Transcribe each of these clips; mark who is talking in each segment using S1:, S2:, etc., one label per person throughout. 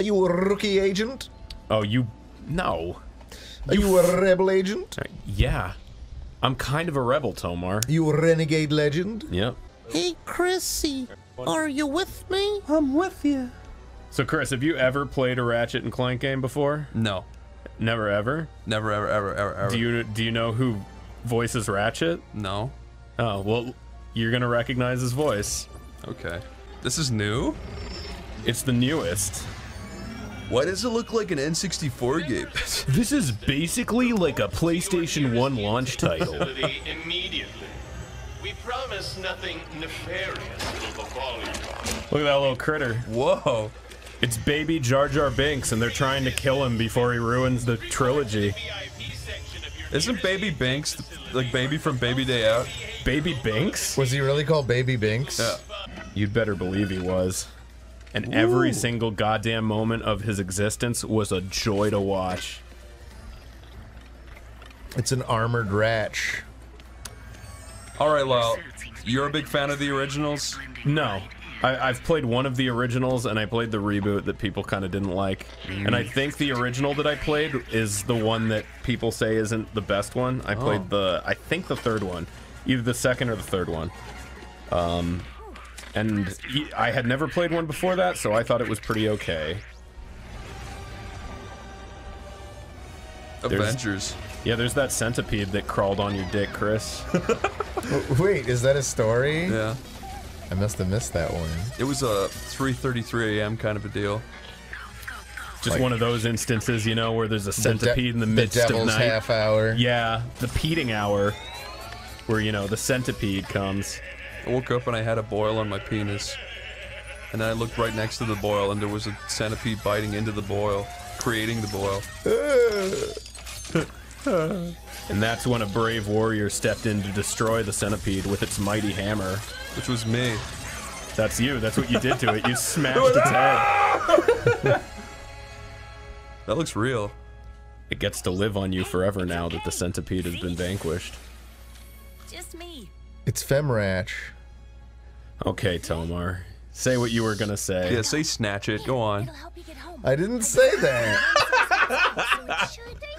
S1: Are you a rookie agent?
S2: Oh, you. No.
S1: Are you a rebel agent?
S2: Uh, yeah. I'm kind of a rebel, Tomer.
S1: You a renegade legend?
S2: Yep.
S3: Hey, Chrissy, are you with me?
S4: I'm with you.
S2: So, Chris, have you ever played a Ratchet and Clank game before?
S4: No,
S2: Never ever.
S4: never, ever, ever, ever, ever.
S2: Do you do you know who voices Ratchet?
S4: No.
S2: Oh well, you're gonna recognize his voice.
S4: Okay. This is new.
S2: It's the newest.
S4: Why does it look like an N64 game?
S2: This is basically like a PlayStation 1 launch title.
S5: immediately. We promise nothing nefarious will befall you.
S2: Look at that little critter.
S4: Whoa.
S2: It's baby Jar Jar Binks, and they're trying to kill him before he ruins the trilogy.
S5: VIP section of your
S4: Isn't Baby Binks th- like Baby from Baby Day Out?
S2: Baby Binks?
S1: Was he really called Baby Binks?
S4: Yeah.
S2: You'd better believe he was. And every single goddamn moment of his existence was a joy to watch.
S1: It's an armored ratch.
S4: All right, Lyle. You're a big fan of the originals?
S2: No. I, I've played one of the originals and I played the reboot that people kind of didn't like. And I think the original that I played is the one that people say isn't the best one. I played the, I think the third one. Either the second or the third one. Um, and I had never played one before that, so I thought it was pretty okay.
S4: Avengers.
S2: Yeah, there's that centipede that crawled on your dick, Chris.
S1: Wait, is that a story?
S4: Yeah.
S1: I must have missed that one.
S4: It was a 3:33 a.m. kind of a deal.
S2: Just
S1: Like-
S2: one of those instances, you know, where there's a
S1: The de-
S2: centipede in the midst
S1: the
S2: of
S1: devil's
S2: night.
S1: half hour.
S2: Yeah, the peating hour, where you know the centipede comes.
S4: I woke up and I had a boil on my penis. And then I looked right next to the boil and there was a centipede biting into the boil, creating the boil.
S2: And that's when a brave warrior stepped in to destroy the centipede with its mighty hammer.
S4: Which was me.
S2: That's you. That's what you did to it. You smashed its head.
S4: That looks real.
S2: It gets to live on you forever now that the centipede has been vanquished.
S6: Just me.
S1: It's Femratch.
S2: Okay, Tomer. Say what you were gonna say.
S4: Yeah, say snatch it. Go on.
S6: It'll help you get home.
S1: I didn't say that.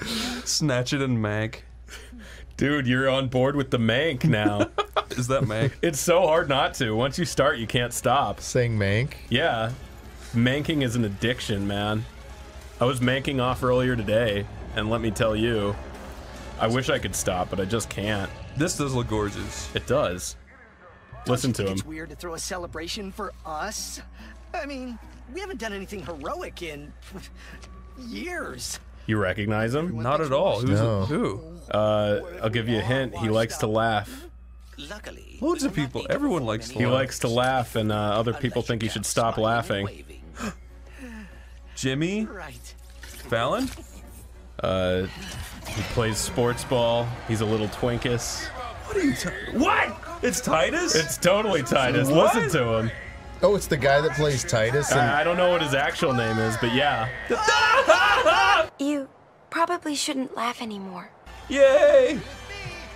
S4: Snatch it and mank.
S2: Dude, you're on board with the mank now.
S4: Is that mank?
S2: it's so hard not to. Once you start, you can't stop.
S1: Saying Mank.
S2: Yeah. Manking is an addiction, man. I was manking off earlier today, and let me tell you, I wish I could stop, but I just can't.
S4: This does look gorgeous.
S2: It does. Listen to him.
S7: It's weird to throw a celebration for us. I mean, we haven't done anything heroic in years.
S2: You recognize him?
S4: Not at all. Who's
S1: No.
S4: who?
S2: Uh, I'll give you a hint. He likes to laugh.
S7: Luckily,
S4: Loads of people. Everyone likes to
S2: He
S4: laugh.
S2: likes to laugh, and uh, other people think he should stop laughing.
S4: Jimmy
S7: Right.
S4: Fallon.
S2: Uh, he plays sports ball. He's a little twinkus.
S4: What are you? ta- what? It's Titus.
S2: It's totally Titus.
S4: What?
S2: Listen to him.
S1: Oh, it's the guy that plays Titus. And
S2: I, I don't know what his actual name is, but yeah.
S6: You probably shouldn't laugh anymore.
S4: Yay!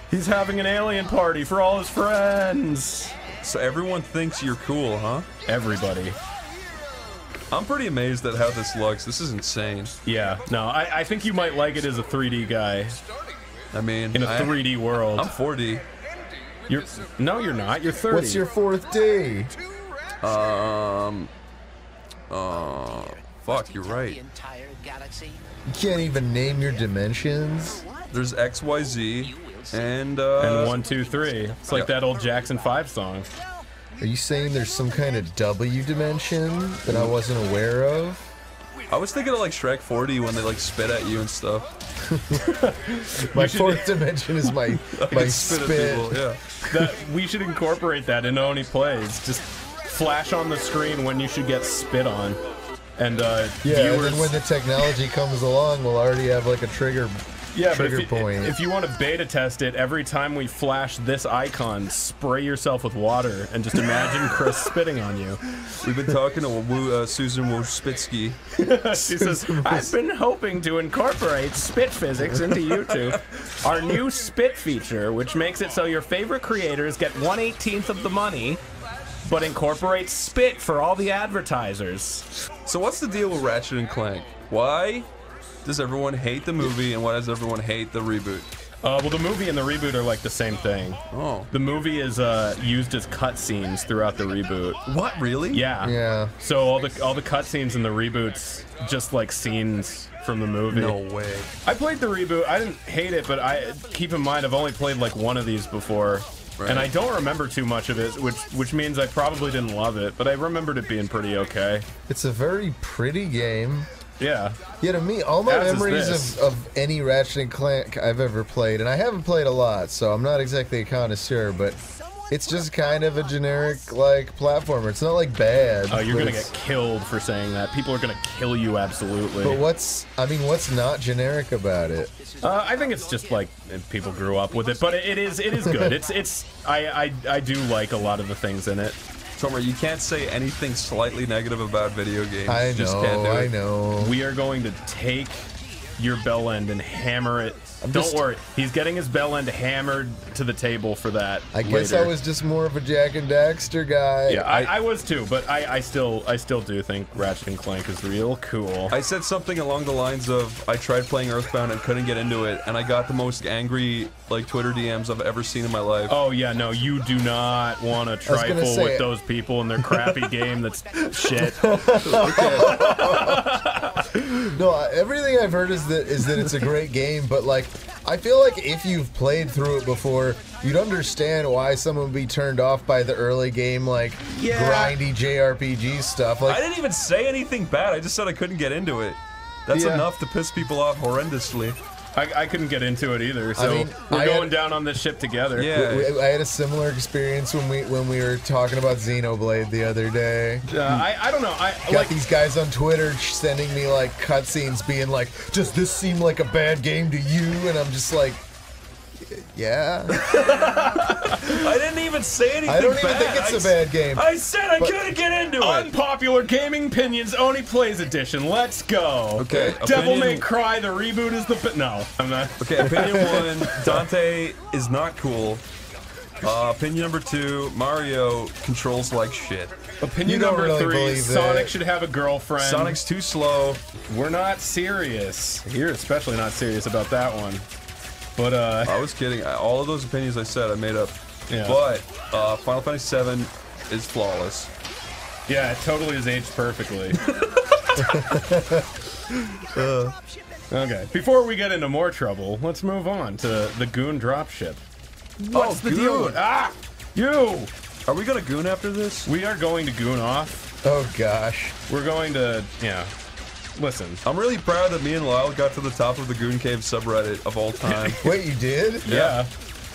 S2: He's having an alien party for all his friends.
S4: So everyone thinks you're cool, huh?
S2: Everybody.
S4: I'm pretty amazed at how this looks. This is insane.
S2: Yeah, no, I, I think you might like it as a 3D guy
S4: I mean,
S2: in a
S4: I-
S2: 3D world.
S4: I'm 4D.
S2: You're no, you're not. You're 30.
S1: what's your fourth D?
S4: Um. Uh. Fuck, you're right.
S1: You can't even name your dimensions.
S4: There's X, Y, Z, and uh.
S2: and one, two, three. It's like
S4: Yep.
S2: that old Jackson Five song.
S1: Are you saying there's some kind of W dimension that I wasn't aware of?
S4: I was thinking of like Shrek 40 when they like spit at you and stuff.
S1: My fourth dimension is my my
S4: Like,
S1: spit.
S4: at people. Yeah.
S2: That we should incorporate that in Oney Plays. Just flash on the screen when you should get spit on, and uh,
S1: Yeah, and
S2: viewers.
S1: then when the technology comes along, we'll already have like a trigger.
S2: Yeah, but if, you-
S1: point.
S2: if you want to beta test it, every time we flash this icon, spray yourself with water and just imagine Chris spitting on you.
S4: We've been talking to uh, Susan Wojcicki.
S2: She says, I've been hoping to incorporate spit physics into YouTube. Our new spit feature, which makes it so your favorite creators get 1 18th of the money but incorporates spit for all the advertisers.
S4: So what's the deal with Ratchet and Clank? Why does everyone hate the movie and why does everyone hate the reboot?
S2: Uh, well, the movie and the reboot are like the same thing.
S4: Oh.
S2: The movie is uh, used as cutscenes throughout the reboot.
S4: What, really?
S2: Yeah.
S1: Yeah.
S2: So all the all the cutscenes in the reboots just like scenes from the movie.
S4: No way.
S2: I played the reboot. I didn't hate it, but I keep in mind I've only played like one of these before.
S4: Right.
S2: And I don't remember too much of it, which which means I probably didn't love it, but I remembered it being pretty okay.
S1: It's a very pretty game.
S2: Yeah.
S1: Yeah, to me, all my
S2: As
S1: memories of, of any Ratchet and Clank I've ever played, and I haven't played a lot, so I'm not exactly a connoisseur, but it's just kind of a generic like platformer. It's not like bad.
S2: Oh, you're gonna get killed for saying that. People are gonna kill you absolutely.
S1: But what's I mean, what's not generic about it?
S2: Uh, I think it's just like people grew up with it, but it, it is it is good. It's it's I, I I do like a lot of the things in it.
S4: Tomer, you can't say anything slightly negative about video games.
S1: I
S4: You just can't do
S1: know,
S4: it.
S1: I know.
S2: We are going to take your bell end and hammer it. Don't
S1: just-
S2: worry, he's getting his bell end hammered to the table for that.
S1: I guess. I was just more of a Jak and Daxter guy.
S2: Yeah, I, I was too, but I, I still I still do think Ratchet and Clank is real cool.
S4: I said something along the lines of I tried playing Earthbound and couldn't get into it, and I got the most angry like Twitter DMs I've ever seen in my life.
S2: Oh yeah, no, you do not want to trifle
S1: say-
S2: with those people and their crappy game that's shit.
S1: No, everything I've heard is that is that it's a great game, but like I feel like if you've played through it before, you'd understand why someone would be turned off by the early game like
S4: Yeah.
S1: grindy JRPG stuff.
S4: I didn't even say anything bad. I just said I couldn't get into it. That's
S1: Yeah.
S4: enough to piss people off horrendously.
S2: I, I couldn't get into it either, so
S1: mean,
S2: we're
S1: I
S2: going
S1: had-
S2: down on this ship together.
S4: Yeah.
S1: we- I had a similar experience when we when we were talking about Xenoblade the other day.
S2: Uh, I, I don't know. I
S1: Got
S2: like
S1: these guys on Twitter sending me like cutscenes, being like, "Does this seem like a bad game to you?" And I'm just like, "Yeah."
S4: I didn't even say anything
S1: I don't even
S4: bad.
S1: think it's
S4: I
S1: a bad game.
S4: I said I couldn't get into it.
S2: unpopular gaming opinions. Oney Plays edition. Let's go.
S4: Okay,
S2: Devil
S4: opinion-
S2: May Cry. The reboot is the bi- no. I'm not.
S4: Okay, opinion one, Dante is not cool. Uh, opinion number two, Mario controls like shit.
S2: Opinion
S1: You
S2: number
S1: really
S2: three: Sonic
S1: that.
S2: should have a girlfriend.
S4: Sonic's too slow.
S2: We're not serious. You're especially not serious about that one. But uh,
S4: I was kidding. All of those opinions I said, I made up.
S2: Yeah.
S4: But uh, Final Fantasy VII is flawless.
S2: yeah, it totally is aged perfectly. okay. Before we get into more trouble, let's move on to the Goon dropship. What's the deal?
S4: Goon.
S2: with- Ah, you.
S4: Are we gonna goon after this?
S2: We are going to Goon off.
S1: oh gosh.
S2: We're going to yeah. Listen,
S4: I'm really proud that me and Lyle got to the top of the Goon Cave subreddit of all time.
S1: Wait, you did?
S2: yeah.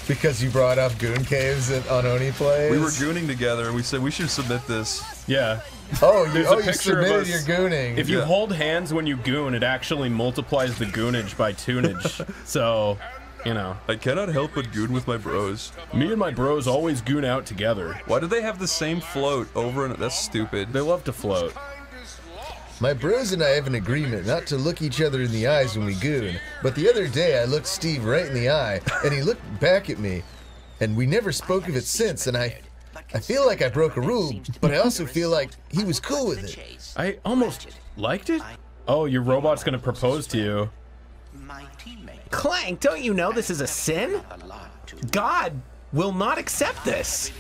S1: Because you brought up Goon Caves at, on Oney Plays?
S4: we were gooning together and we said we should submit this.
S2: Yeah.
S1: Oh, you,
S2: There's a
S1: oh, you
S2: picture of
S1: submitted
S2: us.
S1: your gooning.
S2: If you
S4: Yeah.
S2: hold hands when you goon, it actually multiplies the goonage by tunage. so, you know,
S4: I cannot help but goon with my bros.
S2: me and my bros always goon out together.
S4: Why do they have the same float over and that's stupid.
S2: They love to float.
S1: My bros and I have an agreement not to look each other in the eyes when we goon. But the other day I looked Steve right in the eye, and he looked back at me, and we never spoke of it since. And I, I feel like I broke a rule, but I also feel like he was cool with it.
S2: I almost liked it. Oh, your robot's gonna propose to you.
S3: Clank, don't you know this is a sin? God will not accept this.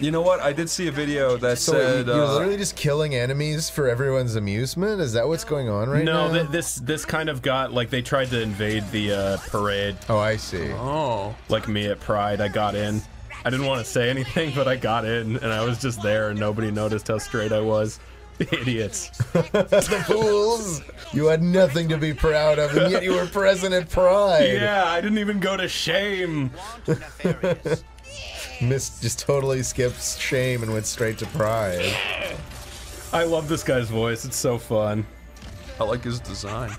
S4: You know what? I did see a video that
S1: So wait, you-
S4: said
S1: you're
S4: uh,
S1: literally just killing enemies for everyone's amusement? Is that what's going on right
S2: No,
S1: now?
S2: th- this this kind of got like they tried to invade the uh, parade,
S1: oh, I see.
S4: Oh.
S2: like me at Pride. I got in. I didn't want to say anything, but I got in, and I was just there, and nobody noticed how straight I was. The idiots.
S1: The fools! You had nothing to be proud of, and yet you were present at Pride.
S2: Yeah, I didn't even go to shame.
S1: Miss just totally skipped shame and went straight to Pride.
S2: I love this guy's voice. It's so fun.
S4: I like his design.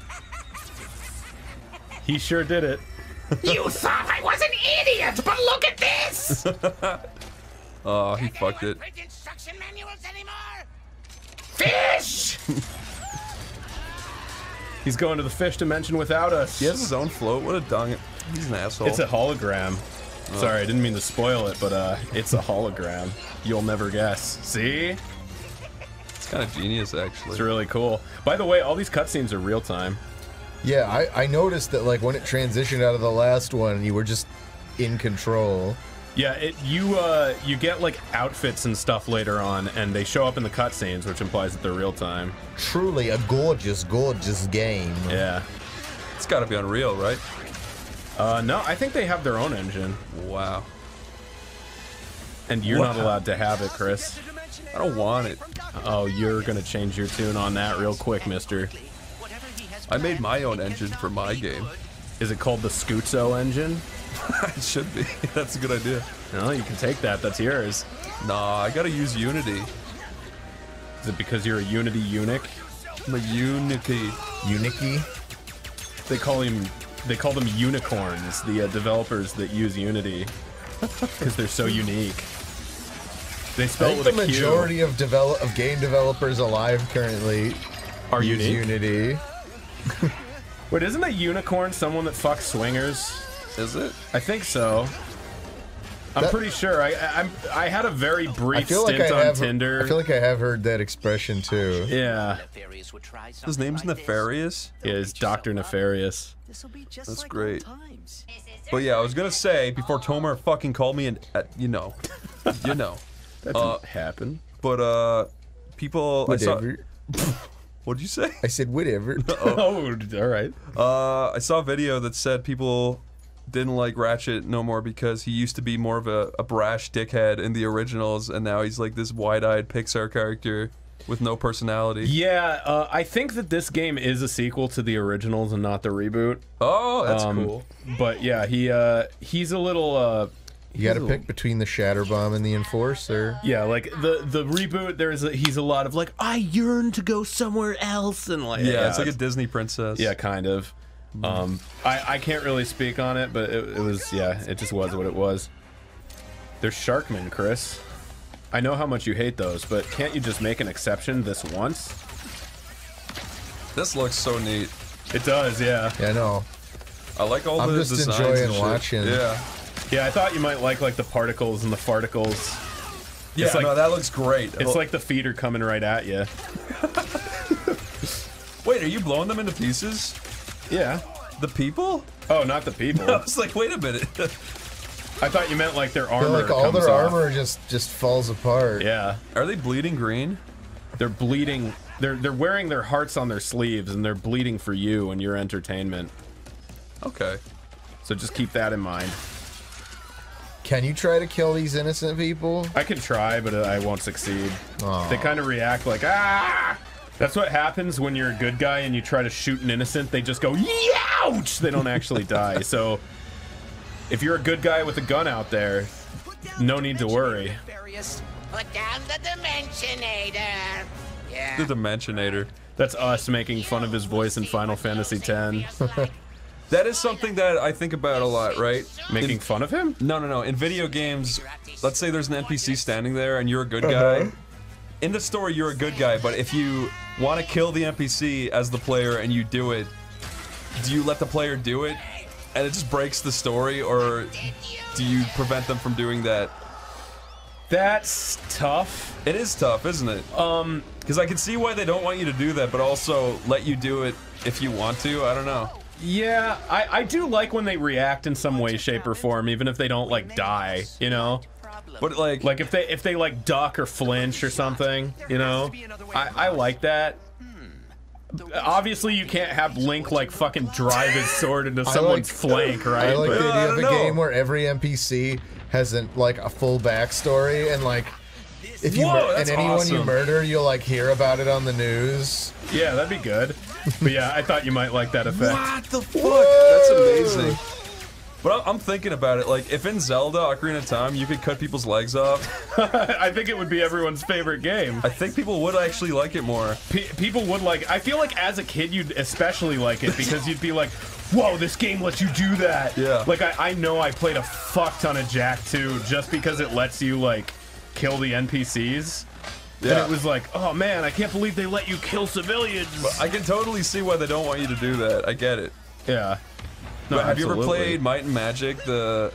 S2: He sure did it.
S3: You thought I was an idiot, but look at this!
S4: Oh, he fucked it.
S3: instruction manuals anymore? Fish!
S2: He's going to the fish dimension without us.
S4: He has his own float. What a dung. It. He's an asshole.
S2: It's a hologram. Sorry, I didn't mean to spoil it, but uh, it's a hologram. You'll never guess. See?
S4: It's kind of genius, actually.
S2: It's really cool. By the way, all these cutscenes are real time.
S1: Yeah, I, I noticed that like when it transitioned out of the last one, you were just in control.
S2: Yeah, it you uh you get like outfits and stuff later on, and they show up in the cutscenes, which implies that they're real time.
S1: Truly a gorgeous, gorgeous game.
S2: Yeah.
S4: It's got to be Unreal, right?
S2: Uh, no, I think they have their own engine,
S4: Wow.
S2: and you're not allowed to have it, Chris.
S4: I don't want it.
S2: Oh, you're gonna change your tune on that real quick, Mister.
S4: I made my own engine for my game.
S2: Is it called the Scuzo engine?
S4: it should be. That's a good idea.
S2: No, you can take that. That's yours.
S4: Nah, I gotta use Unity.
S2: Is it because you're a Unity eunuch?
S4: I'm a Unity.
S1: Unity.
S2: They call him. They call them unicorns. The uh, developers that use Unity because they're so unique. They
S1: I
S2: spell it
S1: think
S2: with
S1: the
S2: a Q.
S1: majority of develop of game developers alive currently
S2: are
S1: use
S2: unique.
S1: Unity.
S2: Wait, isn't a unicorn someone that fucks swingers?
S4: Is it?
S2: I think so. I'm
S1: That-
S2: pretty sure. I, I I'm I had a very brief
S1: feel like
S2: stint
S1: I
S2: on
S1: have.
S2: Tinder.
S1: I feel like I have heard that expression too.
S2: yeah,
S4: His name's Nefarious.
S2: is Doctor Nefarious.
S4: That's great. But yeah, I was gonna say before Tomer fucking called me and uh, you know, you know.
S2: That
S4: Uh,
S2: didn't happen.
S4: But uh, people. I saw.
S1: Whatever.
S4: What'd you say?
S1: I said whatever.
S2: Oh, all right.
S4: Uh, I saw a video that said people didn't like Ratchet no more because he used to be more of a, a brash dickhead in the originals, and now he's like this wide-eyed Pixar character with no personality.
S2: Yeah, uh, I think that this game is a sequel to the originals and not the reboot.
S4: Oh, that's
S2: Um,
S4: cool.
S2: But yeah, he uh, he's a little uh,
S1: You got to pick between the Shatter Bomb and the Enforcer.
S2: Yeah, like the the reboot. There's a, he's a lot of like I yearn to go somewhere else and like
S4: Yeah, it's like a Disney princess.
S2: yeah, kind of. Um, I I can't really speak on it, but it, it was yeah, it just was what it was. There's Sharkman, Chris. I know how much you hate those, but can't you just make an exception this once?
S4: This looks so neat.
S2: It does, yeah.
S1: Yeah, I know.
S4: I like all
S1: I'm
S4: the
S1: just
S4: designs
S1: enjoying
S4: and shit.
S1: watching.
S4: Yeah.
S2: Yeah, I thought you might like like the particles and the farticles.
S4: Yeah,
S2: It's like-
S4: no, that looks great.
S2: It's like the feeder coming right at you.
S4: wait, are you blowing them into pieces?
S2: Yeah.
S4: The people?
S2: Oh, not the people.
S4: I was like, wait a minute.
S2: I thought you meant like their armor.
S1: feel like all
S2: comes
S1: their
S2: off.
S1: armor just just falls apart.
S2: Yeah,
S4: Are they bleeding green?
S2: they're bleeding. They're they're wearing their hearts on their sleeves, and they're bleeding for you and your entertainment.
S4: Okay.
S2: So just keep that in mind.
S1: Can you try to kill these innocent people?
S2: I can try, but I won't succeed.
S1: Aw.
S2: They kind of react like ah. That's what happens when you're a good guy and you try to shoot an innocent. They just go ouch. They don't actually die. So if you're a good guy with a gun out there, no need to worry.
S8: Put down the Dimensionator. Yeah.
S4: The Dimensionator.
S2: That's us making fun of his voice in Final Fantasy X.
S4: That is something that I think about a lot, right?
S2: Making
S4: In-
S2: fun of him?
S4: No, no, no. In video games, let's say there's an NPC standing there and you're a good
S1: Uh-huh.
S4: guy. In the story, you're a good guy, but if you want to kill the NPC as the player and you do it, do you let the player do it and it just breaks the story, or do you prevent them from doing that?
S2: That's tough.
S4: It is tough, isn't it? Um, because I can see why they don't want you to do that, but also let you do it if you want to. I don't know.
S2: Yeah, I, I do like when they react in some way, shape, or form, even if they don't like die. You know,
S4: But like,
S2: like if they if they like duck or flinch or something. You know, I, I like that. Obviously, you can't have Link like fucking drive his sword into someone's
S1: like-
S2: flank, right?
S1: I like
S2: But-
S1: the idea of a
S4: know.
S1: game where every NPC has an, like a full backstory and like if you
S4: Whoa,
S1: mur- and
S4: that's
S1: anyone you murder, you'll like hear about it on the news.
S2: yeah, that'd be good. But yeah, I thought you might like that effect.
S4: What the fuck? That's amazing. But I'm- thinking about it. Like, if in Zelda Ocarina of Time you could cut people's legs off,
S2: I think it would be everyone's favorite game.
S4: I think people would actually like it more.
S2: Pe people would like. I feel like as a kid, you'd especially like it because you'd be like, "Whoa, this game lets you do that."
S4: Yeah.
S2: Like I, I know I played a fuck ton of Jak 2 just because it lets you like kill the NPCs.
S4: Yeah.
S2: And it was like, oh man, I can't believe they let you kill civilians.
S4: I can totally see why they don't want you to do that. I get it.
S2: yeah. No,
S4: But have you ever
S2: absolutely.
S4: played Might and Magic, the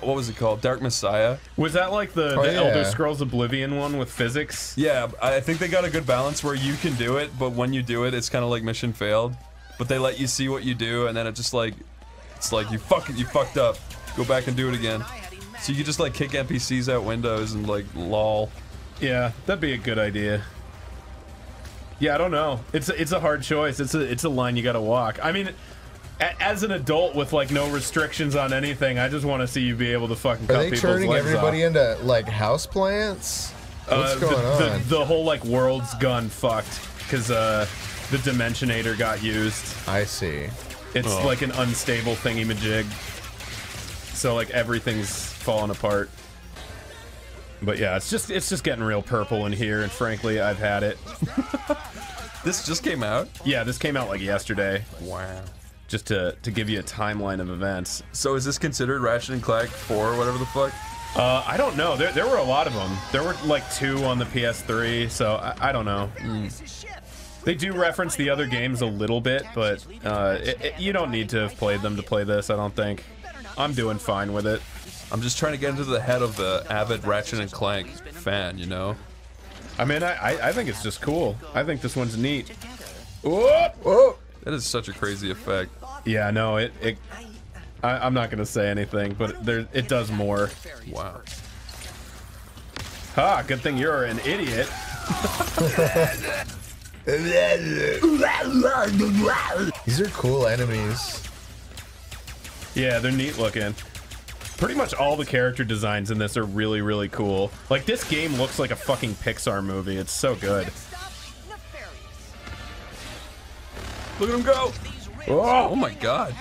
S4: what was it called? Dark Messiah.
S2: Was that like the,
S1: Oh,
S2: the
S1: yeah.
S2: Elder Scrolls Oblivion one with physics?
S4: Yeah, I think they got a good balance where you can do it, but when you do it, it's kind of like mission failed. But they let you see what you do, and then it just like, it's like you fuck it, you fucked up. Go back and do it again. So you just like kick NPCs out windows and like lol.
S2: Yeah, that'd be a good idea. Yeah, I don't know. It's a, it's a hard choice. It's a it's a line you got to walk. I mean, a, as an adult with like no restrictions on anything, I just want to see you be able to fucking
S1: Are
S2: cut
S1: they
S2: people's
S1: turning
S2: legs
S1: everybody
S2: off.
S1: into like houseplants? What's
S2: Uh,
S1: going
S2: the,
S1: on?
S2: The, the whole like world's gone fucked because uh, the Dimensionator got used.
S1: I see.
S2: It's
S1: Oh.
S2: like an unstable thingy majig. So like everything's falling apart. But yeah, it's just it's just getting real purple in here, and frankly, I've had it.
S4: This just came out.
S2: Yeah, this came out like yesterday.
S4: Wow.
S2: Just to to give you a timeline of events.
S4: So is this considered Ratchet and Clank 4 or whatever the fuck?
S2: Uh, I don't know. There, there were a lot of them. There were like two on the PS3, so I, I don't know. They do reference the other games a little bit, but uh, it, it- you don't need to have played them to play this. I don't think. I'm doing fine with it.
S4: I'm just trying to get into the head of the avid Ratchet and Clank fan, you know?
S2: I mean, I, I, I think it's just cool. I think this one's neat. Whoop!
S1: Whoa!
S4: That is such a crazy effect.
S2: Yeah, no, it. it I, I'm not gonna say anything, but there, it does more.
S4: Wow.
S2: Ha! Good thing you're an idiot.
S1: These are cool enemies.
S2: Yeah, they're neat looking. Pretty much all the character designs in this are really, really cool. Like, this game looks like a fucking Pixar movie. It's so good.
S4: Look at him go! Oh, oh, my god.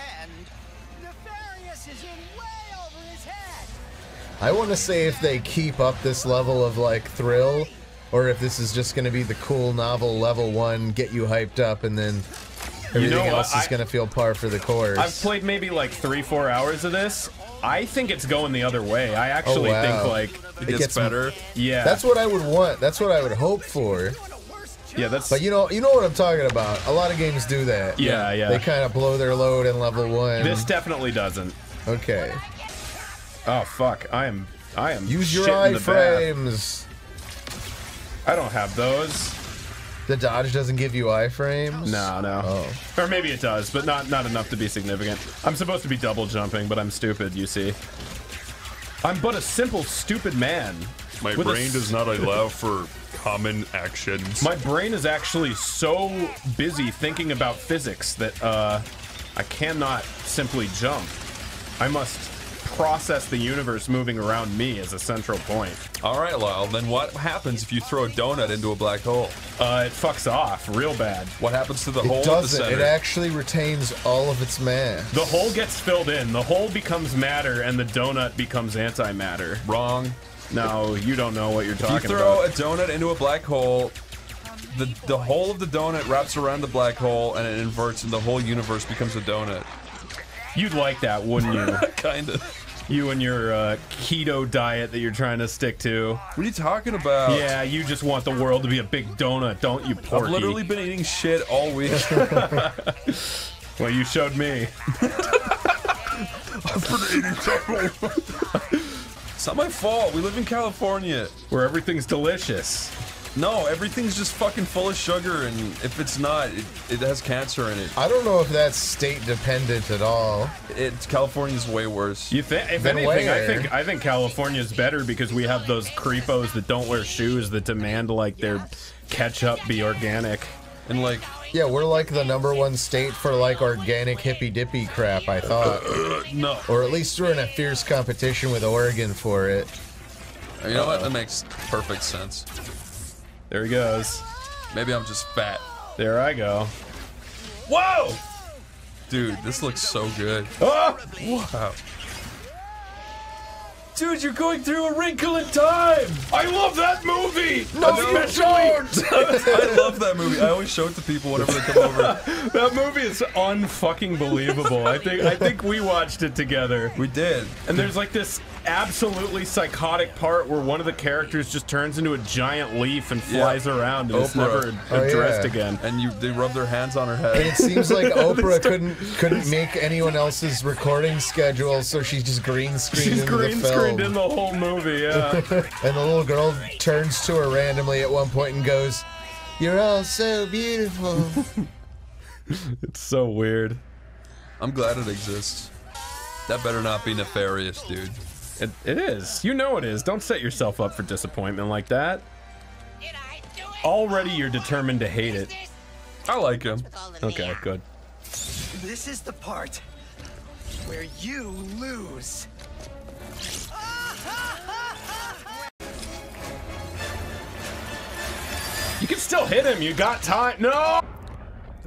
S1: I want to say if they keep up this level of like thrill, or if this is just going to be the cool novel level one, get you hyped up, and then everything
S2: know what?
S1: else is going to feel par for the course.
S2: I've played maybe like three, four hours of this. I think it's going the other way. I oh, actually
S1: Oh, wow.
S2: think like
S1: It It gets gets- better?
S2: Yeah,
S1: That's what I would want. That's what I would hope for.
S2: Yeah, that's.
S1: But you know, you know what I'm talking about. A lot of games do that.
S2: Yeah, yeah.
S1: They kind of blow their load in level one.
S2: This definitely doesn't.
S1: okay.
S2: Oh fuck! I am. I am.
S1: Use your
S2: shit in the bath.
S1: iframes.
S2: I don't have those.
S1: The dodge doesn't give you iframes.
S2: No, no.
S1: Oh.
S2: Or maybe it does, but not not enough to be significant. I'm supposed to be double jumping, but I'm stupid. You see. I'm but a simple, stupid man.
S9: My brain does not allow for common actions.
S2: My brain is actually so busy thinking about physics that uh, I cannot simply jump. I must process the universe moving around me as a central point.
S4: All right, Lyle. Then what happens if you throw a donut into a black hole?
S2: Uh, it fucks off real bad.
S4: What happens to the
S1: It
S4: hole at the
S1: doesn't.
S4: center?
S1: It actually retains all of its mass.
S2: The hole gets filled in. The hole becomes matter, and the donut becomes antimatter.
S4: Wrong.
S2: No, you don't know what you're talking about.
S4: If you throw
S2: about.
S4: a donut into a black hole, the the whole of the donut wraps around the black hole and it inverts, and the whole universe becomes a donut.
S2: You'd like that, wouldn't you?
S4: kind of.
S2: you and your uh, keto diet that you're trying to stick to.
S4: What are you talking about?
S2: Yeah, you just want the world to be a big donut, don't you, Porky?
S4: I've literally been eating shit all week.
S2: well, you showed me.
S4: It's not my fault. We live in California.
S2: Where everything's delicious.
S4: No, everything's just fucking full of sugar, and if it's not, it, it has cancer in it.
S1: I don't know if that's state dependent at all.
S4: It's California's way worse.
S2: You think? If
S1: Then
S2: anything, I think I think California's better because we have those creepos that don't wear shoes that demand like their ketchup be organic.
S4: And like,
S1: Yeah, we're like the number one state for like organic hippy dippy crap. I thought,
S4: no.
S1: or at least we're in a fierce competition with Oregon for it.
S4: You know what? That makes perfect sense.
S2: There he goes.
S4: Maybe I'm just fat.
S2: There I go.
S4: Whoa! Dude, this looks so good.
S2: Oh!
S4: Wow. Dude, you're going through a wrinkle in time!
S2: I love that movie.
S1: No, you don't.
S4: I love that movie. I always show it to people whenever they come over.
S2: That movie is unfucking believable. I think I think we watched it together.
S4: We did.
S2: And there's like this absolutely psychotic part where one of the characters just turns into a giant leaf and
S4: Yeah.
S2: flies around and is
S4: Oprah.
S2: never
S1: Oh,
S2: addressed
S1: yeah.
S2: again.
S4: And you, they rub their hands on her
S1: And
S4: head.
S1: it seems like Oprah couldn't couldn't make anyone else's recording schedule, so she just green screened
S2: She's
S1: into
S2: green
S1: the film.
S2: screened in the whole movie, yeah.
S1: and the little girl turns to her randomly at one point and goes, "You're all so beautiful."
S2: it's so weird.
S4: I'm glad it exists. That better not be nefarious, dude.
S2: It, it is. You know it is. Don't set yourself up for disappointment like that.
S8: Did I do it?
S2: Already you're determined to hate it.
S4: I like him.
S2: Okay,
S8: neon.
S2: good.
S7: This is the part where you lose.
S2: You can still hit him. You got time. No!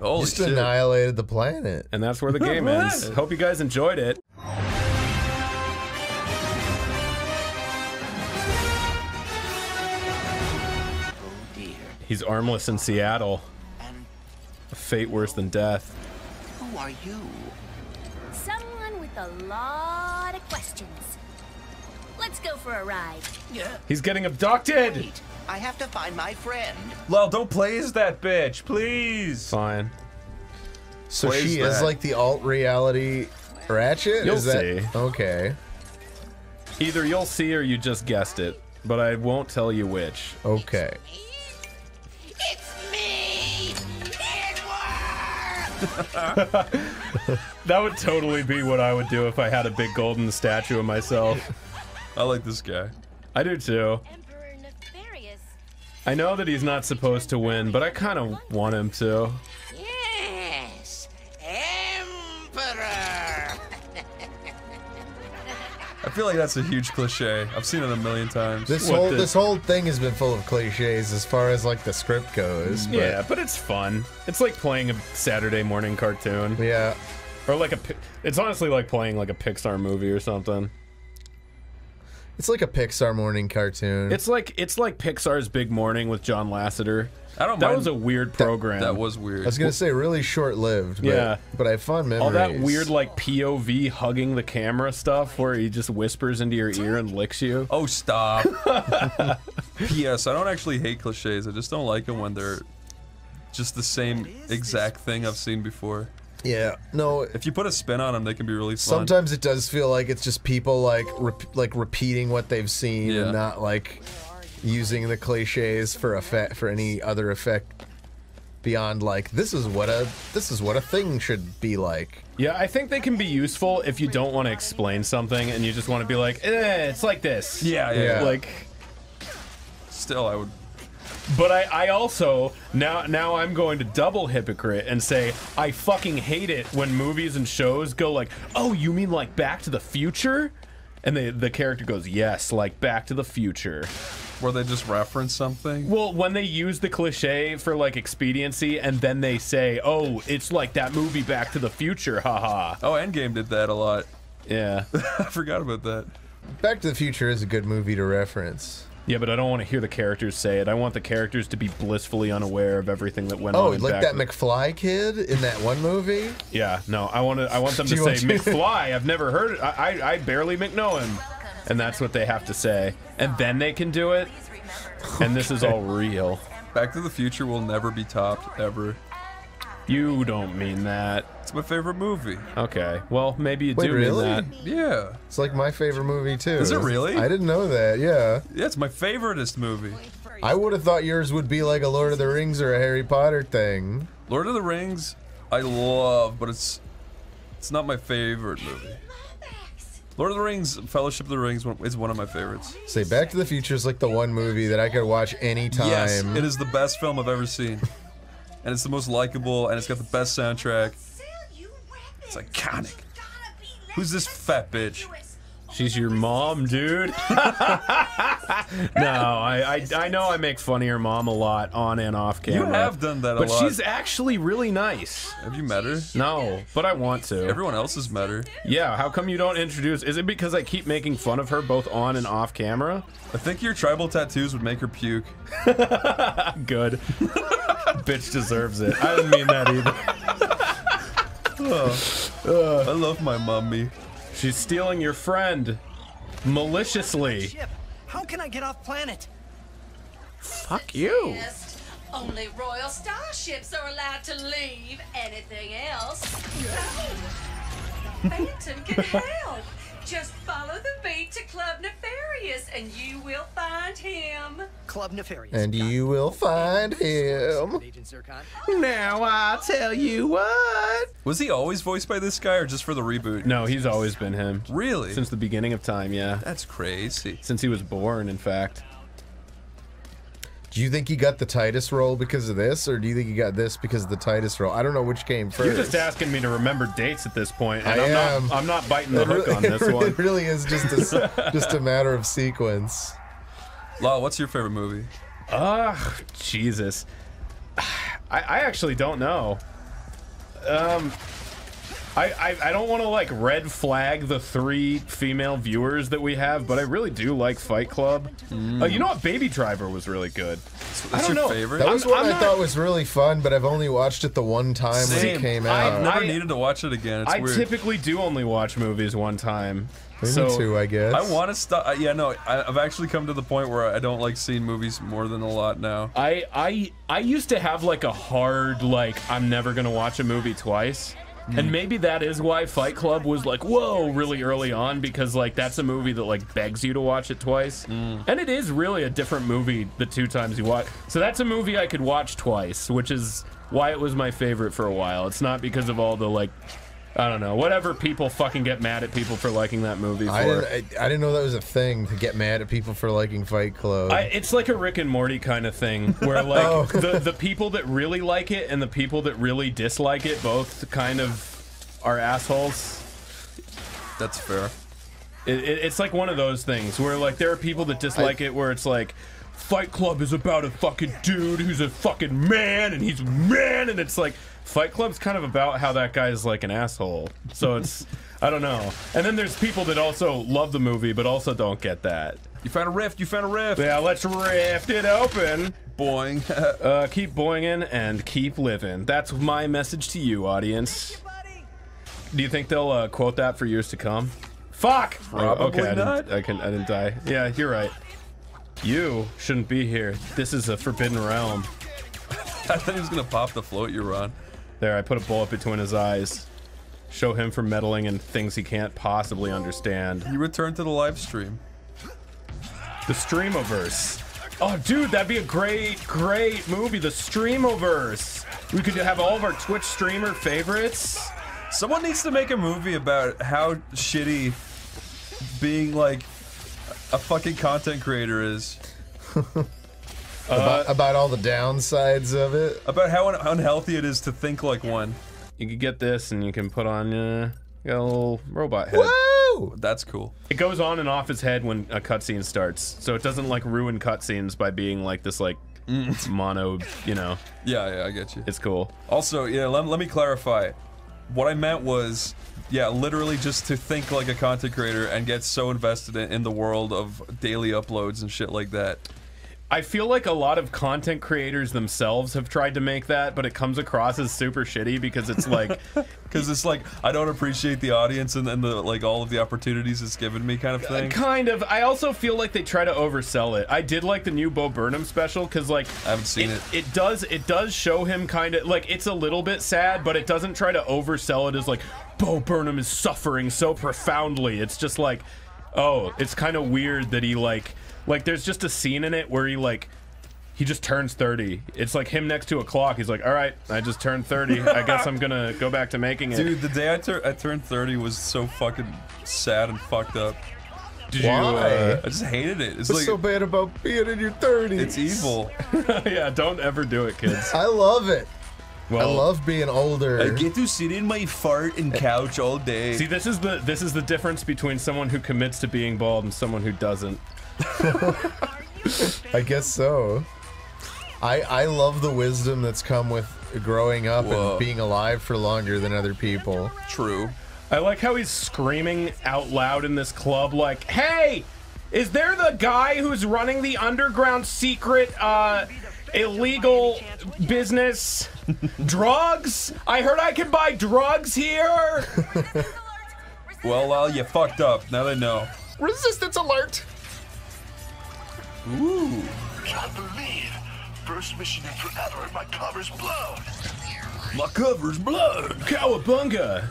S4: Holy
S1: just
S4: shit.
S1: annihilated the planet.
S2: And that's where the game ends. Hope you guys enjoyed it. He's armless in Seattle.
S8: And
S2: A fate worse than death.
S8: who are you?
S6: Someone with a lot of questions. Let's go for a ride.
S8: Yeah.
S2: He's getting abducted!
S8: Wait, I have to find my friend.
S10: Lol, don't play as that bitch, please.
S2: Fine.
S1: So
S4: Plays
S1: she is like the alt reality Ratchet.
S2: You'll
S1: is that
S2: see.
S1: okay?
S2: Either you'll see or you just guessed it, but I won't tell you which.
S1: Okay.
S2: That would totally be what I would do if I had a big golden statue of myself.
S4: I like this guy.
S2: I do too. I know that he's not supposed to win, but I kind of want him to.
S4: I feel like that's a huge cliche. I've seen it a million times.
S1: This
S2: What
S1: whole
S2: the-
S1: this whole thing has been full of cliches as far as like the script goes. But
S2: Yeah, but it's fun. It's like playing a Saturday morning cartoon.
S1: Yeah.
S2: Or like a. Pi- It's honestly like playing like a Pixar movie or something.
S1: It's like a Pixar morning cartoon.
S2: It's like it's like Pixar's Big Morning with John Lasseter.
S4: I don't
S2: That
S4: mind.
S2: was a weird program.
S4: That was weird.
S1: I was gonna say really short lived. But,
S2: Yeah.
S1: But I have fond memories.
S2: all that weird like POV hugging the camera stuff where he just whispers into your ear and licks you.
S4: Oh, stop. P.S. I don't actually hate cliches. I just don't like them when they're just the same exact thing I've seen before.
S1: Yeah. No.
S4: If you put a spin on them, they can be really fun.
S1: Sometimes it does feel like it's just people like rep- like repeating what they've seen
S4: Yeah.
S1: and not like using the cliches for effect for any other effect beyond like this is what a this is what a thing should be like.
S2: Yeah, I think they can be useful if you don't want to explain something and you just want to be like, eh, it's like this.
S4: Yeah, yeah.
S1: Yeah.
S2: Like,
S4: Still, I would.
S2: but I, I also now now I'm going to double hypocrite and say I fucking hate it when movies and shows go like, oh, you mean like Back to the Future? And the the character goes, yes, like Back to the Future.
S4: Where they just reference something.
S2: Well, when they use the cliche for like expediency, and then they say, "Oh, it's like that movie Back to the Future," haha.
S4: Oh, Endgame did that a lot.
S2: Yeah,
S4: I forgot about that.
S1: Back to the Future is a good movie to reference.
S2: yeah, but I don't want to hear the characters say it. I want the characters to be blissfully unaware of everything that went
S1: Oh,
S2: on. in
S1: like
S2: Back
S1: that
S2: to the-
S1: McFly kid in that one movie?
S2: Yeah, no, I want to. I want them to say
S1: want to-
S2: McFly. I've never heard it. I, I, I barely McKnow him, and that's what they have to say, and then they can do it. And this is all real.
S4: Back to the Future will never be topped ever.
S2: You don't mean that.
S4: It's my favorite movie.
S2: Okay. Well, maybe you
S1: Wait,
S2: do
S1: really?
S2: mean that.
S4: Yeah.
S1: It's like my favorite movie too.
S4: Is it really?
S1: I didn't know that. Yeah.
S4: Yeah, it's my favoriteest movie.
S1: I would have thought yours would be like a Lord of the Rings or a Harry Potter thing.
S4: Lord of the Rings, I love, but it's it's not my favorite movie. Lord of the Rings, Fellowship of the Rings is one of my favorites.
S1: Say Back to the Future is like the one movie that I could watch anytime.
S4: Yes, it is the best film I've ever seen. And it's the most likable, and it's got the best soundtrack. It's iconic. Who's this fat bitch?
S2: She's your mom, dude. no, I, I I know I make fun of your mom a lot on and off camera.
S4: You have done that a
S2: but
S4: lot.
S2: she's actually really nice.
S4: Have you met her?
S2: No, but I want to.
S4: Everyone else has met her.
S2: yeah, how come you don't introduce? Is it because I keep making fun of her both on and off camera?
S4: I think your tribal tattoos would make her puke.
S2: Good. Bitch deserves it. I didn't mean that either.
S4: I love my mummy.
S2: She's stealing your friend. maliciously.
S7: How can I get off planet?
S2: Fuck you.
S11: Only royal starships are allowed to leave. Anything else? No. Phantom can help. Just follow the beat to Club Nefarious and you will find him.
S7: Club Nefarious.
S1: And you will find him.
S3: Now I'll tell you what.
S4: Was he always voiced by this guy or just for the reboot?
S2: No, he's always been him.
S4: Really?
S2: Since the beginning of time, yeah.
S4: That's crazy.
S2: Since he was born, in fact.
S1: Do you think he got the Titus role because of this, or do you think he got this because of the Titus role? I don't know which came 1st
S2: You're just asking me to remember dates at this point, and
S1: I
S2: am
S1: am.
S2: not. I'm not biting the
S1: It
S2: hook
S1: really-
S2: on this
S1: it
S2: one.
S1: It really is just a, just a matter of sequence.
S4: Law, what's your favorite movie?
S2: Ugh, Jesus. I, I actually don't know. Um, I, I, I don't want to like red flag the three female viewers that we have, but I really do like Fight Club. Uh, you know what? Baby Driver was really good. I
S4: That's
S2: don't
S4: your
S2: know.
S4: favorite?
S1: That was
S2: I'm-
S1: one
S2: I'm
S1: I
S2: not-
S1: thought was really fun, but I've only watched it the one time when it came
S2: I-
S1: out.
S4: I've never
S2: I-
S4: needed to watch it again. It's
S2: I
S4: weird.
S2: typically do only watch movies one time.
S1: Me
S2: so
S1: too, I guess.
S4: I want to stop. Yeah, no, I, I've actually come to the point where I don't like seeing movies more than a lot now.
S2: I I I used to have like a hard like I'm never gonna watch a movie twice. And maybe that is why Fight Club was like, whoa, really early on, because like that's a movie that like begs you to watch it twice. Mm. And it is really a different movie the two times you watch. So that's a movie I could watch twice, which is why it was my favorite for a while. It's not because of all the like I don't know, whatever people fucking get mad at people for liking that movie for.
S1: I didn't, I, I didn't know that was a thing to get mad at people for liking Fight Club.
S2: I, it's like a Rick and Morty kind of thing, where like
S1: Oh.
S2: the the people that really like it and the people that really dislike it both kind of are assholes.
S4: That's fair.
S2: It, it, it's like one of those things where like there are people that dislike it, where it's like. Fight Club is about a fucking dude who's a fucking man and he's man and it's like Fight Club's kind of about how that guy's like an asshole. So it's I don't know. And then there's people that also love the movie but also don't get that.
S4: You found a rift. You found a rift.
S2: Yeah, let's rift it open.
S4: Boing.
S2: uh, keep boinging and keep living. That's my message to you, audience. Do you think they'll uh, quote that for years to come? Fuck.
S4: Probably
S2: okay, I didn't, I can. I didn't die. Yeah, you're right. You shouldn't be here. This is a forbidden realm.
S4: I thought he was gonna pop the float you're on.
S2: There, I put a bullet between his eyes. Show him for meddling in things he can't possibly understand.
S4: You return to the live stream.
S2: The Streamoverse. Oh, dude, that'd be a great, great movie. The Streamoverse. We could have all of our Twitch streamer favorites.
S4: Someone needs to make a movie about how shitty being like a fucking content creator is.
S1: about, about all the downsides of it.
S4: About how un- unhealthy it is to think like one.
S2: You can get this, and you can put on uh, you a little robot head.
S1: Woo!
S4: That's cool.
S2: It goes on and off his head when a cutscene starts, so it doesn't like ruin cutscenes by being like this like mono. You know,
S4: Yeah, yeah, I get you.
S2: it's cool.
S4: Also, yeah, let, let me clarify. What I meant was, yeah, literally just to think like a content creator and get so invested in, in the world of daily uploads and shit like that.
S2: I feel like a lot of content creators themselves have tried to make that, but it comes across as super shitty because it's like
S4: Because it's like, I don't appreciate the audience and, and the like all of the opportunities it's given me kind of thing.
S2: Kind of. I also feel like they try to oversell it. I did like the new Bo Burnham special because, like,
S4: I haven't seen it.
S2: It does. It does show him kind of like it's a little bit sad, but it doesn't try to oversell it as like Bo Burnham is suffering so profoundly. It's just like, oh, it's kind of weird that he like like there's just a scene in it where he like. He just turns 30. It's like him next to a clock. He's like, all right, I just turned 30. I guess I'm gonna go back to making it.
S4: Dude, the day I, tur- I turned 30 was so fucking sad and fucked up.
S2: Did
S1: Why?
S2: you? Uh,
S4: I just hated it. It's
S1: What's
S4: like,
S1: so bad about being in your 30s?
S4: it's evil.
S2: yeah, don't ever do it, kids.
S1: I love it. I love being older.
S4: I get to sit in my fart and couch all day.
S2: See, this is the this is the difference between someone who commits to being bald and someone who doesn't.
S1: I guess so. I I love the wisdom that's come with growing up
S4: Whoa.
S1: and being alive for longer than other people.
S4: True.
S2: I like how he's screaming out loud in this club, like, "Hey, is there the guy who's running the underground secret uh, illegal business? drugs? I heard I can buy drugs here."
S4: Well, well, you fucked up. Now they know.
S1: Resistance alert!
S4: Ooh.
S12: Can't believe. First mission in forever and my cover's blown.
S4: My cover's blown.
S2: Cowabunga!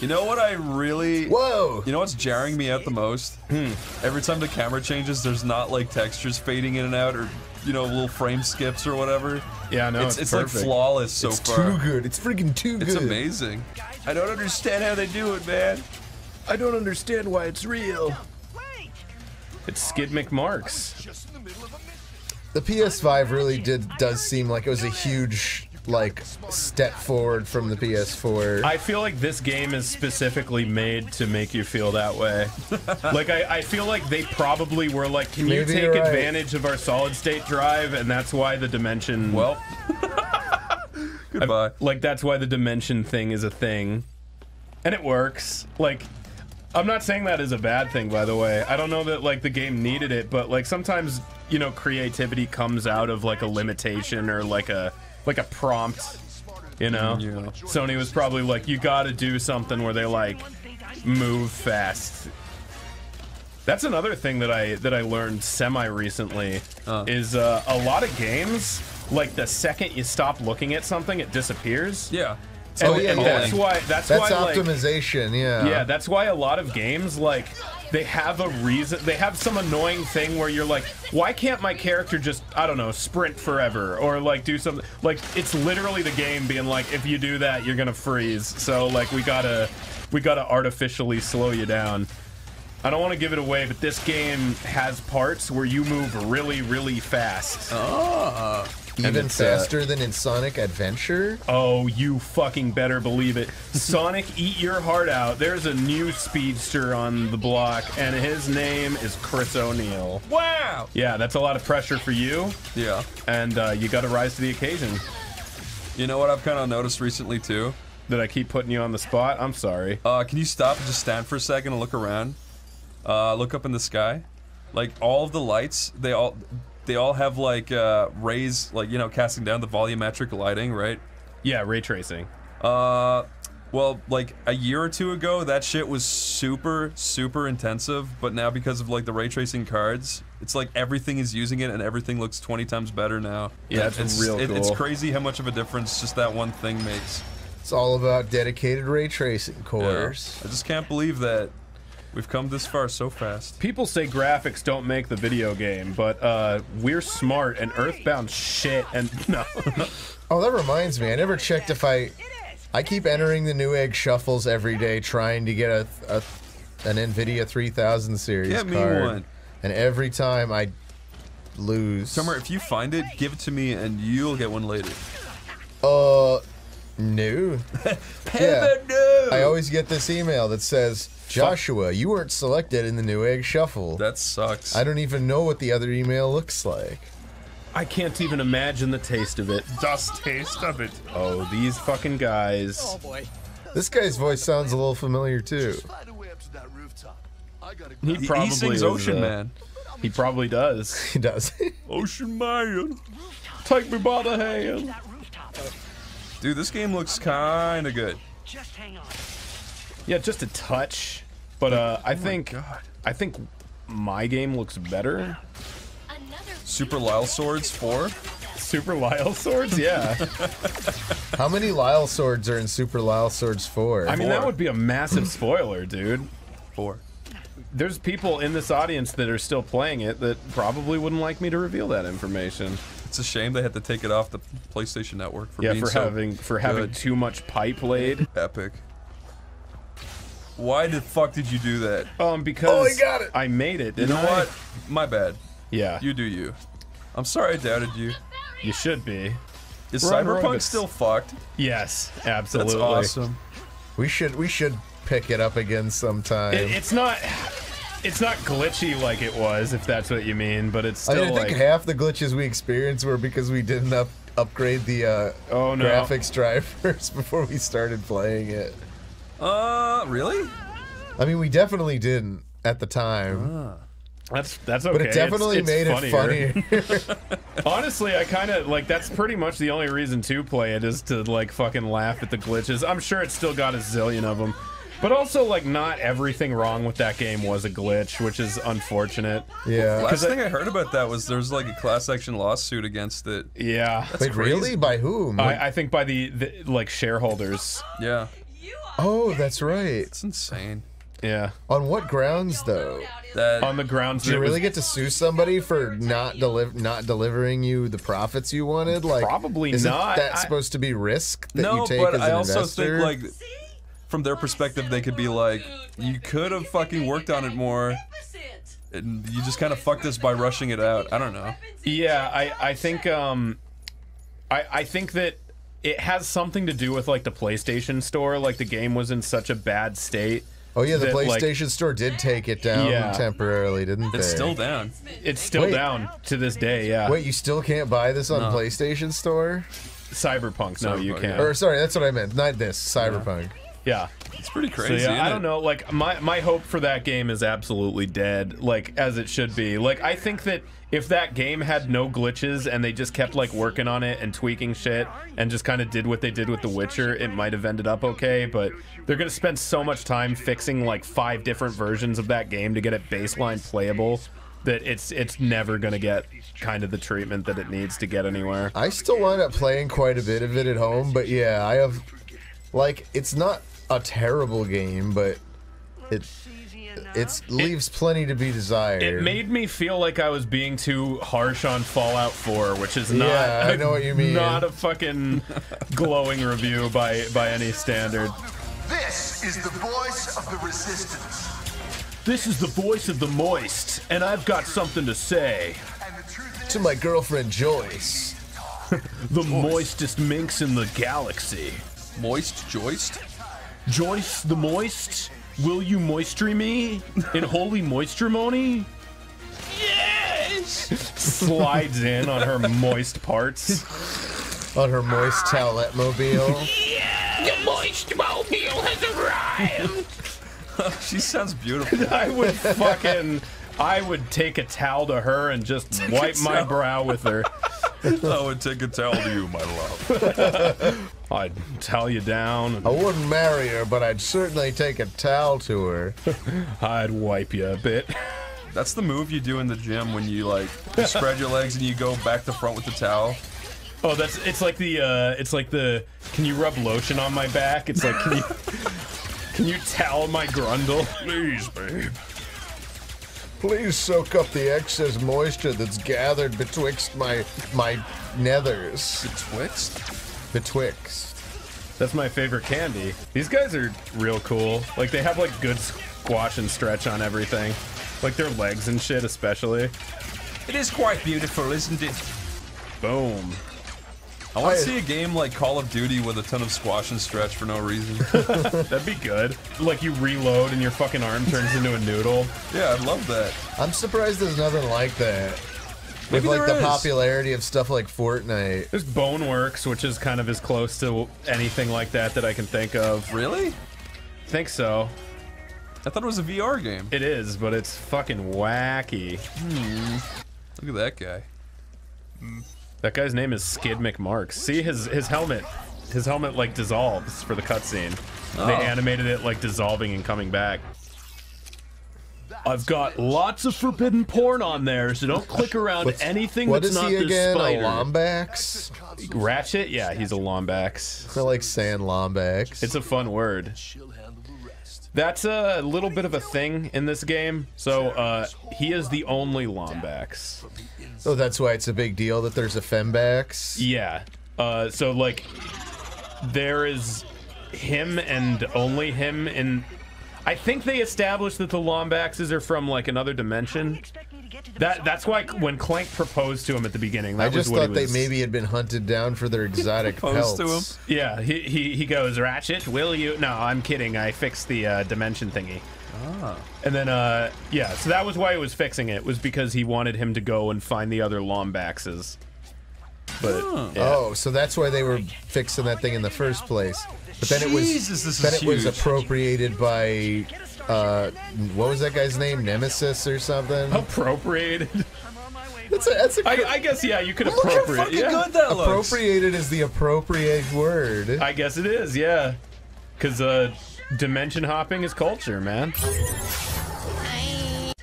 S4: You know what I really.
S1: Whoa!
S4: You know what's jarring me out the most?
S2: Hmm.
S4: Every time the camera changes, there's not like textures fading in and out or, you know, little frame skips or whatever.
S2: Yeah, no,
S4: it's,
S2: it's
S4: it's like flawless so
S1: it's
S4: far.
S1: too good. It's freaking too good.
S4: It's amazing.
S10: I don't understand how they do it, man. I don't understand why it's real.
S2: It's Skidd McMarx.
S1: The PS5 really did does seem like it was a huge like step forward from the PS4.
S2: I feel like this game is specifically made to make you feel that way. like I, I feel like they probably were like, can you
S1: Maybe
S2: take
S1: you're right.
S2: advantage of our solid state drive? And that's why the dimension.
S4: Well, goodbye.
S2: like that's why the dimension thing is a thing, and it works. Like. I'm not saying that is a bad thing, by the way. I don't know that like the game needed it, but like sometimes you know creativity comes out of like a limitation or like a like a prompt. You know,
S4: Yeah.
S2: Sony was probably like, you got to do something where they like move fast. That's another thing that I that I learned semi recently is uh, a lot of games like the second you stop looking at something, it disappears.
S4: Yeah.
S2: Oh, and,
S1: Oh, yeah,
S2: and
S1: yeah.
S2: that's why that's,
S1: That's
S2: why like,
S1: optimization, yeah.
S2: yeah, that's why a lot of games like they have a reason. They have some annoying thing where you're like, why can't my character just I don't know sprint forever or like do something like it's literally the game being like if you do that you're gonna freeze. So like we gotta we gotta artificially slow you down. I don't want to give it away, but this game has parts where you move really, really fast.
S4: Oh.
S1: Even
S2: it's, uh,
S1: faster than in Sonic Adventure.
S2: Oh, you fucking better believe it. Sonic, eat your heart out. There's a new speedster on the block, and his name is Chris O'Neill.
S4: Wow.
S2: Yeah, that's a lot of pressure for you,
S4: Yeah.
S2: and uh, you got to rise to the occasion.
S4: You know what I've kind of noticed recently too?
S2: That I keep putting you on the spot? I'm sorry.
S4: Uh, can you stop and just stand for a second and look around? Uh, look up in the sky. Like all of the lights, they all they all have like uh, rays, like you know, casting down the volumetric lighting, right?
S2: Yeah, ray tracing.
S4: Uh, well, like a year or two ago, that shit was super, super intensive. But now, because of like the ray tracing cards, it's like everything is using it, and everything looks 20 times better now.
S2: Yeah, it's real
S4: It's
S2: cool.
S4: crazy how much of a difference just that one thing makes.
S1: It's all about dedicated ray tracing
S4: Yeah.
S1: cores.
S4: I just can't believe that we've come this far so fast.
S2: People say graphics don't make the video game, but uh, we're smart and Earthbound shit. And no,
S1: Oh, that reminds me. I never checked if I. I keep entering the Newegg shuffles every day, trying to get a, a an Nvidia 3000 series
S4: Get me
S1: card.
S4: one.
S1: And every time I lose.
S4: Summer, if you find it, give it to me, and you'll get one later.
S1: Uh, no. yeah.
S4: Heaven, no!
S1: I always get this email that says, Joshua, you weren't selected in the Newegg shuffle.
S4: That sucks.
S1: I don't even know what the other email looks like.
S2: I can't even imagine the taste of it.
S9: Das taste of it.
S2: Oh, these fucking guys.
S7: Oh boy.
S1: This guy's voice sounds a little familiar too.
S12: Find a way up to that rooftop. I gotta
S2: He
S4: He-
S2: probably
S4: he sings
S2: is,
S4: Ocean
S2: uh,
S4: Man.
S2: He probably does.
S1: He does.
S9: Ocean Man.
S2: Take me by the hand.
S4: Dude, this game looks kind of good.
S7: Just hang on.
S2: Yeah, just a touch. But uh, I think
S4: God.
S2: I think my game looks better.
S4: Super Lyle Swords 4?
S2: Super Lyle Swords, yeah.
S1: How many Lyle swords are in Super Lyle Swords 4?
S2: I mean, that would be a massive spoiler, dude.
S4: 4.
S2: There's people in this audience that are still playing it that probably wouldn't like me to reveal that information.
S4: It's a shame they had to take it off the PlayStation Network for
S2: yeah,
S4: being
S2: for
S4: so
S2: having for having too much pipe laid.
S4: epic. Why the fuck did you do that?
S2: Um, because
S1: Oh, he got it.
S2: I made it.
S4: You
S2: Didn't
S4: know
S2: I?
S4: what? My bad.
S2: Yeah, you,
S4: You do you. I'm sorry I doubted you.
S2: You should be.
S4: Is
S2: Run,
S4: Cyberpunk still fucked?
S2: Yes, absolutely.
S4: That's awesome.
S1: we should we should pick it up again sometime.
S2: It, it's not. It's not glitchy like it was, if that's what you mean, but it's
S1: I
S2: still
S1: mean, I think
S2: like.
S1: half the glitches we experienced were because we didn't up, upgrade the uh,
S2: Oh, no.
S1: graphics drivers before we started playing it.
S4: Uh, really?
S1: I mean, we definitely didn't at the time,
S2: That's that's okay.
S1: but it definitely
S2: It's-
S1: made
S2: it's
S1: it funnier.
S2: Honestly, I kind of like that's pretty much the only reason to play it is to like fucking laugh at the glitches. I'm sure it's still got a zillion of them. But also, like, not everything wrong with that game was a glitch, which is unfortunate.
S1: Yeah.
S4: Last thing I heard about that was there's like a class action lawsuit against it.
S2: Yeah.
S4: That's
S1: Wait,
S4: crazy.
S1: really? By whom?
S2: I, I think by the, the like shareholders.
S4: Yeah.
S1: oh, that's right.
S4: It's insane.
S2: Yeah.
S1: On what grounds, though?
S4: That
S2: On the grounds
S1: Do
S2: that
S1: you
S2: it was
S1: really get to sue somebody for not deliver not delivering you the profits you wanted? Like,
S2: Probably
S1: isn't
S2: not.
S1: that supposed to be risk that
S4: no,
S1: you take as an investor.
S4: No, but
S1: as
S4: I
S1: an
S4: also
S1: investor?
S4: think like from their perspective, they could be like, you could have fucking worked on it more, and you just kind of fucked this by rushing it out. I don't know.
S2: Yeah, I I think um, I I think that it has something to do with like the PlayStation Store. Like the game was in such a bad state.
S1: oh yeah, the
S2: that, like,
S1: PlayStation Store did take it down
S2: Yeah.
S1: temporarily, didn't they?
S4: It's still down.
S2: It's still
S1: Wait.
S2: down to this day. Yeah.
S1: Wait, you still can't buy this on
S4: No.
S1: PlayStation Store?
S2: Cyberpunk. No, you can't.
S1: Or sorry, that's what I meant. Not this, Cyberpunk.
S2: Yeah.
S4: It's pretty
S2: So
S4: crazy.
S2: yeah,
S4: isn't
S2: I don't know. Like my my hope for that game is absolutely dead. Like as it should be. Like I think that if that game had no glitches and they just kept like working on it and tweaking shit and just kind of did what they did with The Witcher, it might have ended up okay. But they're gonna spend so much time fixing like five different versions of that game to get it baseline playable that it's it's never gonna get kind of the treatment that it needs to get anywhere.
S1: I still wind up playing quite a bit of it at home, but yeah, I have like it's not a terrible game, but it it's leaves plenty to be desired.
S2: It made me feel like I was being too harsh on Fallout 4, which is not
S1: Yeah, I know what you mean.
S2: not a fucking glowing review by by any standard.
S12: This is the voice of the resistance.
S10: This is the voice of the moist, and I've got something to say.
S12: And the truth is,
S1: to my girlfriend Joyce.
S10: The moistest minx in the galaxy.
S4: Moist joist.
S10: Joyce the moist, will you moisture me in holy moisturemony? Yes!
S2: Slides in on her moist parts.
S1: on her moist towelette mobile. Yes!
S10: The moist mobile has arrived!
S4: she sounds beautiful.
S2: I would fucking I would take a towel to her and just wipe my brow with her.
S4: I would take a towel to you, my love.
S2: I'd towel you down.
S1: I wouldn't marry her, but I'd certainly take a towel to her.
S2: I'd wipe you a bit.
S4: That's the move you do in the gym when you like you spread your legs and you go back to front with the towel.
S2: Oh, that's it's like the uh it's like the can you rub lotion on my back? It's like can you can you towel my grundle?
S4: Please, babe.
S1: Please soak up the excess moisture that's gathered betwixt my my nethers.
S4: Betwixt?
S1: Betwixt.
S2: That's my favorite candy. These guys are real cool. Like they have like good squash and stretch on everything. Like their legs and shit especially.
S4: It is quite beautiful, isn't it?
S2: Boom.
S4: I want to see a game like Call of Duty with a ton of squash and stretch for no reason.
S2: That'd be good. Like you reload and your fucking arm turns into a noodle.
S4: yeah, I'd love that.
S1: I'm surprised there's nothing like that. With like
S4: there
S1: the
S4: is.
S1: popularity of stuff like Fortnite.
S2: There's Boneworks, which is kind of as close to anything like that that I can think of.
S4: Really?
S2: Think so.
S4: I thought it was a VR game.
S2: It is, but it's fucking wacky. Hmm.
S4: Look at that guy. Hmm.
S2: That guy's name is Skidd McMarx. See his his helmet. His helmet like dissolves for the cutscene. They
S4: Oh.
S2: animated it like dissolving and coming back.
S10: I've got lots of forbidden porn on there, so don't click around
S1: What's-
S10: anything
S1: What
S10: that's
S1: is
S10: not
S1: he
S10: the
S1: again?
S10: spider.
S1: A Lombax?
S2: Ratchet? Yeah, he's a Lombax.
S1: I like saying Lombax.
S2: It's a fun word. That's a little bit of a thing in this game. So uh, he is the only Lombax.
S1: Oh, that's why it's a big deal that there's a Fembax.
S2: Yeah. Uh, so like, there is him and only him in. I think they established that the Lombaxes are from like another dimension. That that's why when Clank proposed to him at the beginning, that
S1: I just thought they maybe had been hunted down for their exotic
S4: Proposed
S1: pelts.
S4: to him?
S2: Yeah, he, he he goes, Ratchet, will you? No, I'm kidding. I fixed the uh, dimension thingy.
S4: Ah.
S2: And then, uh, yeah, so that was why he was fixing it, was because he wanted him to go and find the other Lombaxes. But, yeah.
S1: Oh, so that's why they were fixing that thing in the first place. But then it was
S4: Jesus, this
S1: then
S4: is
S1: it was appropriated by uh, what was that guy's name? Nemesis or something?
S2: appropriated.
S1: That's a, that's a
S2: I, I guess, yeah, you could
S4: Look how
S2: appropriate.
S4: fucking
S2: yeah.
S4: good that looks.
S1: appropriated is the appropriate word.
S2: I guess it is, yeah. Because uh, Dimension hopping is culture, man.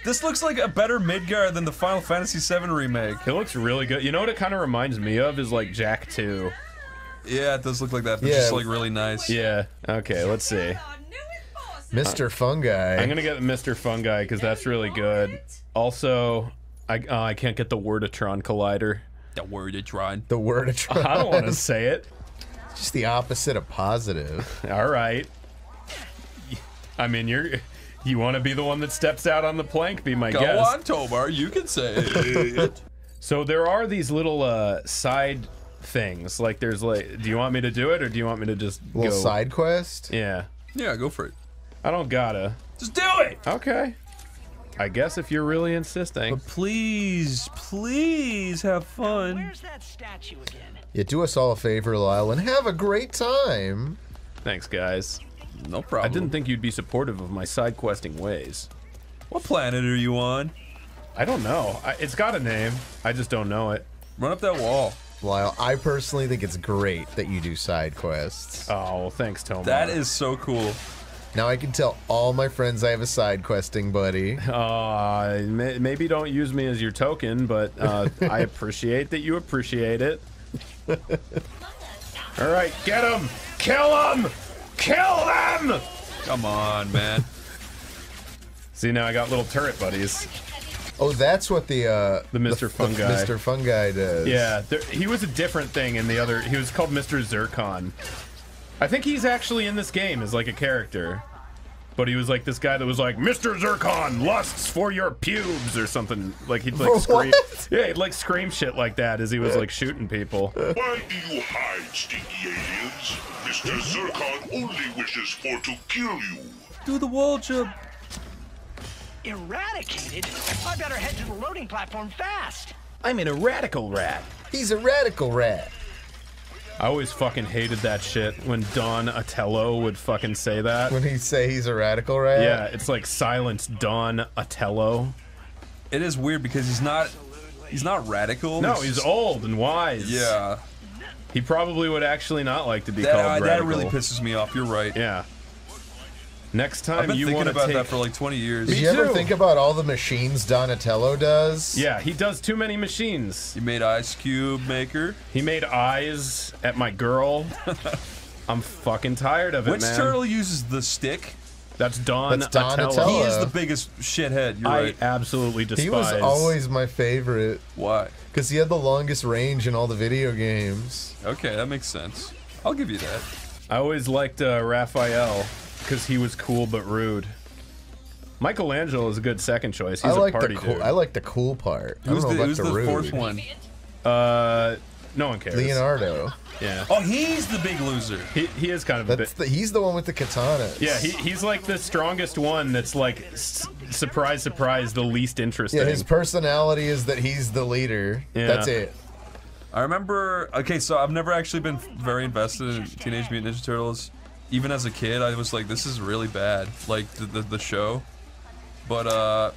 S4: This looks like a better Midgar than the Final Fantasy VII remake.
S2: It looks really good. You know what it kind of reminds me of is like Jak 2.
S4: Yeah, it does look like that, but
S1: Yeah.
S4: just like really nice.
S2: Yeah. Okay, let's see.
S1: Mr. Uh, Fungi.
S2: I'm gonna get Mr. Fungi because that's really good. Also, I oh, I can't get the Wordatron Collider.
S4: The Wordatron.
S1: The word of
S2: I don't want to say it.
S1: It's Just the opposite of positive.
S2: All right. I mean, you're you want to be the one that steps out on the plank. Be my
S4: Go
S2: guest.
S4: on, Tomer, you can say it.
S2: So there are these little uh, side things. Like there's like, do you want me to do it or do you want me to just
S1: Little
S2: go?
S1: side quest.
S2: Yeah.
S4: yeah, go for it.
S2: I don't gotta.
S4: Just do it!
S2: Okay. I guess if you're really insisting.
S4: But please, please have fun.
S7: Where's that statue again?
S1: Yeah, do us all a favor, Lyle, and have a great time.
S2: Thanks, guys.
S4: No problem.
S2: I didn't think you'd be supportive of my side questing ways.
S4: What planet are you on?
S2: I don't know. I, it's got a name. I just don't know it.
S4: Run up that wall.
S1: Lyle, I personally think it's great that you do side quests.
S2: Oh, thanks, Tomo.
S4: That is so cool.
S1: Now I can tell all my friends I have a side questing buddy.
S2: Uh, may, maybe don't use me as your token, but uh, I appreciate that you appreciate it. All right, get him! Kill him! Kill them!
S4: Come on, man.
S2: See, now I got little turret buddies.
S1: Oh, that's what the uh
S2: The Mr. Fungi.
S1: The Mr. Fungi does.
S2: Yeah, there, he was a different thing in the other. He was called Mr. Zurkon. I think he's actually in this game as like a character. But he was like this guy that was like, Mr. Zurkon lusts for your pubes or something. Like he'd like
S1: For
S2: scream.
S1: what?
S2: Yeah, he'd like scream shit like that as he was like shooting people.
S12: Why do you hide, stinky aliens? Mr. Zurkon only wishes for to kill you.
S4: Do the wall jump.
S7: Eradicated? I better head to the loading platform fast.
S3: I'm an radical rat.
S1: He's a radical rat.
S2: I always fucking hated that shit when Donatello would fucking say that.
S1: When he say he's a radical right?
S2: Yeah, it's like silence Don Atello.
S4: It is weird because he's not he's not radical.
S2: No, he's old and wise.
S4: Yeah.
S2: He probably would actually not like to be
S4: That,
S2: called
S4: uh, that really pisses me off. You're right.
S2: Yeah. Next
S4: I've
S2: time
S4: been
S2: you
S4: thinking
S2: want to
S4: about
S2: take
S4: that for like 20 years.
S1: Did
S2: Me
S1: you ever think about all the machines Donatello does?
S2: Yeah, he does too many machines.
S4: He made Ice Cube Maker.
S2: He made eyes at my girl. I'm fucking tired of it,
S4: Which
S2: man.
S4: turtle uses the stick?
S2: That's Don
S1: That's Donatello.
S2: Atello.
S4: He is the biggest shithead. You're
S2: I
S4: right.
S2: absolutely despise.
S1: He was always my favorite
S4: Why?
S1: because he had the longest range in all the video games.
S4: Okay, that makes sense. I'll give you that.
S2: I always liked uh, Raphael because he was cool but rude. Michelangelo is a good second choice. He's
S1: I like
S2: a party
S1: the cool.
S2: dude.
S1: I like the cool part. I
S4: Who's
S1: don't know
S4: the,
S1: about
S4: who's
S1: the,
S4: the
S1: rude.
S4: fourth one?
S2: Uh, no one cares.
S1: Leonardo.
S2: Yeah.
S4: Oh, he's the big loser.
S2: He, he is kind of a
S1: That's
S2: bit.
S1: the, he's the one with the katana.
S2: Yeah, he, he's like the strongest one. That's like s- surprise, surprise, the least interesting.
S1: yeah. His personality is that he's the leader.
S2: Yeah.
S1: That's it.
S4: I remember. Okay, so I've never actually been very invested in Teenage Mutant Ninja Turtles. Even as a kid, I was like, "This is really bad." Like the the, the show. But uh,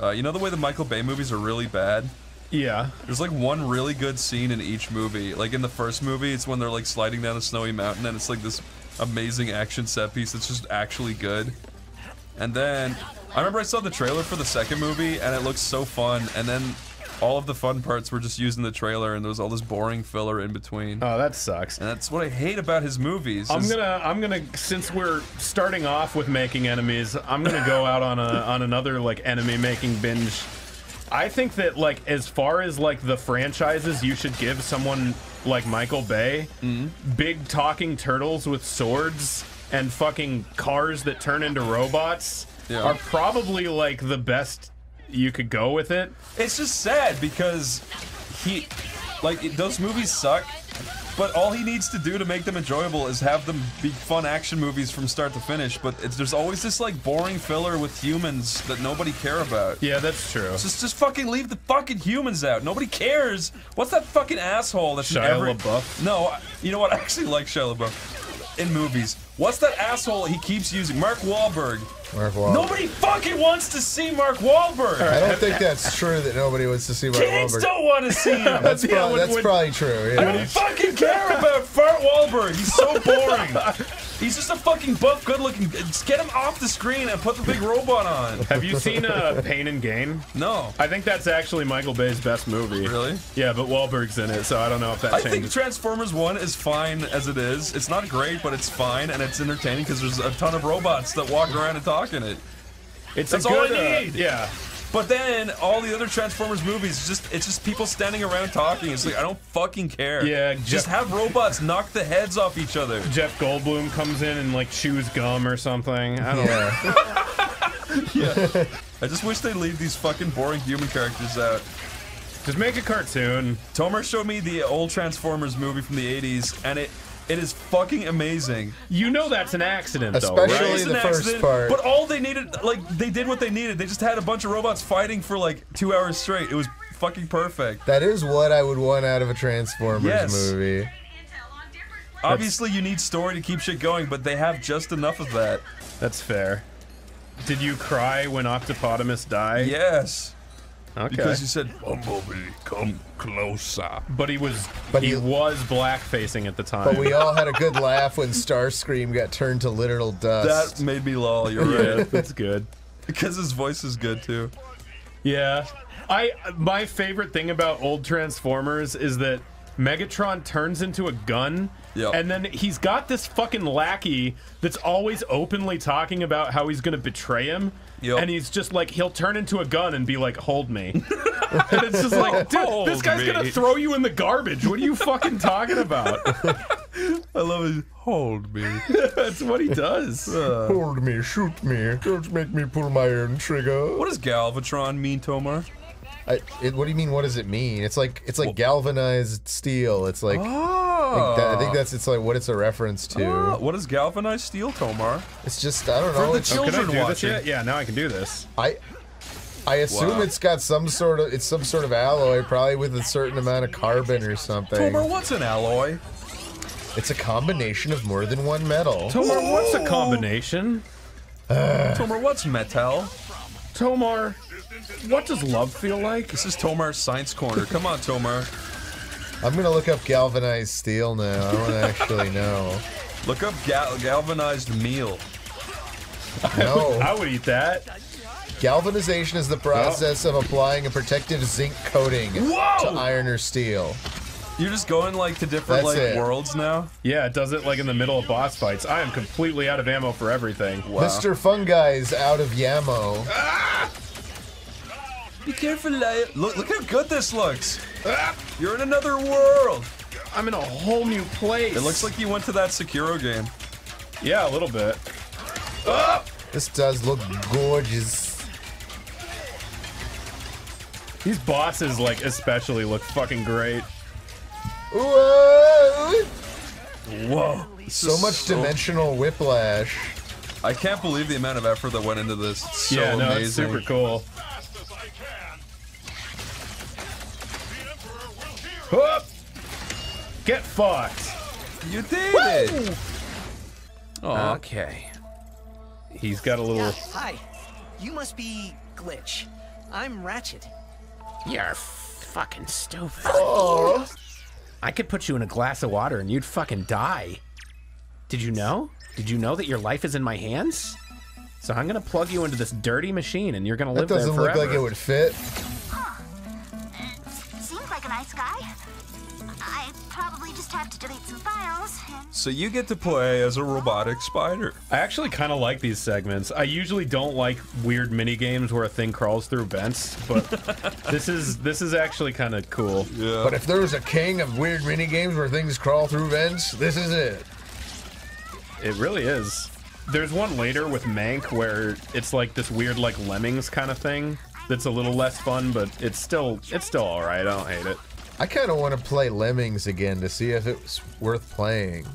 S4: uh, you know the way the Michael Bay movies are really bad.
S2: yeah.
S4: There's like one really good scene in each movie. Like in the first movie, it's when they're like sliding down a snowy mountain, and it's like this amazing action set piece that's just actually good. And then I remember I saw the trailer for the second movie, and it looks so fun. And then all of the fun parts were just used in the trailer, and there was all this boring filler in between.
S2: Oh, that sucks.
S4: And that's what I hate about his movies.
S2: I'm
S4: is-
S2: gonna, I'm gonna, since we're starting off with making enemies, I'm gonna go out on a, on another like enemy making binge. I think that like as far as like the franchises, you should give someone like Michael Bay mm-hmm. big talking turtles with swords and fucking cars that turn into robots
S4: Yeah.
S2: are probably like the best you could go with it.
S4: It's just sad because he, like, those movies suck. But all he needs to do to make them enjoyable is have them be fun action movies from start to finish. But it's, there's always this like boring filler with humans that nobody care about.
S2: Yeah, that's true.
S4: Just, just fucking leave the fucking humans out. Nobody cares. What's that fucking asshole that's
S2: Shia
S4: every...
S2: LaBeouf?
S4: No, I- you know what? I actually like Shia LaBeouf in movies. What's that asshole he keeps using? Mark Wahlberg.
S1: Mark Wahlberg.
S4: Nobody fucking wants to see Mark Wahlberg.
S1: I don't think that's true that nobody wants to see Mark
S4: Kids
S1: Wahlberg.
S4: don't want to see him.
S1: That's,
S2: Yeah,
S1: prob-
S2: when-
S1: that's
S2: when-
S1: probably true.
S4: I don't fucking care about Fart Wahlberg. He's so boring. He's just a fucking buff, good-looking. Just get him off the screen and put the big robot on.
S2: Have you seen uh, Pain and Gain?
S4: No.
S2: I think that's actually Michael Bay's best movie.
S4: Really?
S2: Yeah, but Wahlberg's in it, so I don't know if that
S4: I
S2: changes.
S4: think Transformers 1 is fine as it is. It's not great, but it's fine and it's entertaining because there's a ton of robots that walk around and talk in it.
S2: It's
S4: That's
S2: a
S4: all
S2: good,
S4: I
S2: uh,
S4: need.
S2: yeah.
S4: But then all the other Transformers movies, it's just it's just people standing around talking. It's like I don't fucking care.
S2: Yeah,
S4: just have robots knock the heads off each other.
S2: Jeff Goldblum comes in and like chews gum or something. I don't know.
S4: yeah. I just wish they'd leave these fucking boring human characters out.
S2: Just make a cartoon.
S4: Tomer showed me the old Transformers movie from the 80s, and it it is fucking amazing.
S2: You know that's an accident, though,
S1: Especially
S2: right?
S4: It's
S1: the
S4: an
S1: first
S4: accident,
S1: part.
S4: But all they needed, like, they did what they needed. They just had a bunch of robots fighting for like two hours straight. It was fucking perfect.
S1: That is what I would want out of a Transformers
S4: Yes.
S1: movie.
S4: Obviously, you need story to keep shit going, but they have just enough of that.
S2: That's fair. Did you cry when Octopotamus died?
S4: Yes.
S2: Okay.
S4: Because he said,
S9: Bumblebee, come closer.
S2: but he was
S1: But
S2: he
S1: he-
S2: was black facing at the time.
S1: But we all had a good laugh when Starscream got turned to literal dust.
S4: that made me lol. You're
S2: yeah,
S4: right.
S2: that's good.
S4: because his voice is good too.
S2: Yeah. I my favorite thing about old Transformers is that Megatron turns into a gun
S4: Yep.
S2: and then he's got this fucking lackey that's always openly talking about how he's going to betray him.
S4: Yep.
S2: And he's just like he'll turn into a gun and be like, "Hold me," and it's just like, dude, this guy's
S4: me.
S2: gonna throw you in the garbage. What are you fucking talking about?
S4: I love it. Hold me.
S2: That's what he does. Uh.
S1: Hold me, shoot me, don't make me pull my own trigger.
S4: What does Galvatron mean, Tomer?
S1: I, it, what do you mean? What does it mean? It's like it's like galvanized steel. It's like
S4: Oh.
S1: I think, that, I think that's it's like what it's a reference to.
S4: Ah, what is galvanized steel, Tomer?
S1: It's just I don't
S4: For
S1: know.
S4: the
S1: it's-
S2: Oh, can I
S4: children
S2: do this
S4: watching.
S2: yet? Yeah, now I can do this.
S1: I I assume
S4: Wow.
S1: it's got some sort of it's some sort of alloy, probably with a certain amount of carbon or something.
S4: Tomer, what's an alloy?
S1: It's a combination of more than one metal.
S2: Tomer, what's a combination?
S4: Tomer, what's metal?
S2: Tomer, what does love feel like?
S4: This is Tomer's Science Corner. Come on, Tomer.
S1: I'm gonna look up galvanized steel now. I want to actually know.
S4: Look up gal- galvanized meal.
S1: No.
S2: I would eat that.
S1: Galvanization is the process of applying a protective zinc coating
S4: Whoa!
S1: to iron or steel.
S4: You're just going like to different
S1: That's
S4: like
S1: it.
S4: worlds now.
S2: Yeah, it does it like in the middle of boss fights. I am completely out of ammo for everything.
S4: Wow.
S1: Mr. Fungi is out of Yamo. Ah!
S4: Be careful, Leia. Look, look how good this looks. You're in another world.
S2: I'm in a whole new place.
S4: It looks like you went to that Sekiro game.
S2: Yeah, a little bit.
S1: This does look gorgeous.
S2: These bosses, like, especially look fucking great.
S1: Whoa!
S4: Whoa.
S1: So much dimensional whiplash.
S4: I can't believe the amount of effort that went into this. It's so
S2: yeah, no,
S4: amazing.
S2: it's super cool. Whoop! Get fucked.
S4: You did it. Aw.
S2: Okay. He's got a little.
S7: Hi. You must be Glitch. I'm Ratchet.
S3: You're fucking stupid.
S1: Oh.
S3: I could put you in a glass of water and you'd fucking die. Did you know? Did you know that your life is in my hands? So I'm gonna plug you into this dirty machine and you're gonna
S1: That
S3: live there
S1: doesn't look like it would fit.
S6: Seems like a nice guy. I probably just have to delete some files. And
S4: So you get to play as a robotic spider.
S2: I actually kind of like these segments. I usually don't like weird mini games where a thing crawls through vents, but this is this is actually kind of cool.
S4: Yeah.
S1: But if there was a king of weird mini games where things crawl through vents, this is it.
S2: It really is. There's one later with Mank where it's like this weird like lemmings kind of thing. That's a little less fun, but it's still it's still all right. I don't hate it.
S1: I kind of want to play Lemmings again to see if it's worth playing.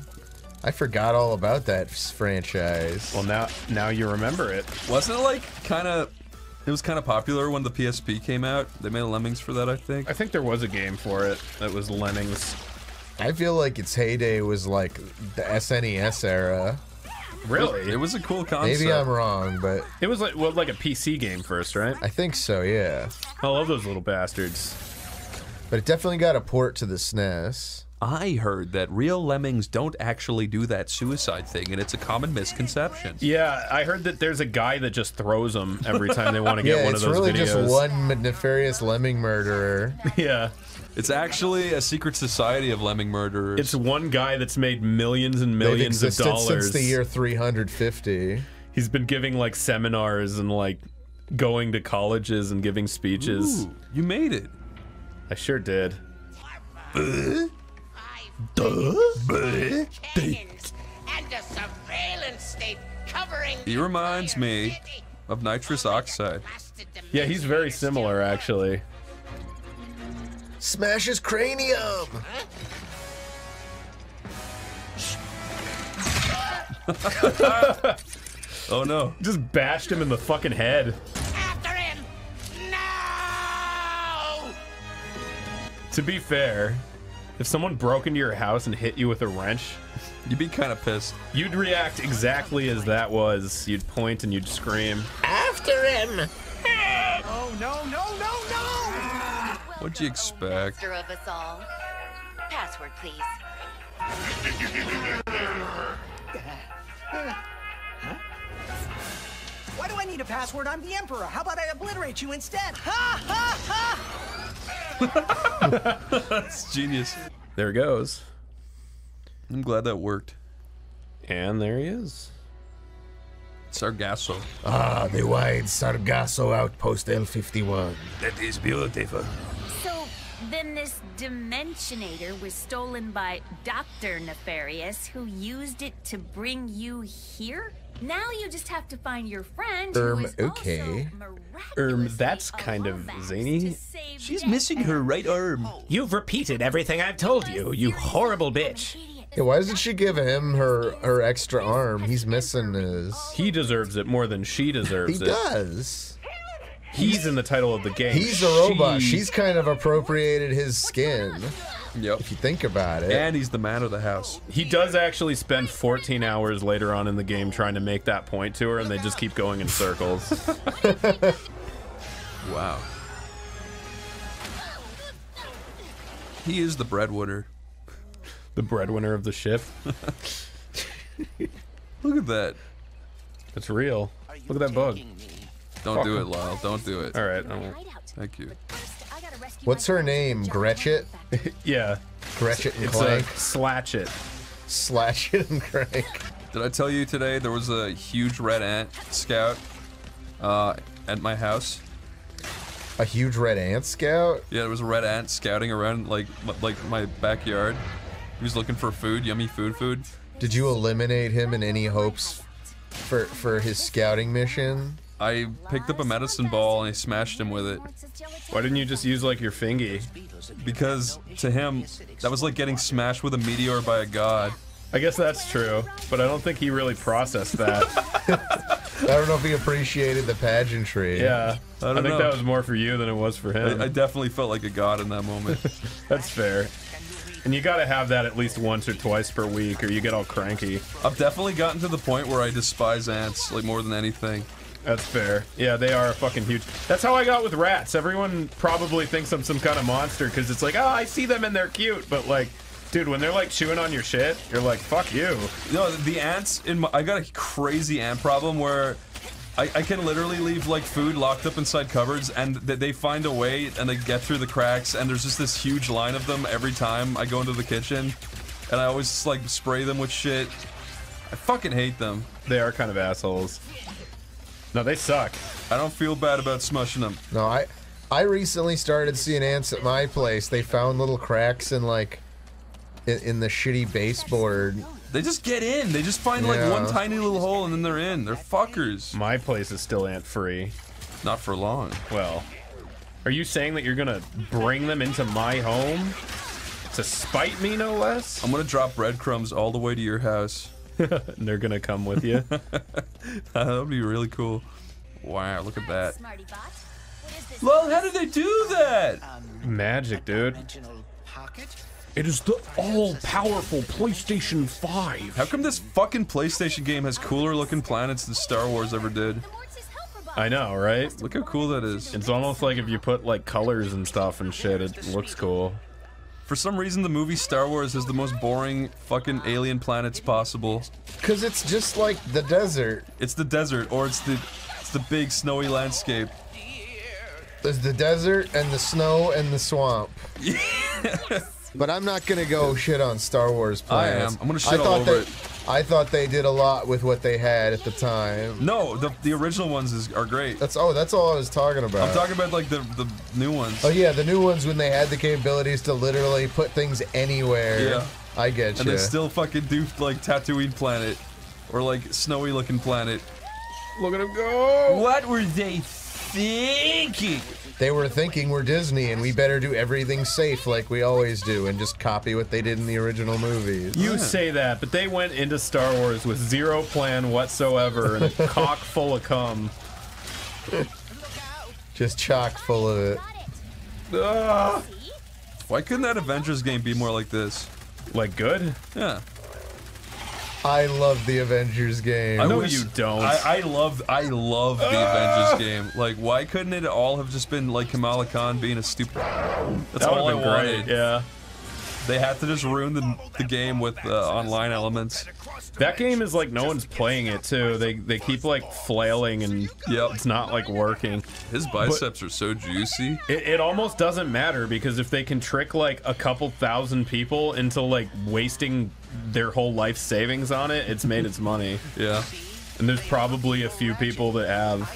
S1: I forgot all about that franchise.
S2: Well, now now you remember it.
S4: Wasn't it like kind of? It was kind of popular when the PSP came out. They made Lemmings for that, I think.
S2: I think there was a game for it that was lemmings.
S1: I feel like its heyday was like the SNES era.
S2: Really?
S4: It was a cool concept.
S1: Maybe I'm wrong, but
S2: It was like well, like a PC game first, right?
S1: I think so. Yeah.
S2: I love those little bastards.
S1: But it definitely got a port to the SNES.
S4: I heard that real lemmings don't actually do that suicide thing, and it's a common misconception.
S2: Yeah, I heard that there's a guy that just throws them every time they want to get
S1: yeah,
S2: one of those
S1: really
S2: videos.
S1: just one nefarious lemming murderer.
S2: Yeah.
S4: It's actually a secret society of lemming murderers.
S2: It's one guy that's made millions and
S1: They've
S2: millions of
S1: existed
S2: dollars.
S1: since the year 350.
S2: He's been giving like seminars and like going to colleges and giving speeches.
S4: Ooh, you made it.
S2: I sure did.
S8: Cannons and a surveillance state covering
S4: He reminds me of nitrous oxide.
S2: Yeah, he's very similar actually.
S1: Smash his cranium!
S4: Oh no.
S2: Just bashed him in the fucking head. To be fair, if someone broke into your house and hit you with a wrench,
S4: You'd be kind of pissed.
S2: you'd react exactly as that was. You'd point and you'd scream.
S8: After him.
S7: Oh no no no no!
S4: What'd you expect?
S6: Master of us all. Password, please.
S7: Why do I need a password? I'm the Emperor. How about I obliterate you instead? Ha ha ha!
S4: That's genius.
S2: There he goes.
S4: I'm glad that worked.
S2: And there he is.
S4: Sargasso.
S1: Ah, the wide Sargasso outpost L51.
S9: That is beautiful.
S6: So then this Dimensionator was stolen by Dr. Nefarious, who used it to bring you here? Now you just have to find your friend
S1: Um,
S6: who is
S1: okay.
S6: also
S2: Um, that's kind of zany.
S4: She's missing her right arm.
S3: You've repeated everything I've told you, you horrible bitch.
S1: Yeah, why doesn't she give him her her extra arm? He's missing his.
S2: He deserves it more than she
S1: He
S2: deserves it.
S1: does.
S2: He's in the title of the game.
S1: He's a robot.
S2: She-
S1: She's kind of appropriated his skin.
S4: Yep.
S1: If you think about it.
S4: And he's the man of the house.
S2: He does actually spend 14 hours later on in the game trying to make that point to her, and they just keep going in circles.
S4: Wow. He is the breadwinner.
S2: the breadwinner of the ship.
S4: Look at that.
S2: It's real. Look at that bug.
S4: Don't do it, Lyle. Don't do it.
S2: All right. I won't.
S4: Thank you.
S1: What's her name? Gretchet?
S2: Yeah.
S1: Gretchet and
S2: It's a
S1: Clank?
S2: slatch it.
S1: Slash it and crank.
S4: Did I tell you today there was a huge red ant scout uh, at my house?
S1: A huge red ant scout?
S4: Yeah, there was a red ant scouting around like like my backyard. He was looking for food, yummy food, food.
S1: Did you eliminate him in any hopes for for his scouting mission?
S4: I picked up a medicine ball and I smashed him with it.
S2: Why didn't you just use like your fingy?
S4: Because to him, that was like getting smashed with a meteor by a god.
S2: I guess that's true, but I don't think he really processed that.
S1: I don't know if he appreciated the pageantry.
S2: yeah.
S4: I don't
S2: think
S4: know.
S2: that was more for you than it was for him.
S4: I, I definitely felt like a god in that moment.
S2: That's fair. And you gotta have that at least once or twice per week, or you get all cranky.
S4: I've definitely gotten to the point where I despise ants like more than anything.
S2: That's fair. Yeah, they are fucking huge. That's how I got with rats. Everyone probably thinks I'm some kind of monster because it's like, oh, I see them and they're cute, but like, dude, when they're like chewing on your shit, you're like, fuck you.
S4: No, the ants in my, I got a crazy ant problem where I, I can literally leave like food locked up inside cupboards and th- they find a way and they get through the cracks and there's just this huge line of them every time I go into the kitchen and I always like spray them with shit. I fucking hate them.
S2: They are kind of assholes. No, they suck.
S4: I don't feel bad about smushing them.
S1: No, I I recently started seeing ants at my place. They found little cracks in like in, in the shitty baseboard.
S4: They just get in. They just find like
S1: Yeah.
S4: one tiny little hole and then they're in. They're fuckers.
S2: My place is still ant free.
S4: Not for long.
S2: Well, are you saying that you're gonna bring them into my home to spite me, no less?
S4: I'm gonna drop breadcrumbs all the way to your house.
S2: and they're gonna come with you.
S4: that would be really cool. Wow, look at that.
S6: Smarty bot. What is this?
S4: Well, how did they do that?
S2: Magic, dude.
S7: Pocket?
S10: It is the all-powerful PlayStation 5.
S4: How come this fucking PlayStation game has cooler looking planets than Star Wars ever did?
S6: The Mortis helper bot.
S2: I know, right?
S4: Look how cool that is.
S2: It's almost like if you put like colors and stuff and shit, it looks cool.
S4: For some reason, the movie Star Wars has the most boring fucking alien planets possible.
S1: Cause it's just like the desert.
S4: It's the desert, or it's the it's the big snowy landscape.
S1: There's the desert and the snow and the swamp. but I'm not gonna go shit on Star Wars planets.
S4: I am. I'm gonna shit
S1: I
S4: all over
S1: they,
S4: it.
S1: I thought they did a lot with what they had at the time.
S4: No, the the original ones is, are great.
S1: That's oh, that's all I was talking about.
S4: I'm talking about like the the new ones.
S1: Oh yeah, the new ones when they had the capabilities to literally put things anywhere.
S4: Yeah.
S1: I get you.
S4: and
S1: you.
S4: they still fucking do like Tatooine planet, or like snowy looking planet.
S2: Look at him go!
S4: What were they thinking?
S1: They were thinking we're Disney and we better do everything safe like we always do and just copy what they did in the original movies.
S2: You say that, but they went into Star Wars with zero plan whatsoever and a cock full of cum.
S1: Just chock full of it.
S2: Ah.
S4: Why couldn't that Avengers game be more like this?
S2: Like good?
S4: Yeah.
S1: I love the Avengers game.
S2: I know you don't.
S4: I, I love I love the Avengers game. Like, why couldn't it all have just been like Kamala Khan being a stupid? That's
S2: That
S4: all I
S2: would've been
S4: wanted.
S2: great, Yeah.
S4: They had to just ruin the, the game with uh, online elements.
S2: That game is like no one's playing it too. They they keep like flailing and
S4: Yep.
S2: it's not like working.
S4: His biceps are so juicy.
S2: It, it almost doesn't matter because if they can trick like a couple thousand people into like wasting their whole life savings on it, it's made its money.
S4: Yeah.
S2: And there's probably a few people that have.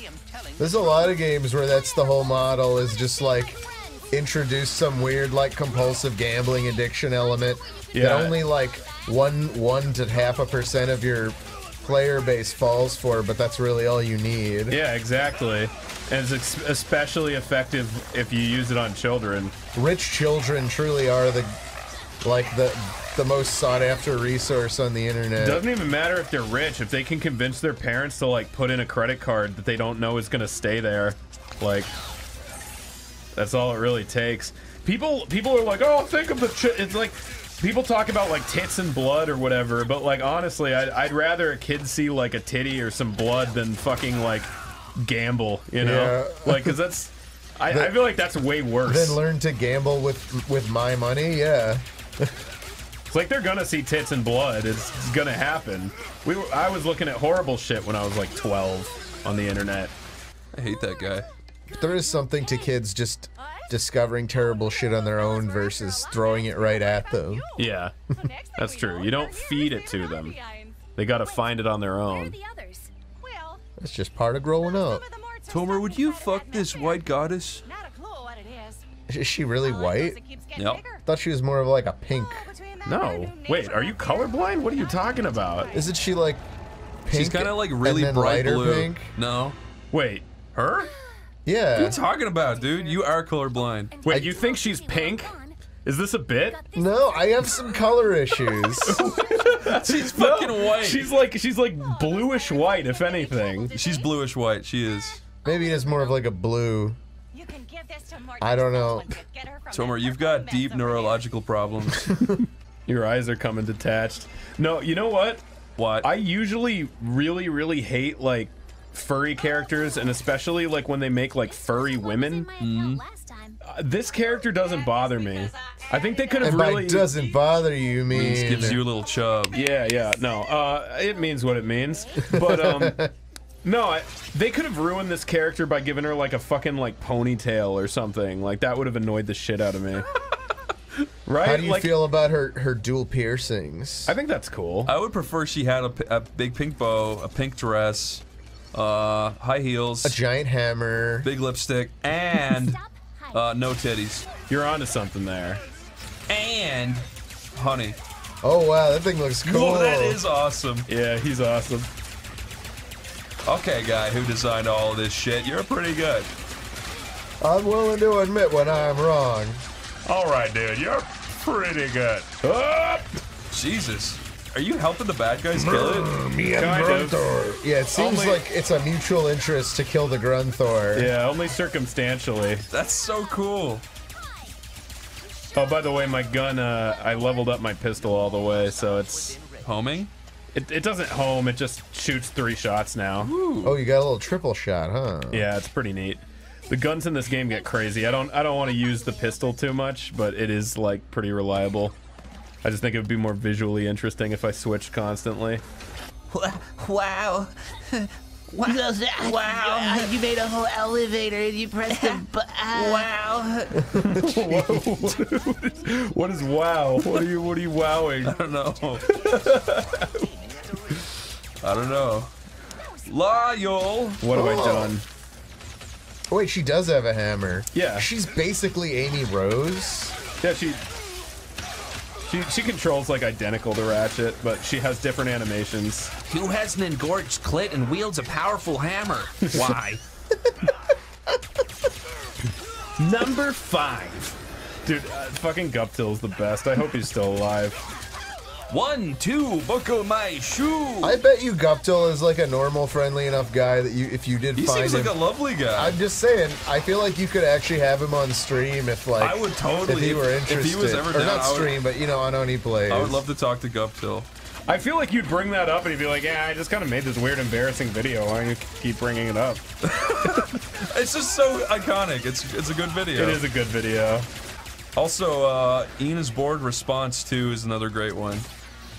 S1: There's a lot of games where that's the whole model is just like introduce some weird like compulsive gambling addiction element
S2: Yeah.
S1: that only like one one to half a percent of your player base falls for, but that's really all you need.
S2: Yeah, exactly. And it's ex- especially effective if you use it on children.
S1: Rich children truly are the like the the most sought after resource on the internet.
S2: It doesn't even matter if they're rich. If they can convince their parents to like put in a credit card that they don't know is gonna stay there, like that's all it really takes. People people are like, oh, think of the. Ch-. It's like people talk about like tits and blood or whatever, but like honestly, I'd, I'd rather a kid see like a titty or some blood than fucking like gamble. You know,
S1: Yeah.
S2: like because that's. I, I feel like that's way worse.
S1: Then learn to gamble with with my money. Yeah.
S2: It's like they're gonna see tits and blood. It's, it's gonna happen. We were, I was looking at horrible shit when I was like 12 on the internet.
S4: I hate that guy.
S1: There is something to kids just discovering terrible shit on their own versus throwing it right at them.
S2: Yeah, that's true. You don't feed it to them. They gotta find it on their own.
S1: That's just part of growing up.
S4: Tomer, would you fuck this white goddess?
S1: Is she really white?
S4: Yep.
S1: Thought she was more of like a pink.
S2: No. Wait, are you colorblind? What are you talking about?
S1: Isn't she like pink?
S4: She's kind of like really bright blue.
S1: pink?
S4: No.
S2: Wait, her? Yeah.
S4: What are
S1: Yeah.
S4: you talking about, dude? You are colorblind.
S2: Wait, you think she's pink? Is this a bit?
S1: No, I have some color issues.
S4: She's fucking white.
S2: She's like she's like bluish white, if anything.
S4: She's bluish white. She is.
S1: Maybe it's more of like a blue. I don't know.
S4: Tomer, you've got deep neurological problems.
S2: Your eyes are coming detached. No, you know what?
S4: What?
S2: I usually really, really hate like furry characters, and especially like when they make like furry women. Uh, this character doesn't bother me. I think they could have
S1: And by
S2: really.
S1: doesn't bother you
S4: Means
S1: mean
S4: gives you a little chub.
S2: Yeah, yeah, no. Uh, it means what it means. But um, no, I, they could have ruined this character by giving her like a fucking like ponytail or something. Like that would have annoyed the shit out of me. right?
S1: How do you
S2: like,
S1: feel about her her dual piercings?
S2: I think that's cool.
S4: I would prefer she had a big pink bow, a pink dress, uh, high heels,
S1: A giant hammer.
S4: big lipstick, and uh, no titties.
S2: You're onto something there.
S4: And honey.
S1: Oh wow, that thing looks cool.
S4: Whoa, that is awesome.
S2: Yeah, he's awesome.
S4: Okay, guy who designed all of this shit, you're pretty good.
S1: I'm willing to admit when I'm wrong.
S2: All right, dude, you're pretty good.
S4: Jesus. Are you helping the bad guys kill it?
S1: Me and
S2: Kind of.
S1: Yeah, it seems
S2: Only-
S1: like it's a mutual interest to kill the Grunthor.
S2: Yeah, only circumstantially.
S4: That's so cool.
S2: Oh, by the way, my gun, uh, I leveled up my pistol all the way, so it's
S4: Homing?
S2: It, it doesn't home. It just shoots three shots now.
S1: Oh, you got a little triple shot, huh?
S2: Yeah, it's pretty neat. The guns in this game get crazy. I don't I don't want to use the pistol too much, but it is like pretty reliable. I just think it would be more visually interesting if I switched constantly.
S13: Wow. Wow. wow. You made a whole elevator and you pressed the button. wow.
S2: What is wow? What are you what are you wowing?
S4: I don't know. I don't know. Lyle.
S2: What have I
S1: Oh.
S2: done?
S1: Oh, wait, she does have a hammer.
S2: Yeah.
S1: She's basically Amy Rose.
S2: Yeah, she she she controls like identical to Ratchet, but she has different animations.
S14: Who has an engorged clit and wields a powerful hammer? Why?
S2: Number five. Dude, uh, fucking Guptill's the best. I hope he's still alive.
S4: One, two, buckle my shoe.
S1: I bet you Guptil is like a normal, friendly enough guy that you, if you did find it.
S4: He
S1: find
S4: seems
S1: him,
S4: like a lovely guy.
S1: I'm just saying. I feel like you could actually have him on stream if, like,
S4: I would totally-
S1: if he were interested.
S4: if he was ever
S1: or not
S4: I would-
S1: stream, but you know, on Oney Plays.
S4: I would love to talk to Guptil.
S2: I feel like you'd bring that up and he'd be like, "Yeah, I just kind of made this weird, embarrassing video. Why don't you keep bringing it up?"
S4: It's just so iconic. It's it's a good video.
S2: It is a good video.
S4: Also, uh, Ina's board response too is another great one.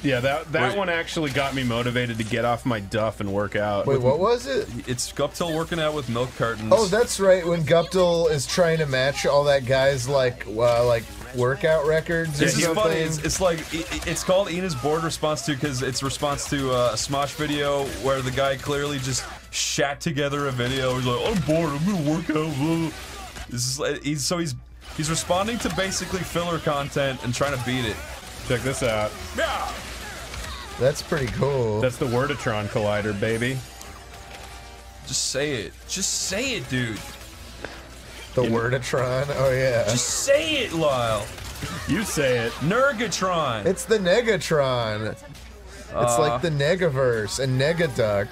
S2: Yeah, that that
S4: Wait.
S2: one actually got me motivated to get off my duff and work out.
S1: Wait, what was it?
S4: It's Guptil working out with milk cartons.
S1: Oh, that's right. When Guptil is trying to match all that guy's like, uh, like workout records or
S4: This is funny. It's, it's like i- i- it's called Ina's board response to because it's response to uh, a Smosh video where the guy clearly just shat together a video. He's like, "I'm bored. I'm gonna work out." blah." This is like- he's so he's he's responding to basically filler content and trying to beat it.
S2: Check this out.
S4: Yeah.
S1: That's pretty cool.
S2: That's the Wordatron Collider, baby.
S4: Just say it. Just say it, dude.
S1: the Wordatron. Oh yeah.
S4: Just say it, Lyle.
S2: You say it.
S4: Nergatron.
S1: It's the Negatron. It's
S4: Uh,
S1: like the Negaverse and Negaduck.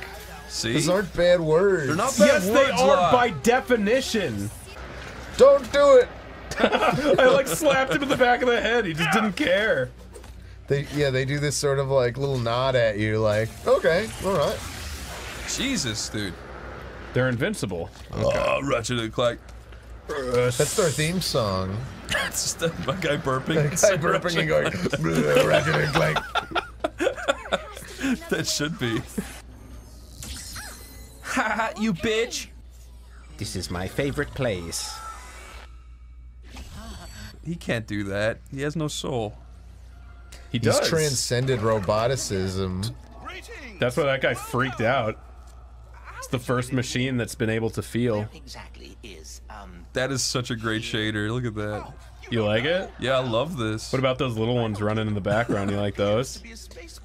S4: See?
S1: Those aren't bad words.
S4: They're not bad
S2: Yes, they are
S4: Lyle.
S2: by definition.
S1: Don't do it.
S2: I like slapped him in the back of the head. He just didn't care.
S1: They yeah, they do this sort of like little nod at you, like, okay, all right.
S4: Jesus, dude.
S2: They're invincible.
S4: Oh, Ratchet and Clank.
S1: That's their theme song.
S4: It's just that my guy burping.
S1: Guy burping and going, "Bleh, Ratchet and Clank.
S4: that should be. Ha you bitch.
S3: This is my favorite place.
S4: He can't do that. He has no soul.
S2: He
S1: He's transcended roboticism.
S2: That's why that guy freaked out. It's the first machine that's been able to feel.
S13: Exactly is, um,
S4: That is such a great shader. Look at that.
S2: You like it?
S4: Yeah, I love this.
S2: What about those little ones running in the background? You like those?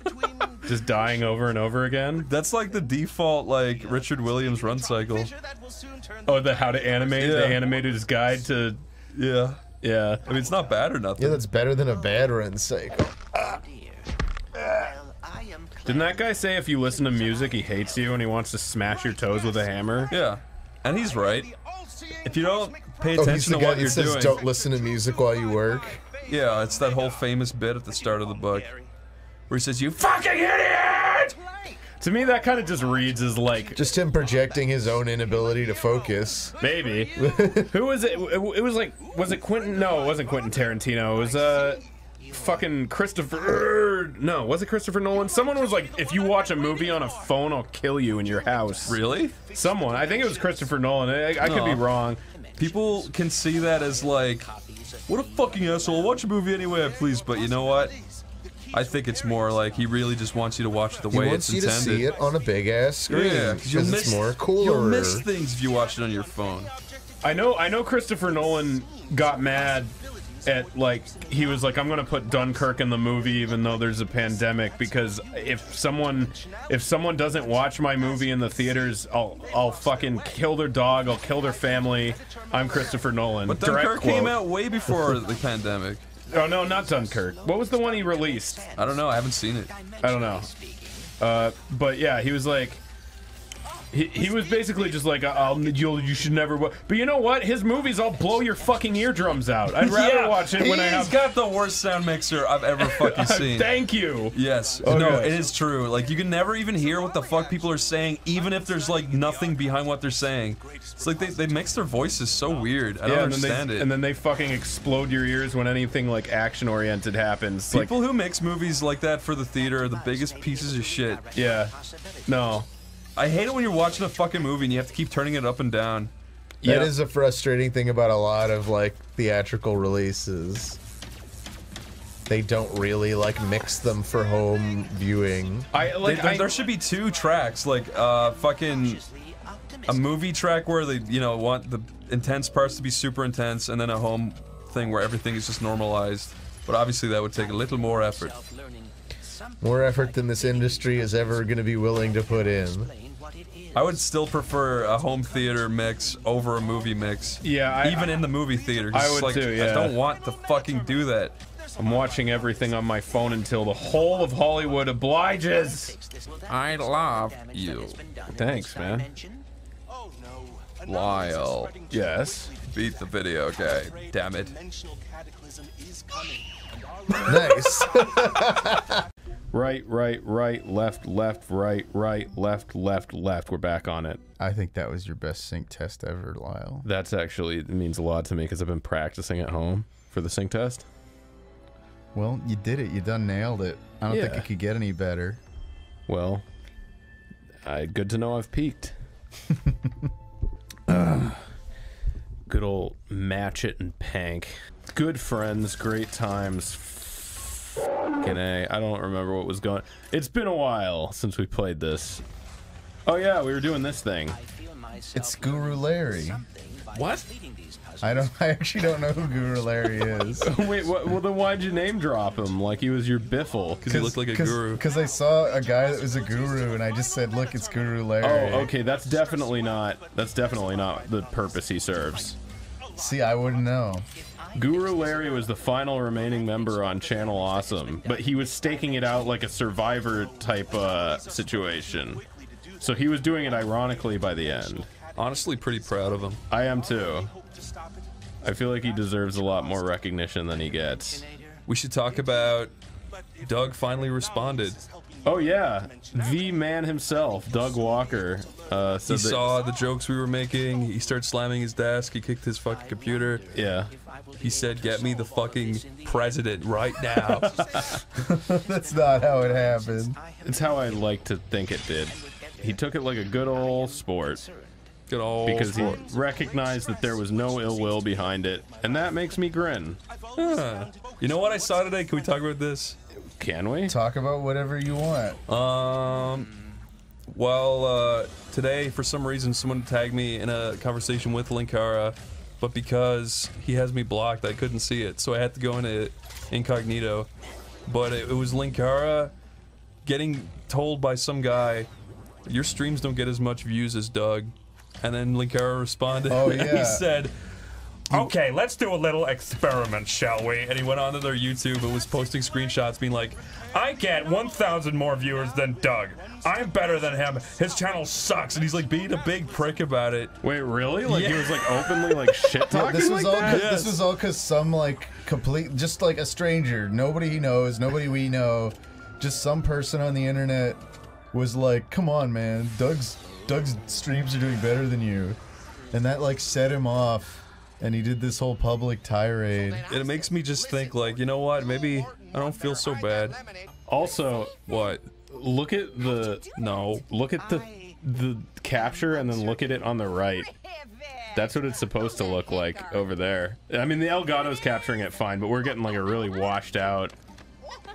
S2: Just dying over and over again?
S4: That's like the default like Richard Williams run cycle.
S2: Oh, the how to animate, the
S4: Yeah.
S2: animator's guide to.
S4: Yeah.
S2: Yeah.
S4: I mean, it's not bad or nothing.
S1: Yeah, that's better than a bad run cycle.
S2: Didn't that guy say if you listen to music, he hates you and he wants to smash your toes with a hammer?
S4: Yeah. And he's right. If you don't pay
S1: Oh, he's
S4: attention
S1: the
S4: to
S1: guy
S4: what
S1: that
S4: you're
S1: says
S4: doing.
S1: don't listen to music while you work.
S4: Yeah, it's that whole famous bit at the start of the book where he says, "You fucking idiot!"
S2: To me, that kind of just reads as like
S1: Just him projecting his own inability to focus.
S2: maybe. Who was it? It it was like was it Quentin? No, it wasn't Quentin Tarantino. It was uh fucking Christopher. No, was it Christopher Nolan? Someone was like, if you watch a movie on a phone, I'll kill you in your house.
S4: Really?
S2: Someone. I think it was Christopher Nolan. I, I could be
S4: Aw.
S2: wrong.
S4: People can see that as like, what a fucking asshole. Watch a movie anyway I please, but you know what? I think it's more like he really just wants you to watch it the
S1: He
S4: way
S1: wants
S4: it's
S1: you to
S4: intended.
S1: see it on a big ass screen.
S4: Yeah,
S1: because
S4: you'll
S1: it's
S4: miss
S1: more cooler.
S4: You'll miss things if you watch it on your phone.
S2: I know. I know. Christopher Nolan got mad at like he was like, I'm gonna put Dunkirk in the movie even though there's a pandemic because if someone if someone doesn't watch my movie in the theaters, I'll I'll fucking kill their dog. I'll kill their family. I'm Christopher Nolan.
S4: But Dunkirk came out way before the pandemic.
S2: Oh no, not Dunkirk. What was the one he released?
S4: I don't know. I haven't seen it.
S2: I don't know. Uh, but yeah, he was like, He, he was basically just like, uh, um, I'll, you'll, you should never. wa-" But you know what? His movies all blow your fucking eardrums out. I'd rather
S4: Yeah,
S2: watch it when I
S4: he's
S2: have.
S4: got the worst sound mixer I've ever fucking uh, seen.
S2: Thank you.
S4: Yes.
S2: Okay.
S4: No, it is true. Like you can never even hear what the fuck people are saying, even if there's like nothing behind what they're saying. It's like they, they mix their voices so weird. I don't
S2: yeah, and
S4: understand
S2: they,
S4: it.
S2: and then they fucking explode your ears when anything like action oriented happens. Like,
S4: People who makes movies like that for the theater are the biggest pieces of shit.
S2: yeah, no.
S4: I hate it when you're watching a fucking movie and you have to keep turning it up and down.
S1: That is a frustrating thing about a lot of like theatrical releases. They don't really like mix them for home viewing.
S2: I
S4: They- there, there should be two tracks, like uh, fucking a movie track where they, you know, want the intense parts to be super intense, and then a home thing where everything is just normalized. But obviously, that would take a little more effort.
S1: More effort than this industry is ever going to be willing to put in.
S4: I would still prefer a home theater mix over a movie mix.
S2: Yeah, I-
S4: even in the movie theater. 'cause
S2: I would
S4: like,
S2: too,
S4: I don't want to fucking do that.
S2: I'm watching everything on my phone until the whole of Hollywood obliges.
S4: I love you.
S2: Thanks, man.
S4: Lyle.
S2: Yes.
S4: Beat the video guy. Damn it.
S1: Nice.
S2: Right, right, right, left, left, right, right, left, left, left. We're back on it.
S15: I think that was your best sync test ever, Lyle.
S2: That's actually it means a lot to me because I've been practicing at home for the sync test.
S15: Well, you did it. You done nailed it. I don't think
S2: Yeah.
S15: it could get any better.
S2: Well, I, good to know I've peaked. Good old Matchet and Pank. Good friends, great times. Fucking A. I don't remember what was going It's been a while since we played this. Oh yeah, we were doing this thing.
S15: It's Guru Larry.
S2: What?
S15: I don't. I actually don't know who Guru Larry is.
S2: Wait, what, well then why'd you name drop him like he was your biffle?
S15: Because he looked like a guru. Because I saw a guy that was a guru, and I just said, "Look, it's Guru Larry."
S2: Oh, okay. That's definitely not. That's definitely not the purpose he serves.
S15: See, I wouldn't know.
S2: Guru Larry was the final remaining member on Channel Awesome, but he was staking it out like a Survivor type uh, situation. So he was doing it ironically by the end.
S4: Honestly, pretty proud of him.
S2: I am too. I feel like he deserves a lot more recognition than he gets.
S4: We should talk about Doug finally responded.
S2: Oh yeah, the man himself, Doug Walker, uh,
S4: He
S2: said that,
S4: saw the jokes we were making. He started slamming his desk. He kicked his fucking computer.
S2: Yeah.
S4: He said, "Get me the fucking president right now."
S15: That's not how it happened.
S2: It's how I like to think it did. He took it like a good old sport.
S4: Good old
S2: because
S4: sport.
S2: he recognized that there was no ill will behind it, and that makes me grin.
S4: Huh. You know what I saw today? Can we talk about this?
S2: Can we?
S15: Talk about whatever you want.
S4: Um. Well, uh, today for some reason someone tagged me in a conversation with Linkara, but because he has me blocked, I couldn't see it, so I had to go into incognito. But it, it was Linkara getting told by some guy, "Your streams don't get as much views as Doug," and then Linkara responded.
S15: Oh,
S4: and
S15: yeah.
S4: he said. Oh. Okay, let's do a little experiment, shall we? And he went onto their YouTube and was posting screenshots being like, I get 1,000 more viewers than Doug. I'm better than him. His channel sucks. And he's like being a big prick about it.
S2: Wait, really? Like he was like openly like shit
S15: Yeah,
S2: talking
S15: this was
S2: like
S15: all.
S2: that?
S15: Cause, This was all because some like complete, just like a stranger, nobody he knows, nobody we know, just some person on the internet was like, "Come on, man, Doug's Doug's streams are doing better than you," and that like set him off, and he did this whole public tirade.
S4: And it makes me just think, like, you know what? Maybe I don't feel so bad.
S2: Also,
S4: what?
S2: Look at the
S4: no.
S2: Look at the the capture and then look at it on the right. That's what it's supposed to look like over there. I mean, the Elgato's capturing it fine, but we're getting like a really washed out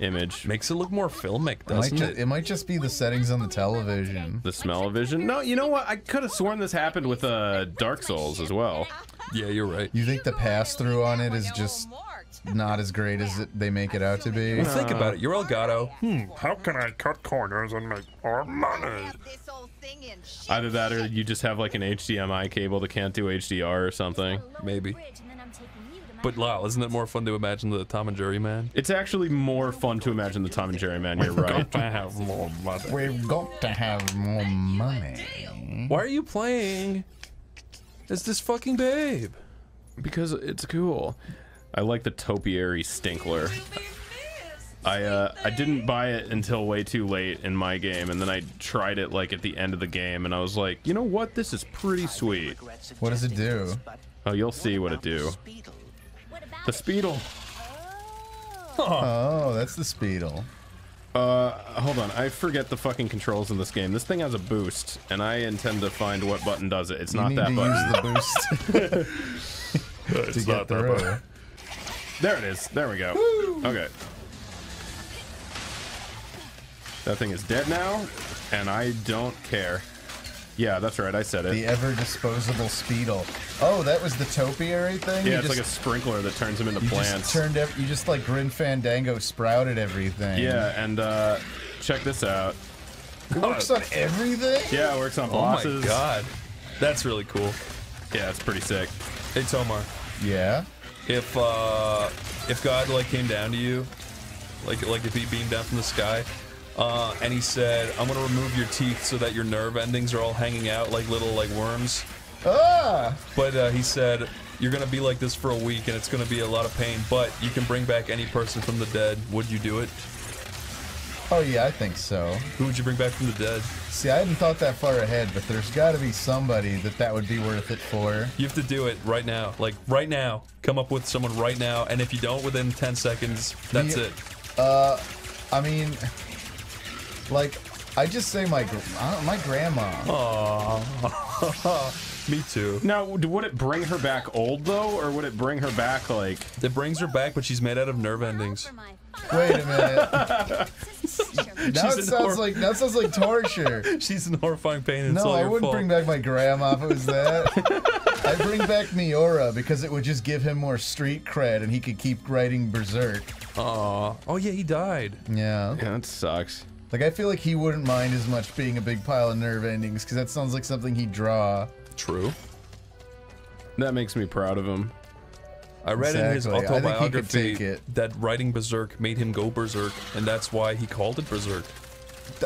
S2: image.
S4: Makes it look more filmic, doesn't
S15: It might, ju- it might just be the settings on the television.
S2: The smell-o-vision? No, you know what? I could have sworn this happened with uh, Dark Souls as well.
S4: Yeah, you're right.
S15: You think the pass through on it is just not as great as it, they make it out to be?
S4: Well, think about it. You're Elgato.
S9: Hmm, how can I cut corners and make more money?
S2: Either that or you just have like an HDMI cable that can't do HDR or something.
S4: Maybe. But Lyle, isn't it more fun to imagine the Tom and Jerry man?
S2: It's actually more fun to imagine the Tom and Jerry man. You're right.
S9: We've got to have more money.
S15: We've got to have more money.
S4: Why are you playing as this fucking babe?
S2: Because it's cool. I like the topiary stinkler. I uh, I didn't buy it until way too late in my game, and then I tried it like at the end of the game, and I was like, you know what, this is pretty sweet.
S1: What does it do?
S2: Oh, you'll see what it do. The Speetle.
S1: Oh, that's the Speetle.
S2: Uh, hold on. I forget the fucking controls in this game. This thing has a boost, and I intend to find what button does it. It's
S1: You
S2: not
S1: need
S2: that
S1: to
S2: button.
S1: use the boost to get through.
S2: There it is. There we go. Okay. That thing is dead now, and I don't care. Yeah, that's right. I said it.
S1: The ever disposable Speetle. Oh, that was the topiary thing.
S2: yeah,
S1: You
S2: it's like a sprinkler that turns them into
S1: you
S2: plants.
S1: Just turned. Ev- you just like Grim Fandango sprouted everything.
S2: yeah, and uh, check this out.
S1: It works on everything.
S2: Yeah, it works on
S4: Oh my god, that's really cool.
S2: Yeah, it's pretty sick.
S4: Hey Tomer,
S1: Yeah.
S4: if uh, if God like came down to you, like like if he beamed down from the sky, uh, and he said, "I'm gonna remove your teeth so that your nerve endings are all hanging out like little like worms,"
S1: Ah.
S4: but uh, he said. You're gonna be like this for a week, and it's gonna be a lot of pain. But you can bring back any person from the dead. Would you do it?
S1: Oh yeah, I think so.
S4: Who would you bring back from the dead?
S1: See, I hadn't thought that far ahead, but there's got to be somebody that that would be worth it for.
S4: You have to do it right now. Like right now. Come up with someone right now, and if you don't within 10 seconds, that's
S1: The-
S4: it.
S1: Uh, I mean, like, I just say my uh, my grandma.
S4: Aww. Me too.
S2: Now, would it bring her back old though, or would it bring her back like?
S4: It brings her back, but she's made out of nerve endings.
S1: Wait a minute. now
S4: She's
S1: it sounds
S4: hor-
S1: like now it sounds like torture.
S4: She's in horrifying pain. It's
S1: No,
S4: all
S1: I wouldn't
S4: fault.
S1: bring back my grandma if it was that. I'd bring back Miura because it would just give him more street cred and he could keep writing Berserk.
S4: Aw. Oh yeah, he died.
S1: Yeah.
S2: Yeah, that sucks.
S1: Like I feel like he wouldn't mind as much being a big pile of nerve endings because that sounds like something he'd draw.
S4: True.
S2: That makes me proud of him.
S4: I read in his
S1: Exactly. I think he could
S4: autobiography that writing Berserk made him go Berserk, and that's why he called it Berserk.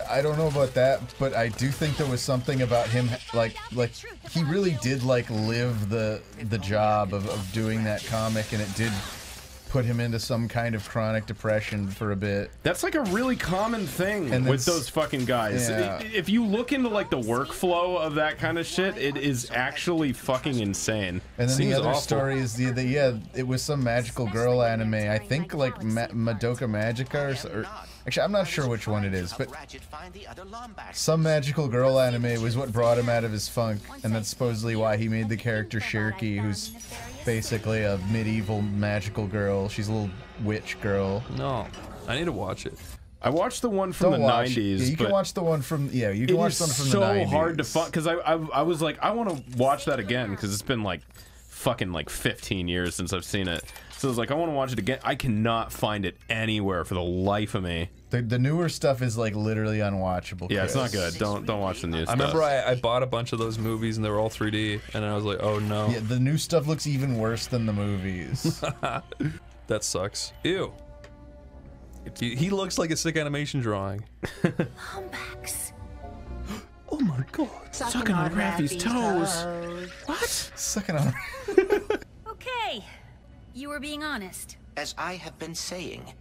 S1: I don't know about that, but I do think there was something about him, like, like he really did like live the the job of, of doing that comic, and it did put him into some kind of chronic depression for a bit.
S2: That's like a really common thing
S1: And
S2: with those fucking guys.
S1: Yeah.
S2: If you look into like the workflow of that kind of shit, it is actually fucking insane.
S1: And then
S2: Seems
S1: the other
S2: awful.
S1: story is the, the yeah, it was some magical girl anime. I think like Ma- Madoka Magica or, or actually I'm not sure which one it is, but some magical girl anime was what brought him out of his funk, and that's supposedly why he made the character Schierke, who's basically a medieval magical girl. She's a little witch girl.
S4: No, I need to watch it.
S2: I watched the one from
S1: Don't
S2: the
S1: watch-
S2: 90s.
S1: Yeah, you can
S2: but
S1: watch the one from yeah, you can watch
S2: is
S1: the one from
S2: so
S1: the 90s.
S2: So hard to fuck because I, I I was like I want to watch that again because it's been like fucking like 15 years since I've seen it. So I was like I want to watch it again. I cannot find it anywhere for the life of me.
S1: The, the newer stuff is like literally unwatchable.
S2: Yeah, it's not good. Don't don't watch the new
S4: I
S2: stuff.
S4: remember I, I bought a bunch of those movies and they were all 3D, and I was like, oh no.
S1: Yeah, the new stuff looks even worse than the movies.
S4: that sucks. Ew. He, he looks like a sick animation drawing.
S6: Lombax.
S4: Oh my god.
S16: Sucking on Raffy's toes.
S6: What?
S1: Sucking on.
S6: Okay. You were being honest.
S15: As I have been saying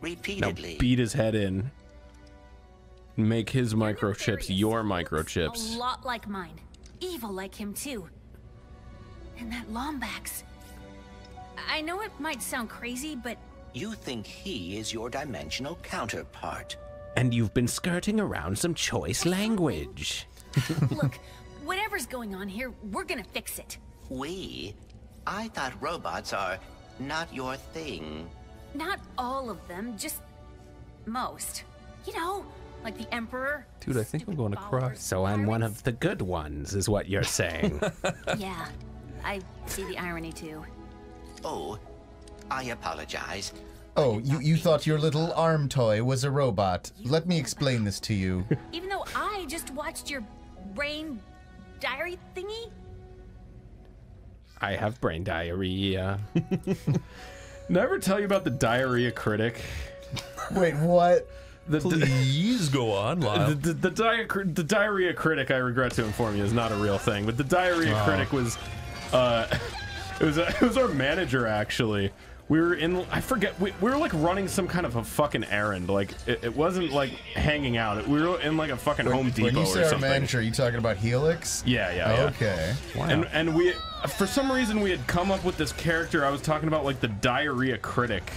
S15: repeatedly.
S2: now
S15: repeatedly.
S2: beat his head in. Make his microchips your microchips.
S6: A
S2: microchips.
S6: lot like mine. Evil like him, too. And that Lombax. I know it might sound crazy, but
S15: You think he is your dimensional counterpart.
S16: And you've been skirting around some choice language.
S6: look, whatever's going on here, we're gonna fix it.
S15: We? I thought robots are not your thing.
S6: Not all of them, just most. You know, like the Emperor.
S4: Dude, I think I'm going to cry.
S16: So I'm one of the good ones, is what you're saying.
S6: yeah, I see the irony too.
S15: Oh, I apologize.
S1: Oh, you, you thought your little arm toy was a robot. Let me explain this to you.
S6: Even though I just watched your brain diary thingy?
S16: I have brain diarrhea.
S2: Never tell you about the diarrhea critic.
S1: Wait, what?
S2: the,
S4: Please go on, Lyle.
S2: The, the, the, dia- the diarrhea critic, I regret to inform you, is not a real thing. But the diarrhea
S4: Oh.
S2: critic was, uh, it was it was our manager actually. We were in, I forget, we, we were like running some kind of a fucking errand. Like it, it wasn't like hanging out. We were in like a fucking Home Depot
S1: When you say
S2: or something.
S1: manager, are you talking about Helix?
S2: Yeah, yeah, yeah.
S1: Okay.
S2: And and we, for some reason, we had come up with this character. I was talking about like the diarrhea critic,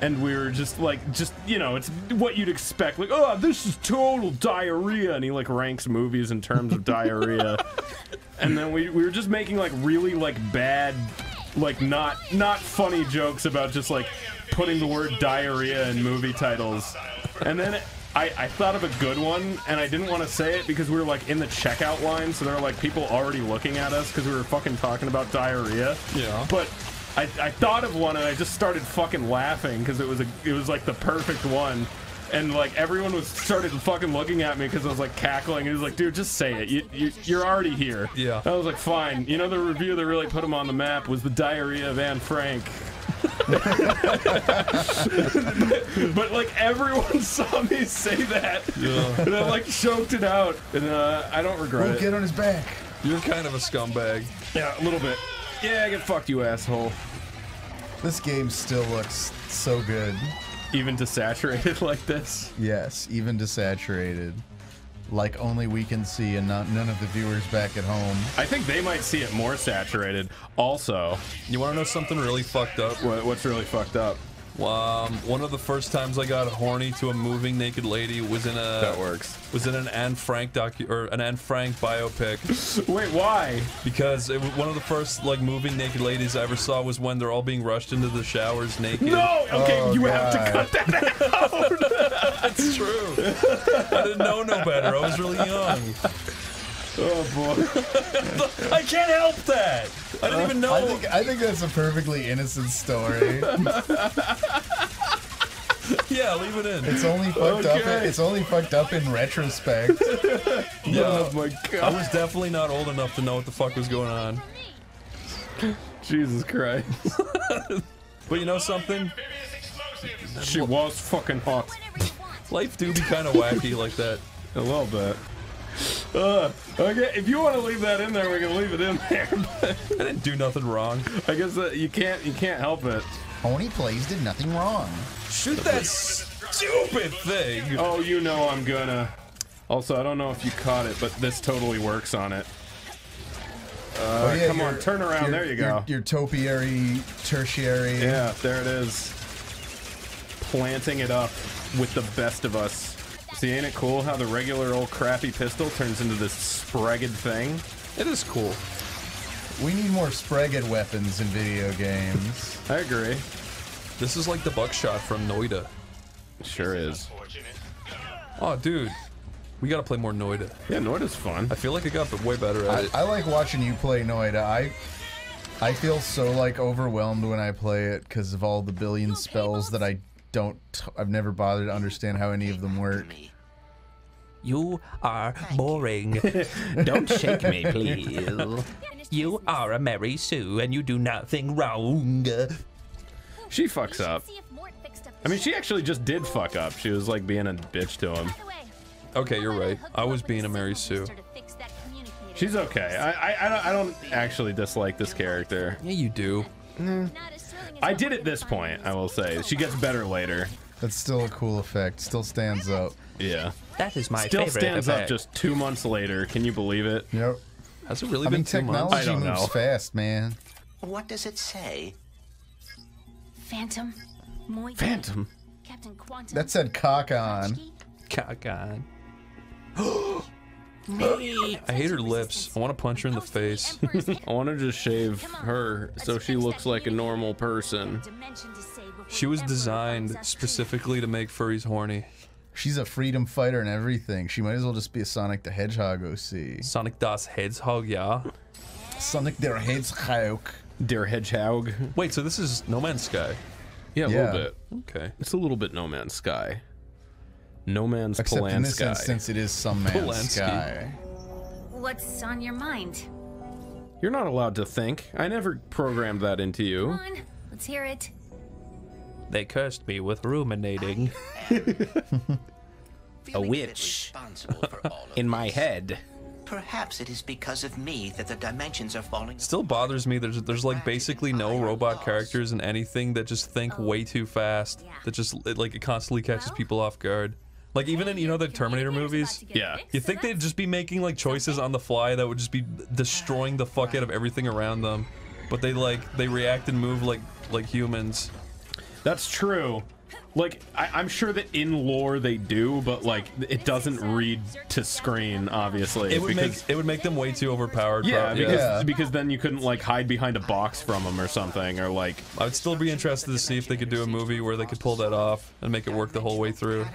S2: and we were just like, just you know, it's what you'd expect. Like, oh, this is total diarrhea, and he like ranks movies in terms of diarrhea. And then we we were just making like really like bad, like not not funny jokes about just like putting the word diarrhea in movie titles, and then. I, I thought of a good one, and I didn't want to say it because we were like in the checkout line, so there were like people already looking at us because we were fucking talking about diarrhea.
S4: Yeah.
S2: But I, I thought of one and I just started fucking laughing because it was a it was like the perfect one, and like everyone was started fucking looking at me because I was like cackling. He was like, "Dude, just say it. You, you you're already here."
S4: Yeah.
S2: I was like, "Fine." You know, the review that really put him on the map was the diarrhea of Anne Frank. but like everyone saw me say that,
S4: Yeah.
S2: and I like choked it out, and uh, I don't regret
S1: We'll
S2: it.
S1: get on his back.
S4: You're kind of a scumbag.
S2: Yeah, a little bit. Yeah, I get fucked, you asshole.
S1: This game still looks so good.
S2: Even desaturated like this.
S1: Yes, even desaturated. Like only we can see and not none of the viewers back at home.
S2: I think they might see it more saturated. Also,
S4: You want to know something really fucked up?
S2: what, what's really fucked up?
S4: Um, one of the first times I got horny to a moving naked lady was in a
S2: That works.
S4: was in an Anne Frank docu or an Anne Frank biopic.
S2: Wait, why?
S4: Because it was one of the first like moving naked ladies I ever saw was when they're all being rushed into the showers naked.
S2: No! Okay,
S1: Oh,
S2: you have to cut that out!
S4: That's true. I didn't know no better. I was really young.
S2: Oh boy.
S4: I can't help that. I didn't even know.
S1: I think I think that's a perfectly innocent story.
S4: yeah, leave it in.
S1: It's only fucked up.
S2: Okay.
S1: It's only fucked up in retrospect.
S4: Yeah.
S2: Oh my god!
S4: I was definitely not old enough to know what the fuck was going on.
S2: Jesus Christ.
S4: But you know something?
S2: She was fucking hot.
S4: Life do be kind of wacky like that.
S2: A little bit. Uh, okay, if you want to leave that in there, we can leave it in there. But
S4: I didn't do nothing wrong.
S2: I guess that you can't you can't help it.
S1: Pony Plays did nothing wrong.
S4: Shoot that stupid thing.
S2: Oh, you know I'm gonna. Also, I don't know if you caught it, but this totally works on it. Uh,
S1: Oh, yeah,
S2: come on, turn around.
S1: your-
S2: there you
S1: your-
S2: go.
S1: Your, topiary, tertiary.
S2: Yeah, there it is. Planting it up with the best of us. See, ain't it cool how the regular old crappy pistol turns into this spragged thing?
S4: It is cool.
S1: We need more Spragged weapons in video games.
S2: I agree.
S4: This is like the buckshot from Noita.
S2: Sure is.
S4: Oh, dude. We gotta play more Noita.
S2: Yeah, Noita's fun.
S4: I feel like I got way better at
S1: I,
S4: it.
S1: I like watching you play Noita. I I feel so like overwhelmed when I play it because of all the billion spells that I don't. I've never bothered to understand how any of them work.
S17: You are boring.
S18: Don't shake me, please.
S17: You are a Mary Sue and you do nothing wrong.
S2: She fucks up. I mean, she actually just did fuck up. She was like being a bitch to him.
S4: Okay, you're right. I was being a Mary Sue.
S2: She's okay. I, I, I, don't, I don't actually dislike this character.
S4: Yeah, you do.
S2: I did at this point, I will say. She gets better later.
S1: That's still a cool effect. Still stands up.
S2: Yeah.
S17: That is my
S2: Still
S17: favorite
S2: stands up just two months later. Can you believe it?
S1: Yep.
S4: Has it really
S1: I
S4: been
S1: mean,
S4: two months?
S1: technology
S2: I don't
S1: moves
S2: know.
S1: fast, man.
S15: What does it say?
S6: Phantom. Moi.
S2: Phantom.
S6: Captain Quantum.
S1: That said cock on.
S17: Cock on.
S6: Maybe.
S4: I hate her lips. I want to punch her in the face.
S2: I want her to just shave her so she looks like a normal person.
S4: She was designed specifically to make furries horny.
S1: She's a freedom fighter and everything. She might as well just be a Sonic the Hedgehog OC.
S4: Sonic Das Hedgehog, yeah.
S1: Sonic der Hedgehog.
S2: Der Hedgehog.
S4: Wait, so this is No Man's Sky.
S2: Yeah, a
S1: Yeah.
S2: little bit.
S4: Okay.
S2: It's a little bit No Man's Sky. No Man's
S1: Except in this
S2: Polanski.
S1: instance, it is some man's
S4: Polanski.
S1: sky.
S6: What's on your mind?
S2: You're not allowed to think. I never programmed that into you.
S6: Come
S2: you.
S6: on, let's hear it.
S19: They cursed me with ruminating.
S20: A witch in my head.
S15: Perhaps it is because of me that the dimensions are falling.
S4: Still bothers me. There's there's like basically no robot characters in anything that just think way too fast. That just it, like it constantly catches people off guard. Like even in you know the Terminator movies.
S2: Yeah.
S4: You think they'd just be making like choices on the fly that would just be destroying the fuck out of everything around them, but they like they react and move like like humans.
S2: That's true. Like I, I'm sure that in lore they do, but like it doesn't read to screen. Obviously,
S4: It would
S2: because
S4: make it would make them way too overpowered.
S2: yeah,
S4: prob-
S2: because because then you couldn't like hide behind a box from them or something, or like
S4: I would still be interested to see if they could do a movie where they could pull that off and make it work the whole way through.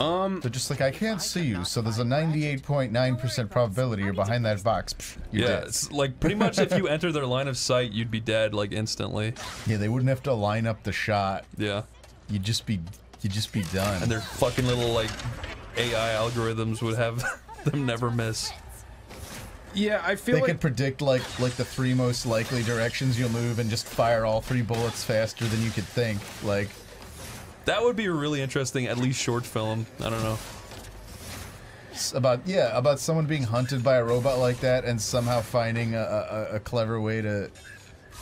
S2: Um,
S1: They're just like, I can't see you, so there's a 98.9% probability you're behind that box. Pfft, You're
S4: yeah,
S1: dead.
S4: it's like pretty much if you enter their line of sight, you'd be dead like instantly.
S1: Yeah, they wouldn't have to line up the shot.
S4: Yeah.
S1: You'd just be, you'd just be done.
S4: And their fucking little like AI algorithms would have them never miss.
S2: Yeah, I feel
S1: they
S2: like
S1: could predict like like the three most likely directions you'll move and just fire all three bullets faster than you could think. Like
S4: That would be a really interesting, at least short film. I don't know.
S1: about yeah about someone being hunted by a robot like that and somehow finding a, a, a clever way to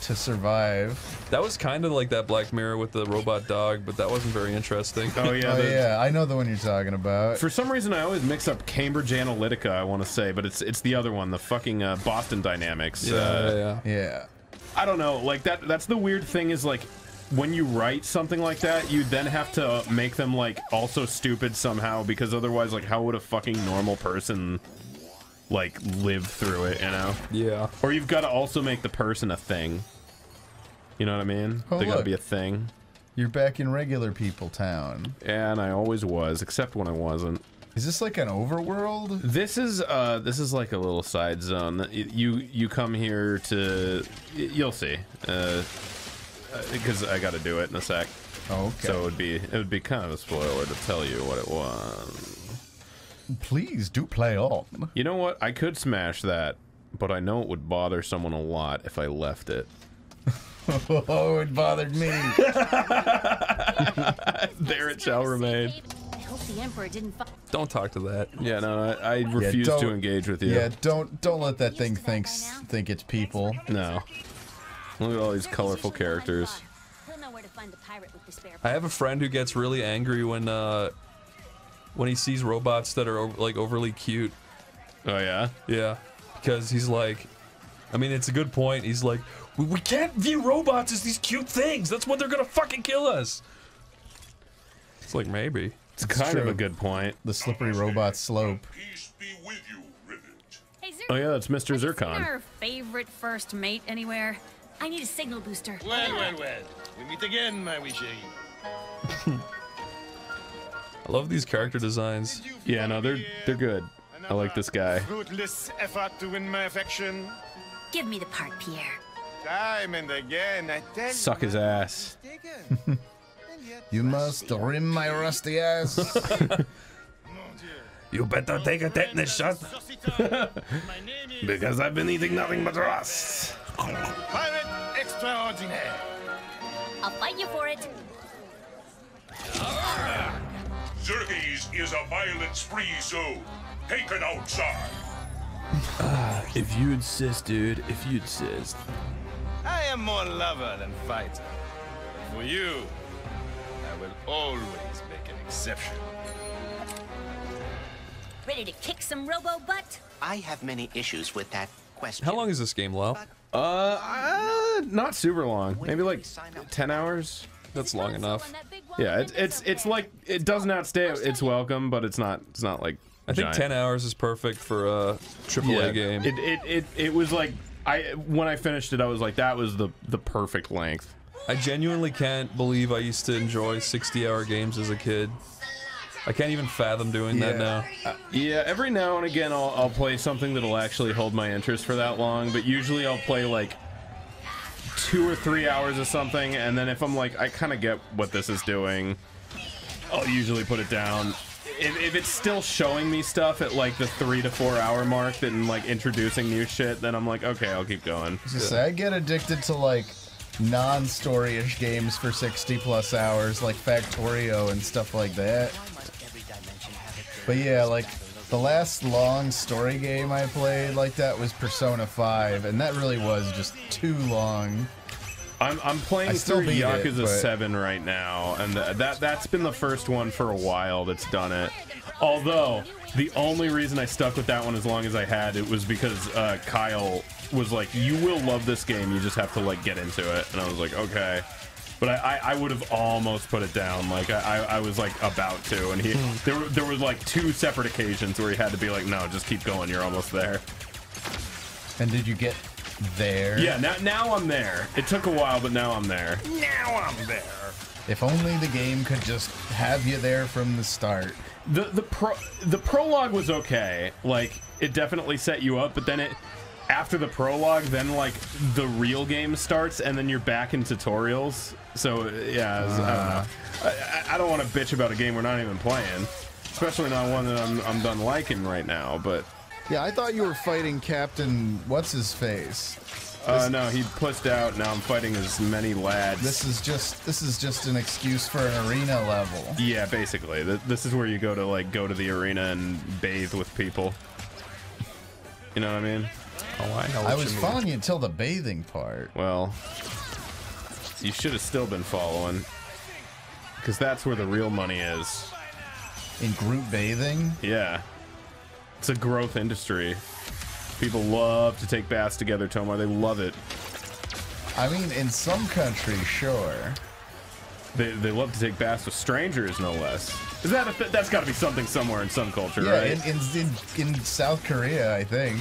S1: to survive.
S4: That was kind of like that Black Mirror with the robot dog, but that wasn't very interesting.
S2: Oh yeah,
S1: Oh yeah, I know the one you're talking about.
S2: For some reason, I always mix up Cambridge Analytica. I want to say, but it's it's the other one, the fucking uh, Boston Dynamics.
S4: Yeah,
S2: uh,
S4: yeah,
S1: yeah.
S2: I don't know. Like that. That's the weird thing is like when you write something like that, you then have to make them like also stupid somehow because otherwise, like, how would a fucking normal person like live through it? You know?
S4: Yeah.
S2: Or you've got to also make the person a thing. You know what I mean?
S1: Oh,
S2: they got to be a thing.
S1: You're back in regular people town.
S2: And I always was, except when I wasn't.
S1: Is this like an overworld?
S2: This is uh this is like a little side zone. You you come here to you'll see. Uh because I got to do it in a sec.
S1: Oh, okay.
S2: So it would be it would be kind of a spoiler to tell you what it was.
S1: Please do play on.
S2: You know what? I could smash that, but I know it would bother someone a lot if I left it.
S1: oh, it bothered me.
S2: there it shall remain.
S6: I hope the Emperor didn't
S4: Don't talk to that.
S2: Yeah, no, I, I
S1: Yeah,
S2: refuse to engage with you.
S1: Yeah, don't don't let that thing think think it's people.
S2: No. Look at all these colorful characters.
S6: He'll know where to find the pirate with the spare
S4: I have a friend who gets really angry when uh when he sees robots that are like overly cute.
S2: Oh yeah.
S4: Yeah, because he's like, I mean, it's a good point. He's like, we, we can't view robots as these cute things. That's when they're gonna fucking kill us. It's like maybe.
S2: It's kind of a good point.
S1: The slippery robot slope.
S6: Hey,
S2: Oh yeah, that's Mr.
S6: seen
S2: Zurkon.
S6: our favorite first mate anywhere? I need a signal booster.
S5: Well, well, well. We meet again, my wee Shaggy.
S4: I love these character designs.
S2: Yeah, no, they're they're good. I like this guy.
S5: Fruitless effort to win my affection.
S6: Give me the part, Pierre.
S5: Time and again, I tell
S2: Suck his ass.
S1: You must rim my rusty ass.
S19: You better take a tetanus shot.
S2: because I've been eating nothing but rust.
S5: Pirate extraordinaire.
S6: I'll fight you for it.
S12: Xerxes is a violent spree zone. Take it outside.
S21: if you insist, dude. If you insist.
S5: I am more lover than fighter. For you, I will always make an exception.
S6: Ready to kick some robo butt?
S15: I have many issues with that question.
S4: How long is this game, Lau?
S2: Uh, uh, not super long. Maybe like ten hours.
S4: That's long enough.
S2: Yeah, it's it's it's like it doesn't outstay its welcome, but it's not it's not like.
S4: I think
S2: giant.
S4: 10 hours is perfect for a AAA
S2: Yeah,
S4: game.
S2: It, it it it was like I when I finished it, I was like that was the the perfect length.
S4: I genuinely can't believe I used to enjoy 60 hour games as a kid. I can't even fathom doing that now.
S2: Uh, yeah, every now and again I'll, I'll play something that'll actually hold my interest for that long, but usually I'll play like two or three hours of something, and then if I'm like, I kind of get what this is doing, I'll usually put it down. If, if it's still showing me stuff at like the three to four hour mark, then like introducing new shit, then I'm like, okay, I'll keep going.
S1: Say, I get addicted to like non-storyish games for 60 plus hours, like Factorio and stuff like that. But yeah, like the last long story game I played like that was Persona 5, and that really was just too long.
S2: I'm, I'm playing
S1: I still
S2: through
S1: beat it,
S2: Yakuza
S1: but-
S2: 7 right now, and th- that that's been the first one for a while that's done it. Although the only reason I stuck with that one as long as I had it was because uh, Kyle was like, "You will love this game. You just have to like get into it," and I was like, "Okay." But I, I, I would have almost put it down. Like I, I I was like about to, and he hmm. there there was like two separate occasions where he had to be like, "No, just keep going. You're almost there."
S1: And did you get there?
S2: Yeah, now now I'm there. It took a while, but now I'm there.
S1: Now I'm there. If only the game could just have you there from the start.
S2: The the pro the prologue was okay. Like it definitely set you up, but then it after the prologue, then like the real game starts, and then you're back in tutorials. So yeah, was- I don't know. I, I- don't want to bitch about a game we're not even playing, especially not one that I'm I'm done liking right now. But
S1: Yeah, I thought you were fighting Captain What's His Face.
S2: uh, no, he pushed out. Now I'm fighting as many lads.
S1: This is just this is just an excuse for an arena level.
S2: Yeah, basically. Th- This is where you go to like go to the arena and bathe with people. You know what I mean?
S4: Oh, I know.
S1: I was following you until the bathing part.
S2: Well, you should have still been following, because that's where the real money is.
S1: In group bathing?
S2: Yeah, it's a growth industry. People love to take baths together, Tomer. They love it.
S1: I mean, in some countries, sure.
S2: They, they love to take baths with strangers, no less. Is that a, that's got to be something somewhere in some culture,
S1: Yeah,
S2: right?
S1: in, in, in, in South Korea, I think.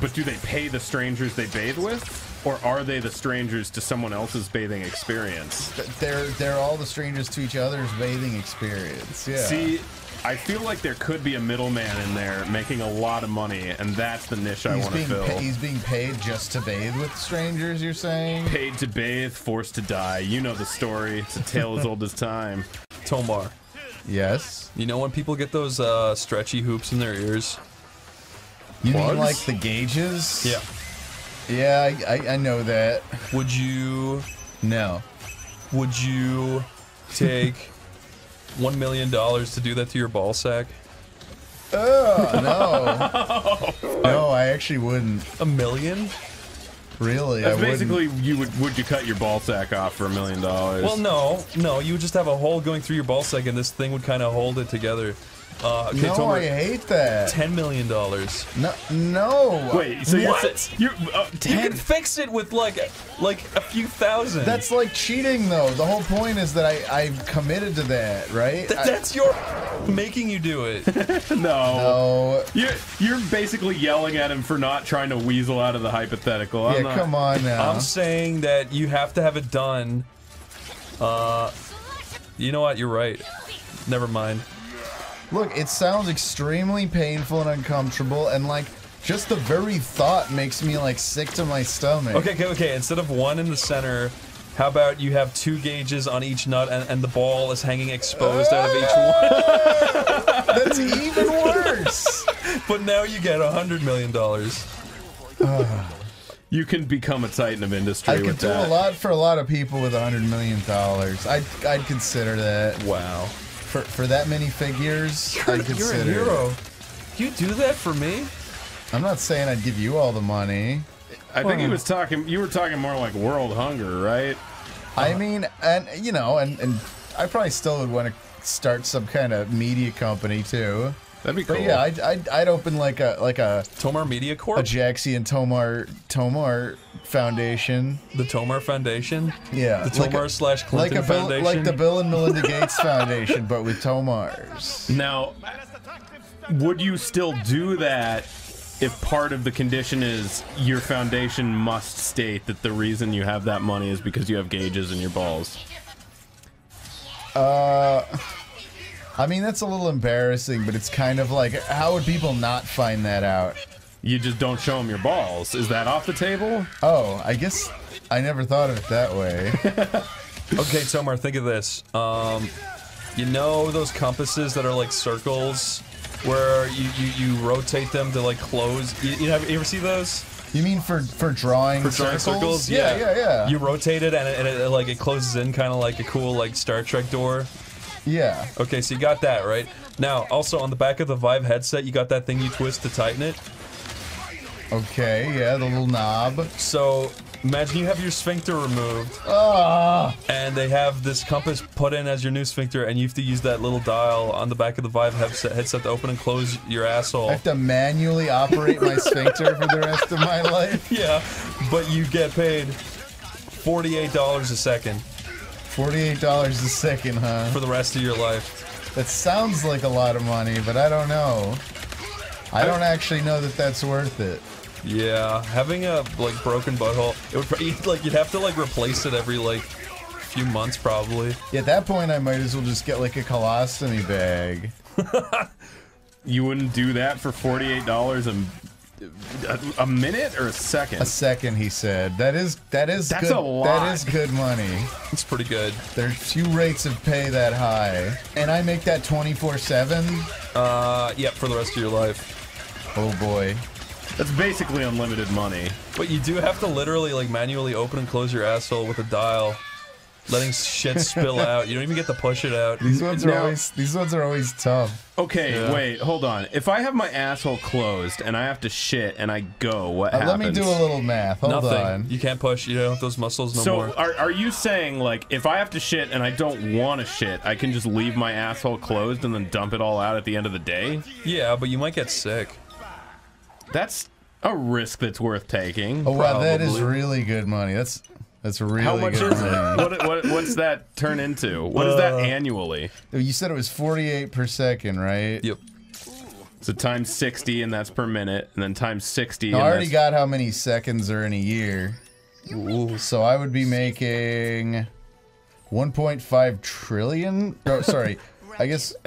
S2: But do they pay the strangers they bathe with? Or are they the strangers to someone else's bathing experience?
S1: They're they're all the strangers to each other's bathing experience. Yeah.
S2: See, I feel like there could be a middleman in there making a lot of money, and that's the niche I want to fill.
S1: pa- he's being paid just to bathe with strangers. You're saying?
S2: Paid to bathe, forced to die. You know the story. It's a tale as old as time.
S4: Tomer.
S1: Yes.
S4: You know when people get those uh, stretchy hoops in their ears?
S1: You mean like the gauges?
S4: Yeah.
S1: Yeah, I, I, I know that.
S4: Would you?
S1: No.
S4: Would you take one million dollars to do that to your ball sack?
S1: Oh no. no, I actually wouldn't.
S4: A million?
S1: Really? I
S2: That's
S1: wouldn't.
S2: basically you would would you cut your ball sack off for a million dollars?
S4: Well, no, no. You would just have a hole going through your ball sack, and this thing would kind of hold it together. Uh, okay,
S1: No,
S4: Tomer,
S1: I hate that.
S4: Ten million dollars.
S1: No, no.
S2: Wait, so you're
S4: what?
S2: you're, uh,
S4: you can fix it with like like a few thousand.
S1: That's like cheating, though. The whole point is that I I've committed to that, right?
S4: Th-
S1: I-
S4: that's your making you do it.
S2: no.
S1: No.
S2: You're you're basically yelling at him for not trying to weasel out of the hypothetical. I'm
S1: yeah,
S2: not-
S1: come on now.
S4: I'm saying that you have to have it done. Uh, you know what? You're right. Never mind.
S1: Look, it sounds extremely painful and uncomfortable, and like just the very thought makes me like sick to my stomach.
S4: Okay, okay, okay. Instead of one in the center, how about you have two gauges on each nut, and, and the ball is hanging exposed out of each one?
S1: That's even worse.
S4: but now you get a hundred million dollars.
S2: You can become a titan of industry with that.
S1: I could do
S2: that.
S1: a lot for a lot of people with a hundred million dollars. I'd I'd consider that.
S4: Wow.
S1: For for that many figures,
S4: You're,
S1: I'd
S4: you're a hero. You do that for me?
S1: I'm not saying I'd give you all the money.
S2: I think he was talking. You were talking more like world hunger, right?
S1: I mean, and you know, and and I probably still would want to start some kind of media company too.
S2: That'd be
S1: But
S2: cool.
S1: yeah, I'd, I'd, I'd open like a like a
S4: Tomer Media Corp,
S1: a Jaxie and Tomer Tomer Foundation.
S4: the Tomer Foundation.
S1: Yeah,
S4: The
S1: like
S4: Tomer
S1: a-
S4: slash Clinton
S1: like a Bill,
S4: Foundation.
S1: like the Bill and Melinda Gates Foundation, but with Tomers.
S2: Now, would you still do that if part of the condition is your foundation must state that the reason you have that money is because you have gauges in your balls?
S1: Uh, I mean that's a little embarrassing, but it's kind of like how would people not find that out?
S2: You just don't show them your balls. Is that off the table?
S1: Oh, I guess I never thought of it that way.
S4: Okay, Tomer, think of this. Um, you know those compasses that are like circles, where you, you, you rotate them to like close. You, you, have, you ever see those?
S1: You mean for for drawing
S4: For drawing
S1: circles?
S4: circles,
S1: Yeah, yeah, yeah.
S4: You rotate it and it, and it, like it closes in kind of like a cool like Star Trek door.
S1: Yeah.
S4: Okay, so you got that right. Now, also on the back of the Vive headset, you got that thing you twist to tighten it.
S1: Okay, yeah, the little knob.
S4: So imagine you have your sphincter removed.
S1: Ah.
S4: And they have this compass put in as your new sphincter, and you have to use that little dial on the back of the Vive headset, headset to open and close your asshole.
S1: I have to manually operate my sphincter for the rest of my life.
S4: Yeah, but you get paid forty-eight dollars a second
S1: Forty-eight dollars a second, huh?
S4: for the rest of your life.
S1: That sounds like a lot of money, but I don't know. I don't actually know that that's worth it.
S4: Yeah, having a like broken butthole, it would probably, like you'd have to like replace it every like few months probably.
S1: Yeah, at that point, I might as well just get like a colostomy bag.
S2: You wouldn't do that for forty-eight dollars a, a a minute or a second?
S1: A second, he said. That is that is
S2: That's
S1: good.
S2: a lot.
S1: That is good money.
S4: It's pretty good.
S1: There's few rates of pay that high, and I make that 24/7.
S4: Uh, yeah, for the rest of your life.
S1: Oh boy.
S2: That's basically unlimited money.
S4: But you do have to literally like manually open and close your asshole with a dial, letting shit spill out. You don't even get to push it out.
S1: These ones are
S2: Now-
S1: always these ones are always tough.
S2: Okay,
S4: Yeah.
S2: wait, hold on. If I have my asshole closed and I have to shit and I go, what
S1: Uh, let
S2: happens?
S1: me do a little math. Hold
S4: Nothing.
S1: on.
S4: You can't push. You don't have those muscles no
S2: so
S4: more.
S2: are, are you saying like if I have to shit and I don't want to shit, I can just leave my asshole closed and then dump it all out at the end of the day?
S4: Yeah, but you might get sick.
S2: That's a risk that's worth taking.
S1: Oh wow, that is
S2: probably.
S1: really good money. That's that's really
S2: How much
S1: good
S2: is it? What, what, what's that turn into? What is that
S1: Uh,
S2: annually?
S1: You said it was 48 per second, right?
S4: Yep.
S2: So times 60 and that's per minute, and then times 60
S1: I already got how many seconds are in a year. So I would be making 1.5 trillion. Oh, sorry. I guess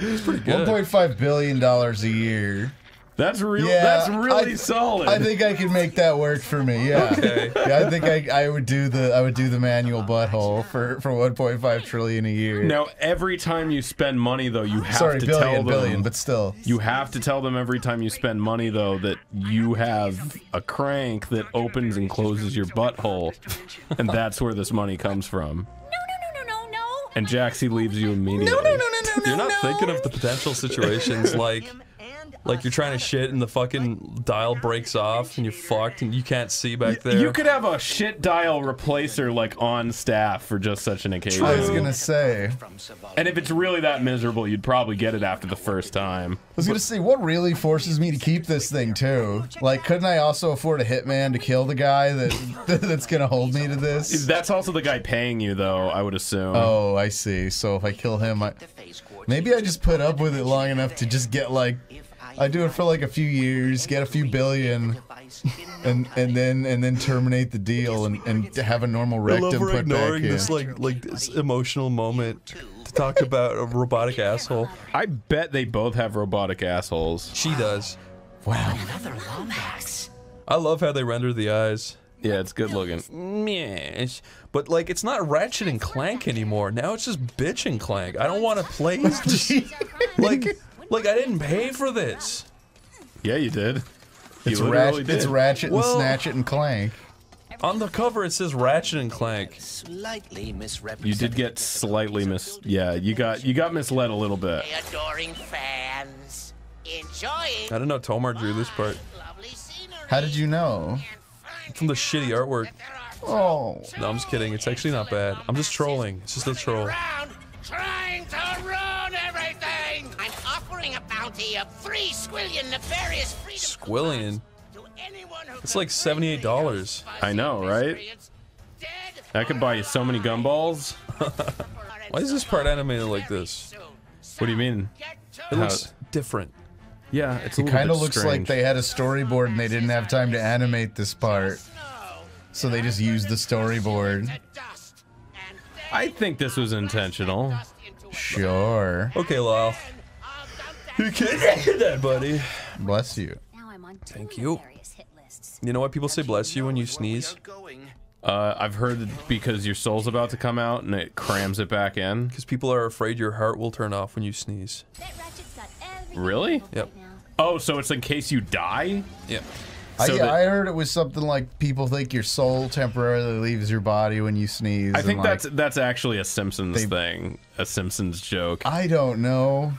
S4: It's pretty good.
S1: 1.5 billion dollars a year.
S2: That's real. that's really
S1: I,
S2: solid.
S1: I think I can make that work for me. Yeah.
S4: Okay.
S1: Yeah, I think I, I would do the I would do the manual butthole for for 1.5 trillion a year.
S2: Now, every time you spend money, though, you have
S1: Sorry,
S2: to
S1: billion,
S2: tell them.
S1: billion, but still.
S2: You have to tell them every time you spend money, though, that you have a crank that opens and closes your butthole, and that's where this money comes from. No, no, no, no, no, no. And Jaxie leaves you immediately. No, no, no, no, no,
S4: You're not thinking of the potential situations like like you're trying to shit and the fucking dial breaks off and you're fucked and you can't see back there.
S2: You could have a shit dial replacer like on staff for just such an occasion.
S1: I was gonna say.
S2: And if it's really that miserable, you'd probably get it after the first time.
S1: I was gonna say, what really forces me to keep this thing too? Like, couldn't I also afford a hitman to kill the guy that that's gonna hold me to this?
S2: That's also the guy paying you, though. I would assume.
S1: Oh, I see. So if I kill him, I maybe I just put up with it long enough to just get like, I do it for like a few years, get a few billion, and and then and then terminate the deal and and have a normal
S4: I love
S1: rectum
S4: we're
S1: put back
S4: ignoring
S1: in.
S4: this like like this emotional moment to talk about a robotic asshole.
S2: I bet they both have robotic assholes.
S4: She does.
S1: Wow.
S15: Another Lombax.
S4: I love how they render the eyes.
S2: Yeah, it's good looking.
S4: Yes. But like it's not Ratchet and Clank anymore. Now it's just bitch and Clank. I don't want to play just, like like I didn't pay for this.
S2: Yeah, you did.
S1: It's,
S2: You
S1: ratchet,
S2: literally
S1: it's ratchet and
S4: Well-
S1: snatch it and clank.
S4: On the cover it says Ratchet and Clank.
S22: Slightly misrepresented.
S2: You did get slightly mis. Yeah, you got you got misled a little bit.
S15: Adoring fans. Enjoy
S4: I don't know Tomer drew this part.
S1: How did you know?
S4: From the shitty artwork.
S1: Oh.
S4: No, I'm just kidding. It's actually not bad. I'm just trolling. It's just a troll.
S15: Trying to ruin everything! I'm offering a bounty of three squillion nefarious freedom
S4: Squillion. It's like seventy-eight dollars.
S2: I know, right? That could buy you so many gumballs.
S4: Why is this part animated like this?
S2: What do you mean?
S4: It looks different.
S2: Yeah, it's a
S1: It kind of looks
S2: strange.
S1: like they had a storyboard and they didn't have time to animate this part. So they just used the storyboard.
S2: I think this was intentional.
S1: Sure.
S4: Okay, Lyle. You can't do that, buddy.
S1: Bless you.
S4: Thank you. You know why people say bless you when you sneeze?
S2: Uh, I've heard because your soul's about to come out and it crams it back in.
S4: Because people are afraid your heart will turn off when you sneeze.
S2: Really?
S4: Yep.
S2: Oh, so it's in case you die?
S4: Yeah.
S1: I,
S2: So
S1: yeah,
S2: that-
S1: I heard it was something like people think your soul temporarily leaves your body when you sneeze.
S2: I think
S1: and, like,
S2: that's that's actually a Simpsons
S1: They-
S2: thing, a Simpsons joke.
S1: I don't know.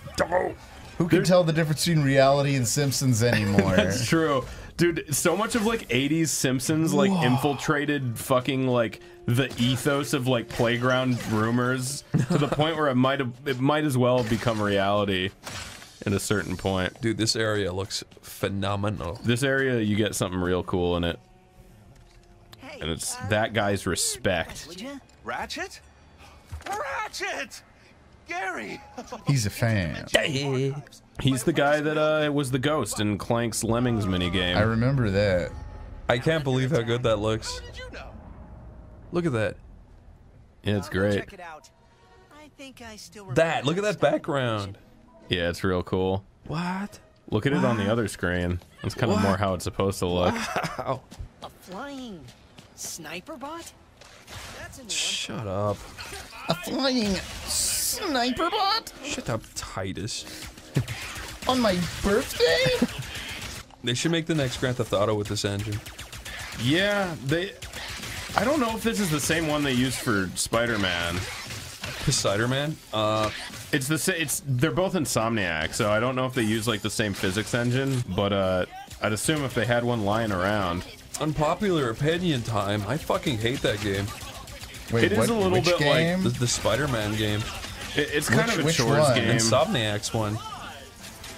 S1: Who can tell the difference between reality and Simpsons anymore?
S2: That's true. Dude, so much of like 80s Simpsons like infiltrated fucking like the ethos of like playground rumors to the point where it might have it might as well have become reality at a certain point.
S4: Dude, this area looks phenomenal.
S2: This area you get something real cool in it. And it's uh, that guy's respect.
S23: Ratchet? Ratchet! Gary!
S1: He's a fan.
S2: He's the guy that uh was the ghost in Clank's Lemmings minigame.
S1: I remember that.
S4: I can't believe how good that looks. Look at that.
S2: Yeah, it's great.
S7: Check it out. I think I still remember
S4: That, look at that background.
S2: Yeah, it's real cool.
S4: What?
S2: Look at it on the other screen. That's kind of more how it's supposed to look.
S4: Wow.
S7: A flying sniper bot? That's a.
S4: Shut up.
S1: A flying sniper bot
S4: Shut up, Titus.
S1: on my birthday?
S4: They should make the next Grand Theft Auto with this engine.
S2: Yeah, they. I don't know if this is the same one they used for Spider-Man.
S4: Spider-Man? Uh,
S2: it's the sa- it's they're both Insomniac, so I don't know if they use like the same physics engine, but uh, I'd assume if they had one lying around.
S4: Unpopular opinion time. I fucking hate that game.
S1: Wait,
S2: It is
S1: what,
S2: a little
S1: which
S2: bit like-
S1: game?
S4: The, the Spider-Man game.
S2: It, it's kind
S1: Which-
S2: of a
S1: which
S2: chores
S1: one?
S2: game.
S4: Insomniac's one.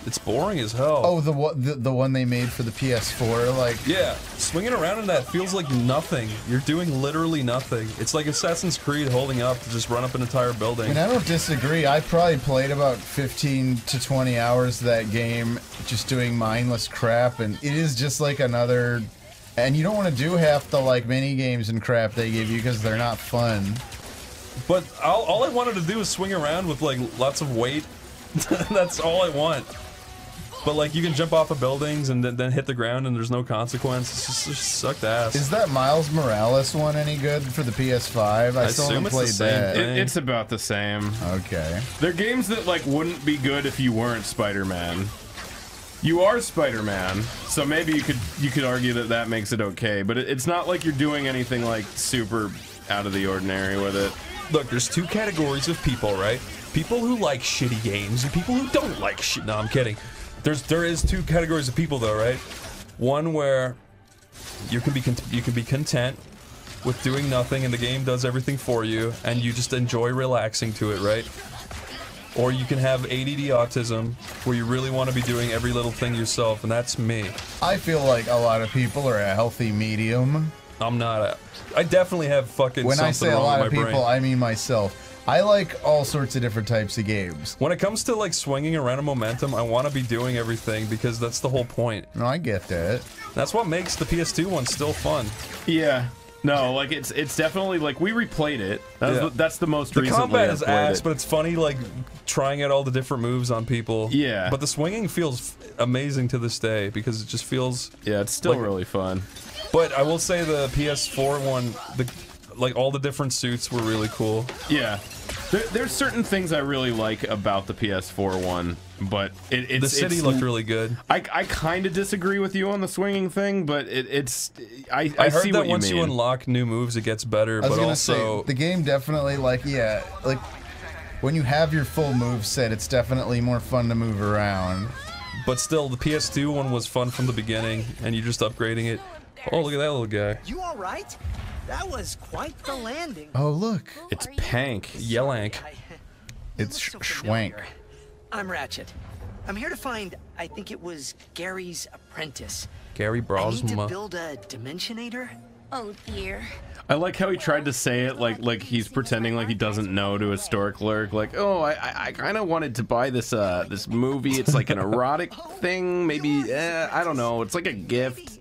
S4: It's boring as hell.
S1: Oh, the one the, the one they made for the PS4, like
S4: Yeah, swinging around in that feels like nothing. You're doing literally nothing. It's like Assassin's Creed holding up to just run up an entire
S1: I
S4: building.
S1: mean, I don't disagree. I probably played about 15 to 20 hours of that game just doing mindless crap, and it is just like another. And you don't want to do half the like mini games and crap they give you because they're not fun.
S4: But all, all I wanted to do was swing around with like lots of weight. That's all I want. But like you can jump off of buildings and then, then hit the ground and there's no consequence. It's just, just sucked ass.
S1: Is that Miles Morales one any good for the PS5? I,
S4: I
S1: still haven't
S4: it's the
S1: played
S4: same
S1: that.
S4: thing.
S2: It, it's about the same.
S1: Okay.
S2: They're games that like wouldn't be good if you weren't Spider-Man. You are Spider-Man, so maybe you could you could argue that that makes it okay. But it, it's not like you're doing anything like super out of the ordinary with it.
S4: Look, there's two categories of people, right? People who like shitty games and people who don't like shit. No, I'm kidding. There's there is two categories of people though, right? One where you can be you can be content with doing nothing and the game does everything for you and you just enjoy relaxing to it, right? Or you can have ADD autism where you really want to be doing every little thing yourself and that's me.
S1: I feel like a lot of people are a healthy medium.
S4: I'm not a I definitely have fucking
S1: When I
S4: something
S1: say a lot of people,
S4: brain.
S1: I mean myself. I like all sorts of different types of games.
S4: When it comes to like swinging around a momentum, I want to be doing everything because that's the whole point.
S1: No, I get that.
S4: That's what makes the PS2 one still fun.
S2: Yeah. No, like it's it's definitely like we replayed it. That's,
S4: Yeah.
S2: the, that's the most
S4: The
S2: recently
S4: combat is ass,
S2: it.
S4: but it's funny like trying out all the different moves on people.
S2: Yeah.
S4: But the swinging feels f- amazing to this day because it just feels.
S2: Yeah, it's still
S4: like-
S2: really fun.
S4: But I will say the PS4 one, the like all the different suits were really cool.
S2: Yeah. There, there's certain things I really like about the PS4 one, but it, it's
S4: the city
S2: it's-
S4: looked really good.
S2: I, I kind of disagree with you on the swinging thing, but it, it's I, I,
S4: I, heard
S2: see
S4: that
S2: what
S4: once
S2: you
S4: you, unlock new moves, it gets better.
S1: I was
S4: but
S1: gonna
S4: also,
S1: say the game definitely like yeah like when you have your full move set, it's definitely more fun to move around.
S4: but still, the PS2 one was fun from the beginning, and you're just upgrading it. Oh, look at that little guy.
S7: You all right? That was quite the landing.
S1: Oh look,
S2: it's Pank.
S4: Yelank.
S1: it's Sh- Schwank.
S7: I'm Ratchet. I'm here to find, I think it was Gary's apprentice.
S4: Gary
S7: I need to build a Dimensionator.
S6: Oh dear.
S2: I like how he tried to say it like like he's pretending like he doesn't know to a store clerk. Like, oh, I I, I kind of wanted to buy this uh this movie. It's like an erotic thing. Maybe eh, I don't know. It's like a gift.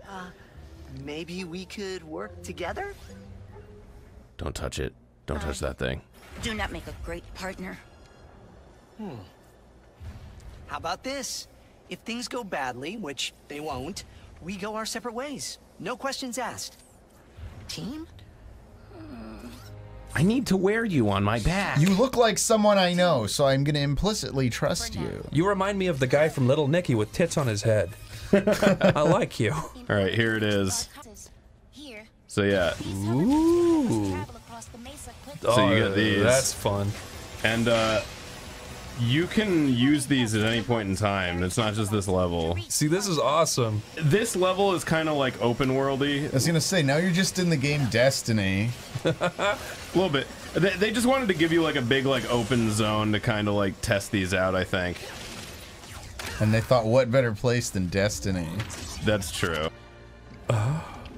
S7: Maybe we could work together?
S2: Don't touch it. Don't touch that thing.
S6: Do not make a great partner.
S7: Hmm. How about this? If things go badly, which they won't, we go our separate ways. No questions asked. Team?
S24: I need to wear you on my back.
S1: You look like someone I know, so I'm gonna implicitly trust you.
S4: You remind me of the guy from Little Nicky with tits on his head. I like you.
S2: All right, here it is. So yeah.
S4: Ooh.
S2: So you get these.
S4: Oh, That's fun.
S2: And uh, you can use these at any point in time. It's not just this level.
S4: See, this is awesome.
S2: This level is kind of like open worldy.
S1: I was gonna say, now you're just in the game Destiny.
S2: a little bit. They, they just wanted to give you like a big like open zone to kind of like test these out. I think.
S1: And they thought, what better place than Destiny?
S2: That's true.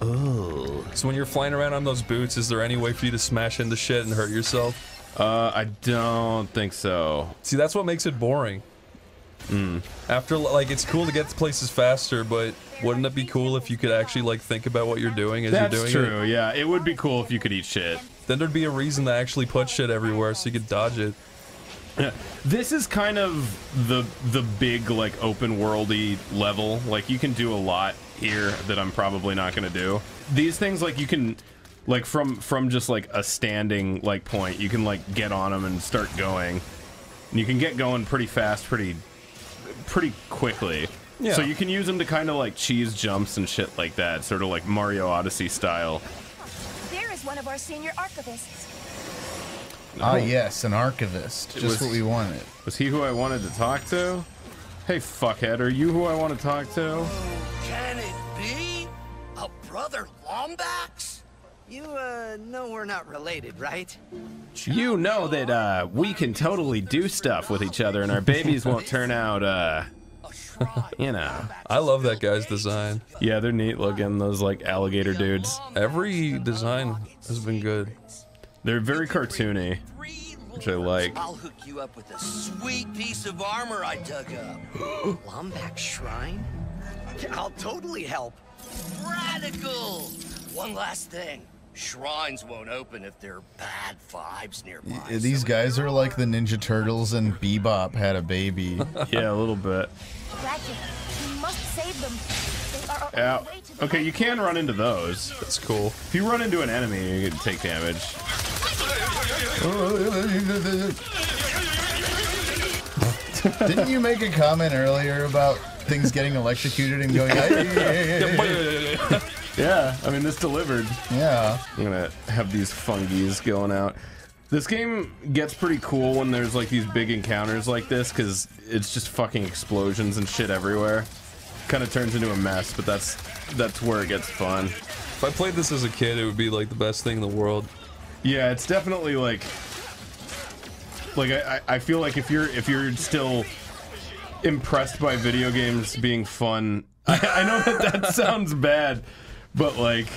S4: Oh. So when you're flying around on those boots, is there any way for you to smash into shit and hurt yourself?
S2: Uh, I don't think so.
S4: See, that's what makes it boring.
S2: Hmm.
S4: After, like, it's cool to get to places faster, but wouldn't it be cool if you could actually, like, think about what you're doing as
S2: That's
S4: you're doing
S2: true.
S4: it?
S2: Yeah, it would be cool if you could eat shit.
S4: Then there'd be a reason to actually put shit everywhere so you could dodge it.
S2: Yeah. This is kind of the the big like open worldy level. Like you can do a lot here that I'm probably not going to do. These things like you can like from from just like a standing like point, you can like get on them and start going. And you can get going pretty fast, pretty pretty quickly.
S4: Yeah.
S2: So you can use them to kind of like cheese jumps and shit like that, sort of like Mario Odyssey style.
S6: There is one of our senior archivists.
S1: Ah, yes, an archivist.
S2: It
S1: Just
S2: was-
S1: what we wanted.
S2: Was he who I wanted to talk to? Hey, fuckhead, are you who I want to talk to?
S7: Can it be? A brother Lombax? You, uh, know we're not related, right?
S24: You know that uh, we can totally do stuff with each other, and our babies won't turn out, uh, you know.
S4: I love that guy's design.
S2: Yeah, they're neat looking, those like alligator dudes.
S4: Every design has been good.
S2: They're very cartoony, which I like.
S7: I'll hook you up with a sweet piece of armor I dug up. Lombax Shrine? I'll totally help. Radical! One last thing. Shrines won't open if there are bad vibes nearby.
S1: Y- These guys are like the Ninja Turtles and Bebop had a baby.
S2: yeah, a little bit.
S6: Ratchet, we must save them. They are
S2: Yeah.
S6: only way to
S2: Okay, you can run into those.
S4: That's cool.
S2: If you run into an enemy, you can take damage.
S1: Didn't you make a comment earlier about things getting electrocuted and going?
S2: yeah, I mean this delivered.
S1: Yeah.
S2: I'm gonna have these fungies going out. This game gets pretty cool when there's like these big encounters like this because it's just fucking explosions and shit everywhere. Kind of turns into a mess, but that's that's where it gets fun.
S4: If I played this as a kid, it would be like the best thing in the world.
S2: Yeah, it's definitely like like I, I feel like if you're if you're still impressed by video games being fun, I, I know that that sounds bad, but like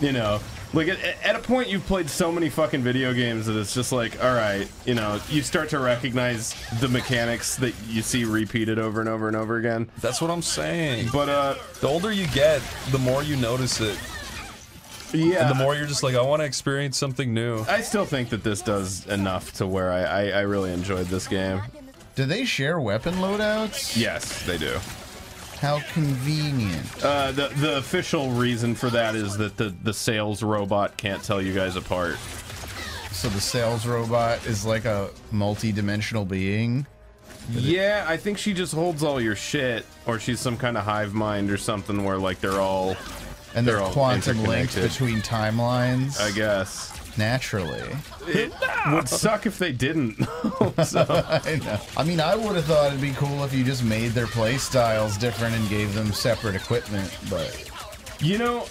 S2: you know, like at, at a point you've played so many fucking video games that it's just like, all right, you know, you start to recognize the mechanics that you see repeated over and over and over again.
S4: That's what I'm saying.
S2: But uh,
S4: the older you get, the more you notice it.
S2: Yeah.
S4: And the more you're just like, I want to experience something new.
S2: I still think that this does enough to where I, I, I really enjoyed this game.
S1: Do they share weapon loadouts?
S2: Yes, they do.
S1: How convenient.
S2: Uh, the the official reason for that is that the the sales robot can't tell you guys apart.
S1: So the sales robot is like a multi-dimensional being.
S2: Yeah, I think she just holds all your shit, or she's some kind of hive mind or something where like they're all
S1: And they're
S2: all
S1: quantum linked
S2: interconnected.
S1: between timelines.
S2: I guess.
S1: Naturally.
S2: It would suck if they didn't. so.
S1: I know. I mean, I would have thought it'd be cool if you just made their play styles different and gave them separate equipment, but
S2: You know,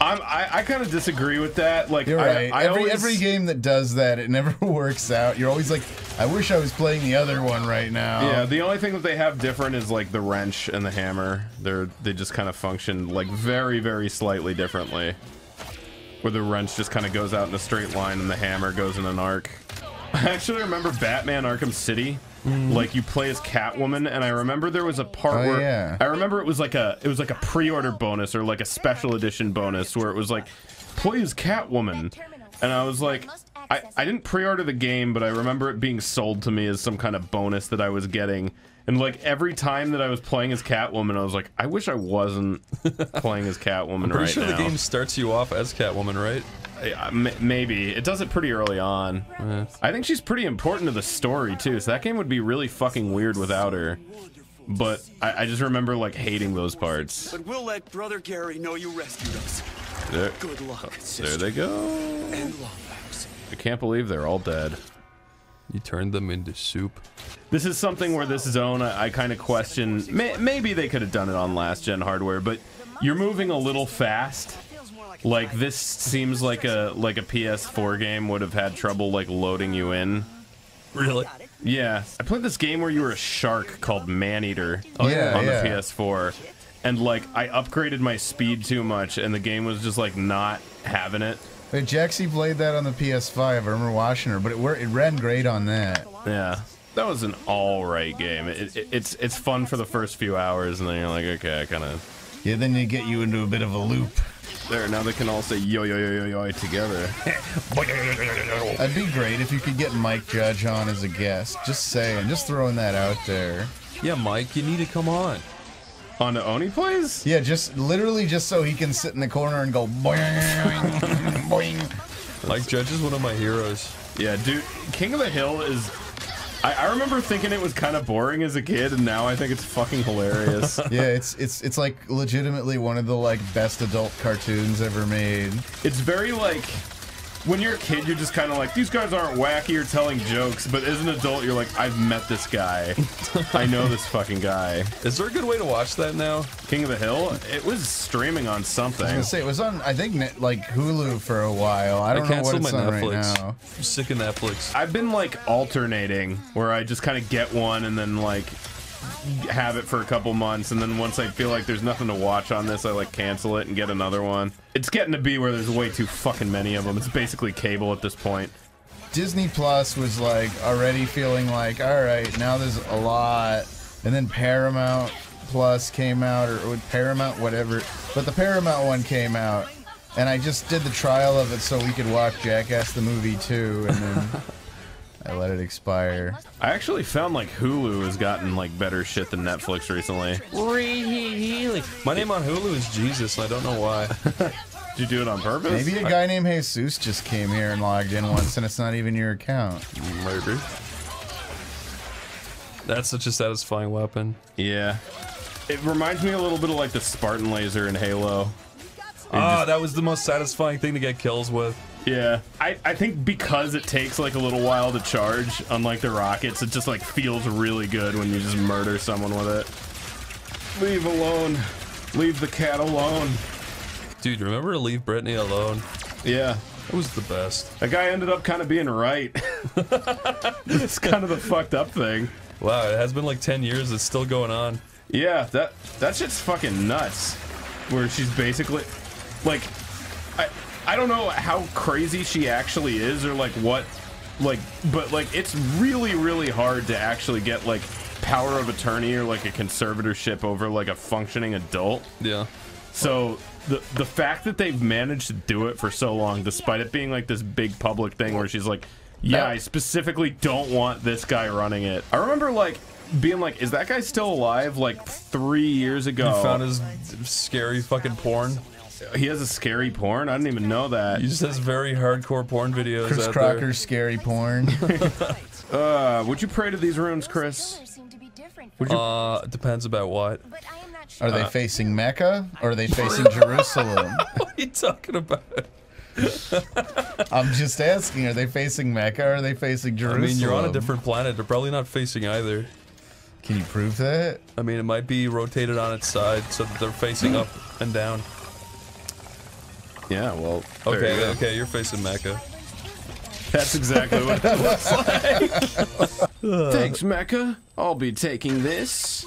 S2: I'm, I I kind of disagree with that. Like,
S1: you're
S2: I. I
S1: every
S2: always,
S1: every game that does that, it never works out. You're always like, I wish I was playing the other one right now.
S2: Yeah, the only thing that they have different is like the wrench and the hammer. They're they just kind of function like very very slightly differently. Where the wrench just kind of goes out in a straight line and the hammer goes in an arc. I actually remember Batman Arkham City. Like you play as Catwoman, and I remember there was a part
S1: Mm. Oh,
S2: where
S1: yeah.
S2: I remember it was like a it was like a pre-order bonus or like a special edition bonus where it was like play as Catwoman, and I was like I, I didn't pre-order the game, but I remember it being sold to me as some kind of bonus that I was getting. And like every time that I was playing as Catwoman, I was like, I wish I wasn't playing as Catwoman
S4: I'm pretty
S2: right
S4: sure
S2: now.
S4: the game starts you off as Catwoman, right?
S2: Yeah, m- maybe it does it pretty early on. I think she's pretty important to the story too. So that game would be really fucking weird without her. But I, I just remember like hating those parts.
S7: But we'll let Brother Gary know you rescued us.
S2: There,
S7: Good luck,
S2: there
S7: sister.
S2: they go.
S7: And
S2: I can't believe they're all dead.
S4: You turned them into soup.
S2: This is something where this zone, I, I kind of question. May, maybe they could have done it on last gen hardware, but you're moving a little fast. Like this seems like a like a PS4 game would have had trouble like loading you in.
S4: Really?
S2: Yeah, I played this game where you were a shark called Maneater
S1: Oh, yeah,
S2: on
S1: yeah.
S2: the PS4, and like I upgraded my speed too much, and the game was just like not having it.
S1: Wait, Jaxie played that on the PS5. I remember watching her, but it it ran great on that.
S2: Yeah, that was an all right game. It, it, it's it's fun for the first few hours, and then you're like, okay, I kind of.
S1: Yeah, then they get you into a bit of a loop.
S2: There, now they can all say yo yo yo yo yo together.
S1: That'd be great if you could get Mike Judge on as a guest. Just saying, just throwing that out there.
S4: Yeah, Mike, you need to come on.
S2: On the Oney Plays?
S1: Yeah, just literally just so he can sit in the corner and go boing, boing.
S4: Mike Judge is one of my heroes.
S2: Yeah, dude, King of the Hill is. I, I remember thinking it was kind of boring as a kid, and now I think it's fucking hilarious.
S1: yeah, it's it's it's like legitimately one of the like best adult cartoons ever made.
S2: It's very like when you're a kid, you're just kind of like these guys aren't wacky or telling jokes, but as an adult, you're like, I've met this guy. I know this fucking guy.
S4: Is there a good way to watch that now?
S2: King of the Hill. It was streaming on something.
S1: I was gonna say it was on I think like Hulu for a while. I don't know what it's
S4: my
S1: on
S4: Netflix.
S1: right now.
S4: I'm sick of Netflix.
S2: I've been like alternating where I just kind of get one and then like have it for a couple months and then once I feel like there's nothing to watch on this I like cancel it and get another one. It's getting to be where there's way too fucking many of them. It's basically cable at this point.
S1: Disney Plus was like already feeling like, all right, now there's a lot, and then Paramount Plus came out, or with Paramount, whatever. But the Paramount one came out, and I just did the trial of it so we could watch Jackass the movie too, and then I let it expire.
S2: I actually found like Hulu has gotten like better shit than Netflix recently.
S4: Really? My name on Hulu is Jesus, and I don't know why.
S2: Did you do it on purpose?
S1: Maybe a guy named Jesus just came here and logged in once, and it's not even your account.
S4: Maybe. That's such a satisfying weapon.
S2: Yeah. It reminds me a little bit of like the Spartan laser in Halo.
S4: Ah, that was the most satisfying thing to get kills with.
S2: Yeah, I, I think because it takes like a little while to charge, unlike the rockets, it just like feels really good when you just murder someone with it. Leave alone. Leave the cat alone.
S4: Dude, remember to leave Britney alone?
S2: Yeah.
S4: It was the best.
S2: That guy ended up kind of being right. it's kind of the fucked up thing.
S4: Wow, it has been like 10 years, it's still going on.
S2: Yeah, that that shit's fucking nuts. Where she's basically like I I don't know how crazy she actually is or like what like but like it's really really hard to actually get like power of attorney or like a conservatorship over like a functioning adult.
S4: Yeah.
S2: So the the fact that they've managed to do it for so long despite it being like this big public thing where she's like yeah, I specifically don't want this guy running it. I remember like being like, is that guy still alive? Like three years ago.
S4: You found his scary fucking porn.
S2: He has a scary porn. I didn't even know that.
S4: He just has very hardcore porn videos
S1: Chris
S4: out
S1: Crocker's scary porn.
S2: uh, would you pray to these runes, Chris? Would you?
S4: Uh, depends about what.
S1: Are they
S2: Uh,
S1: facing Mecca or are they facing Jerusalem?
S4: what are you talking about?
S1: I'm just asking. Are they facing Mecca or are they facing Jerusalem?
S4: I mean, you're on a different planet. They're probably not facing either.
S1: Can you prove that?
S4: I mean, it might be rotated on its side so that they're facing up and down.
S2: Yeah, well. there
S4: Okay,
S2: you go.
S4: okay, you're facing Mecca.
S2: That's exactly what it looks like. Thanks, Mecca. I'll be taking this.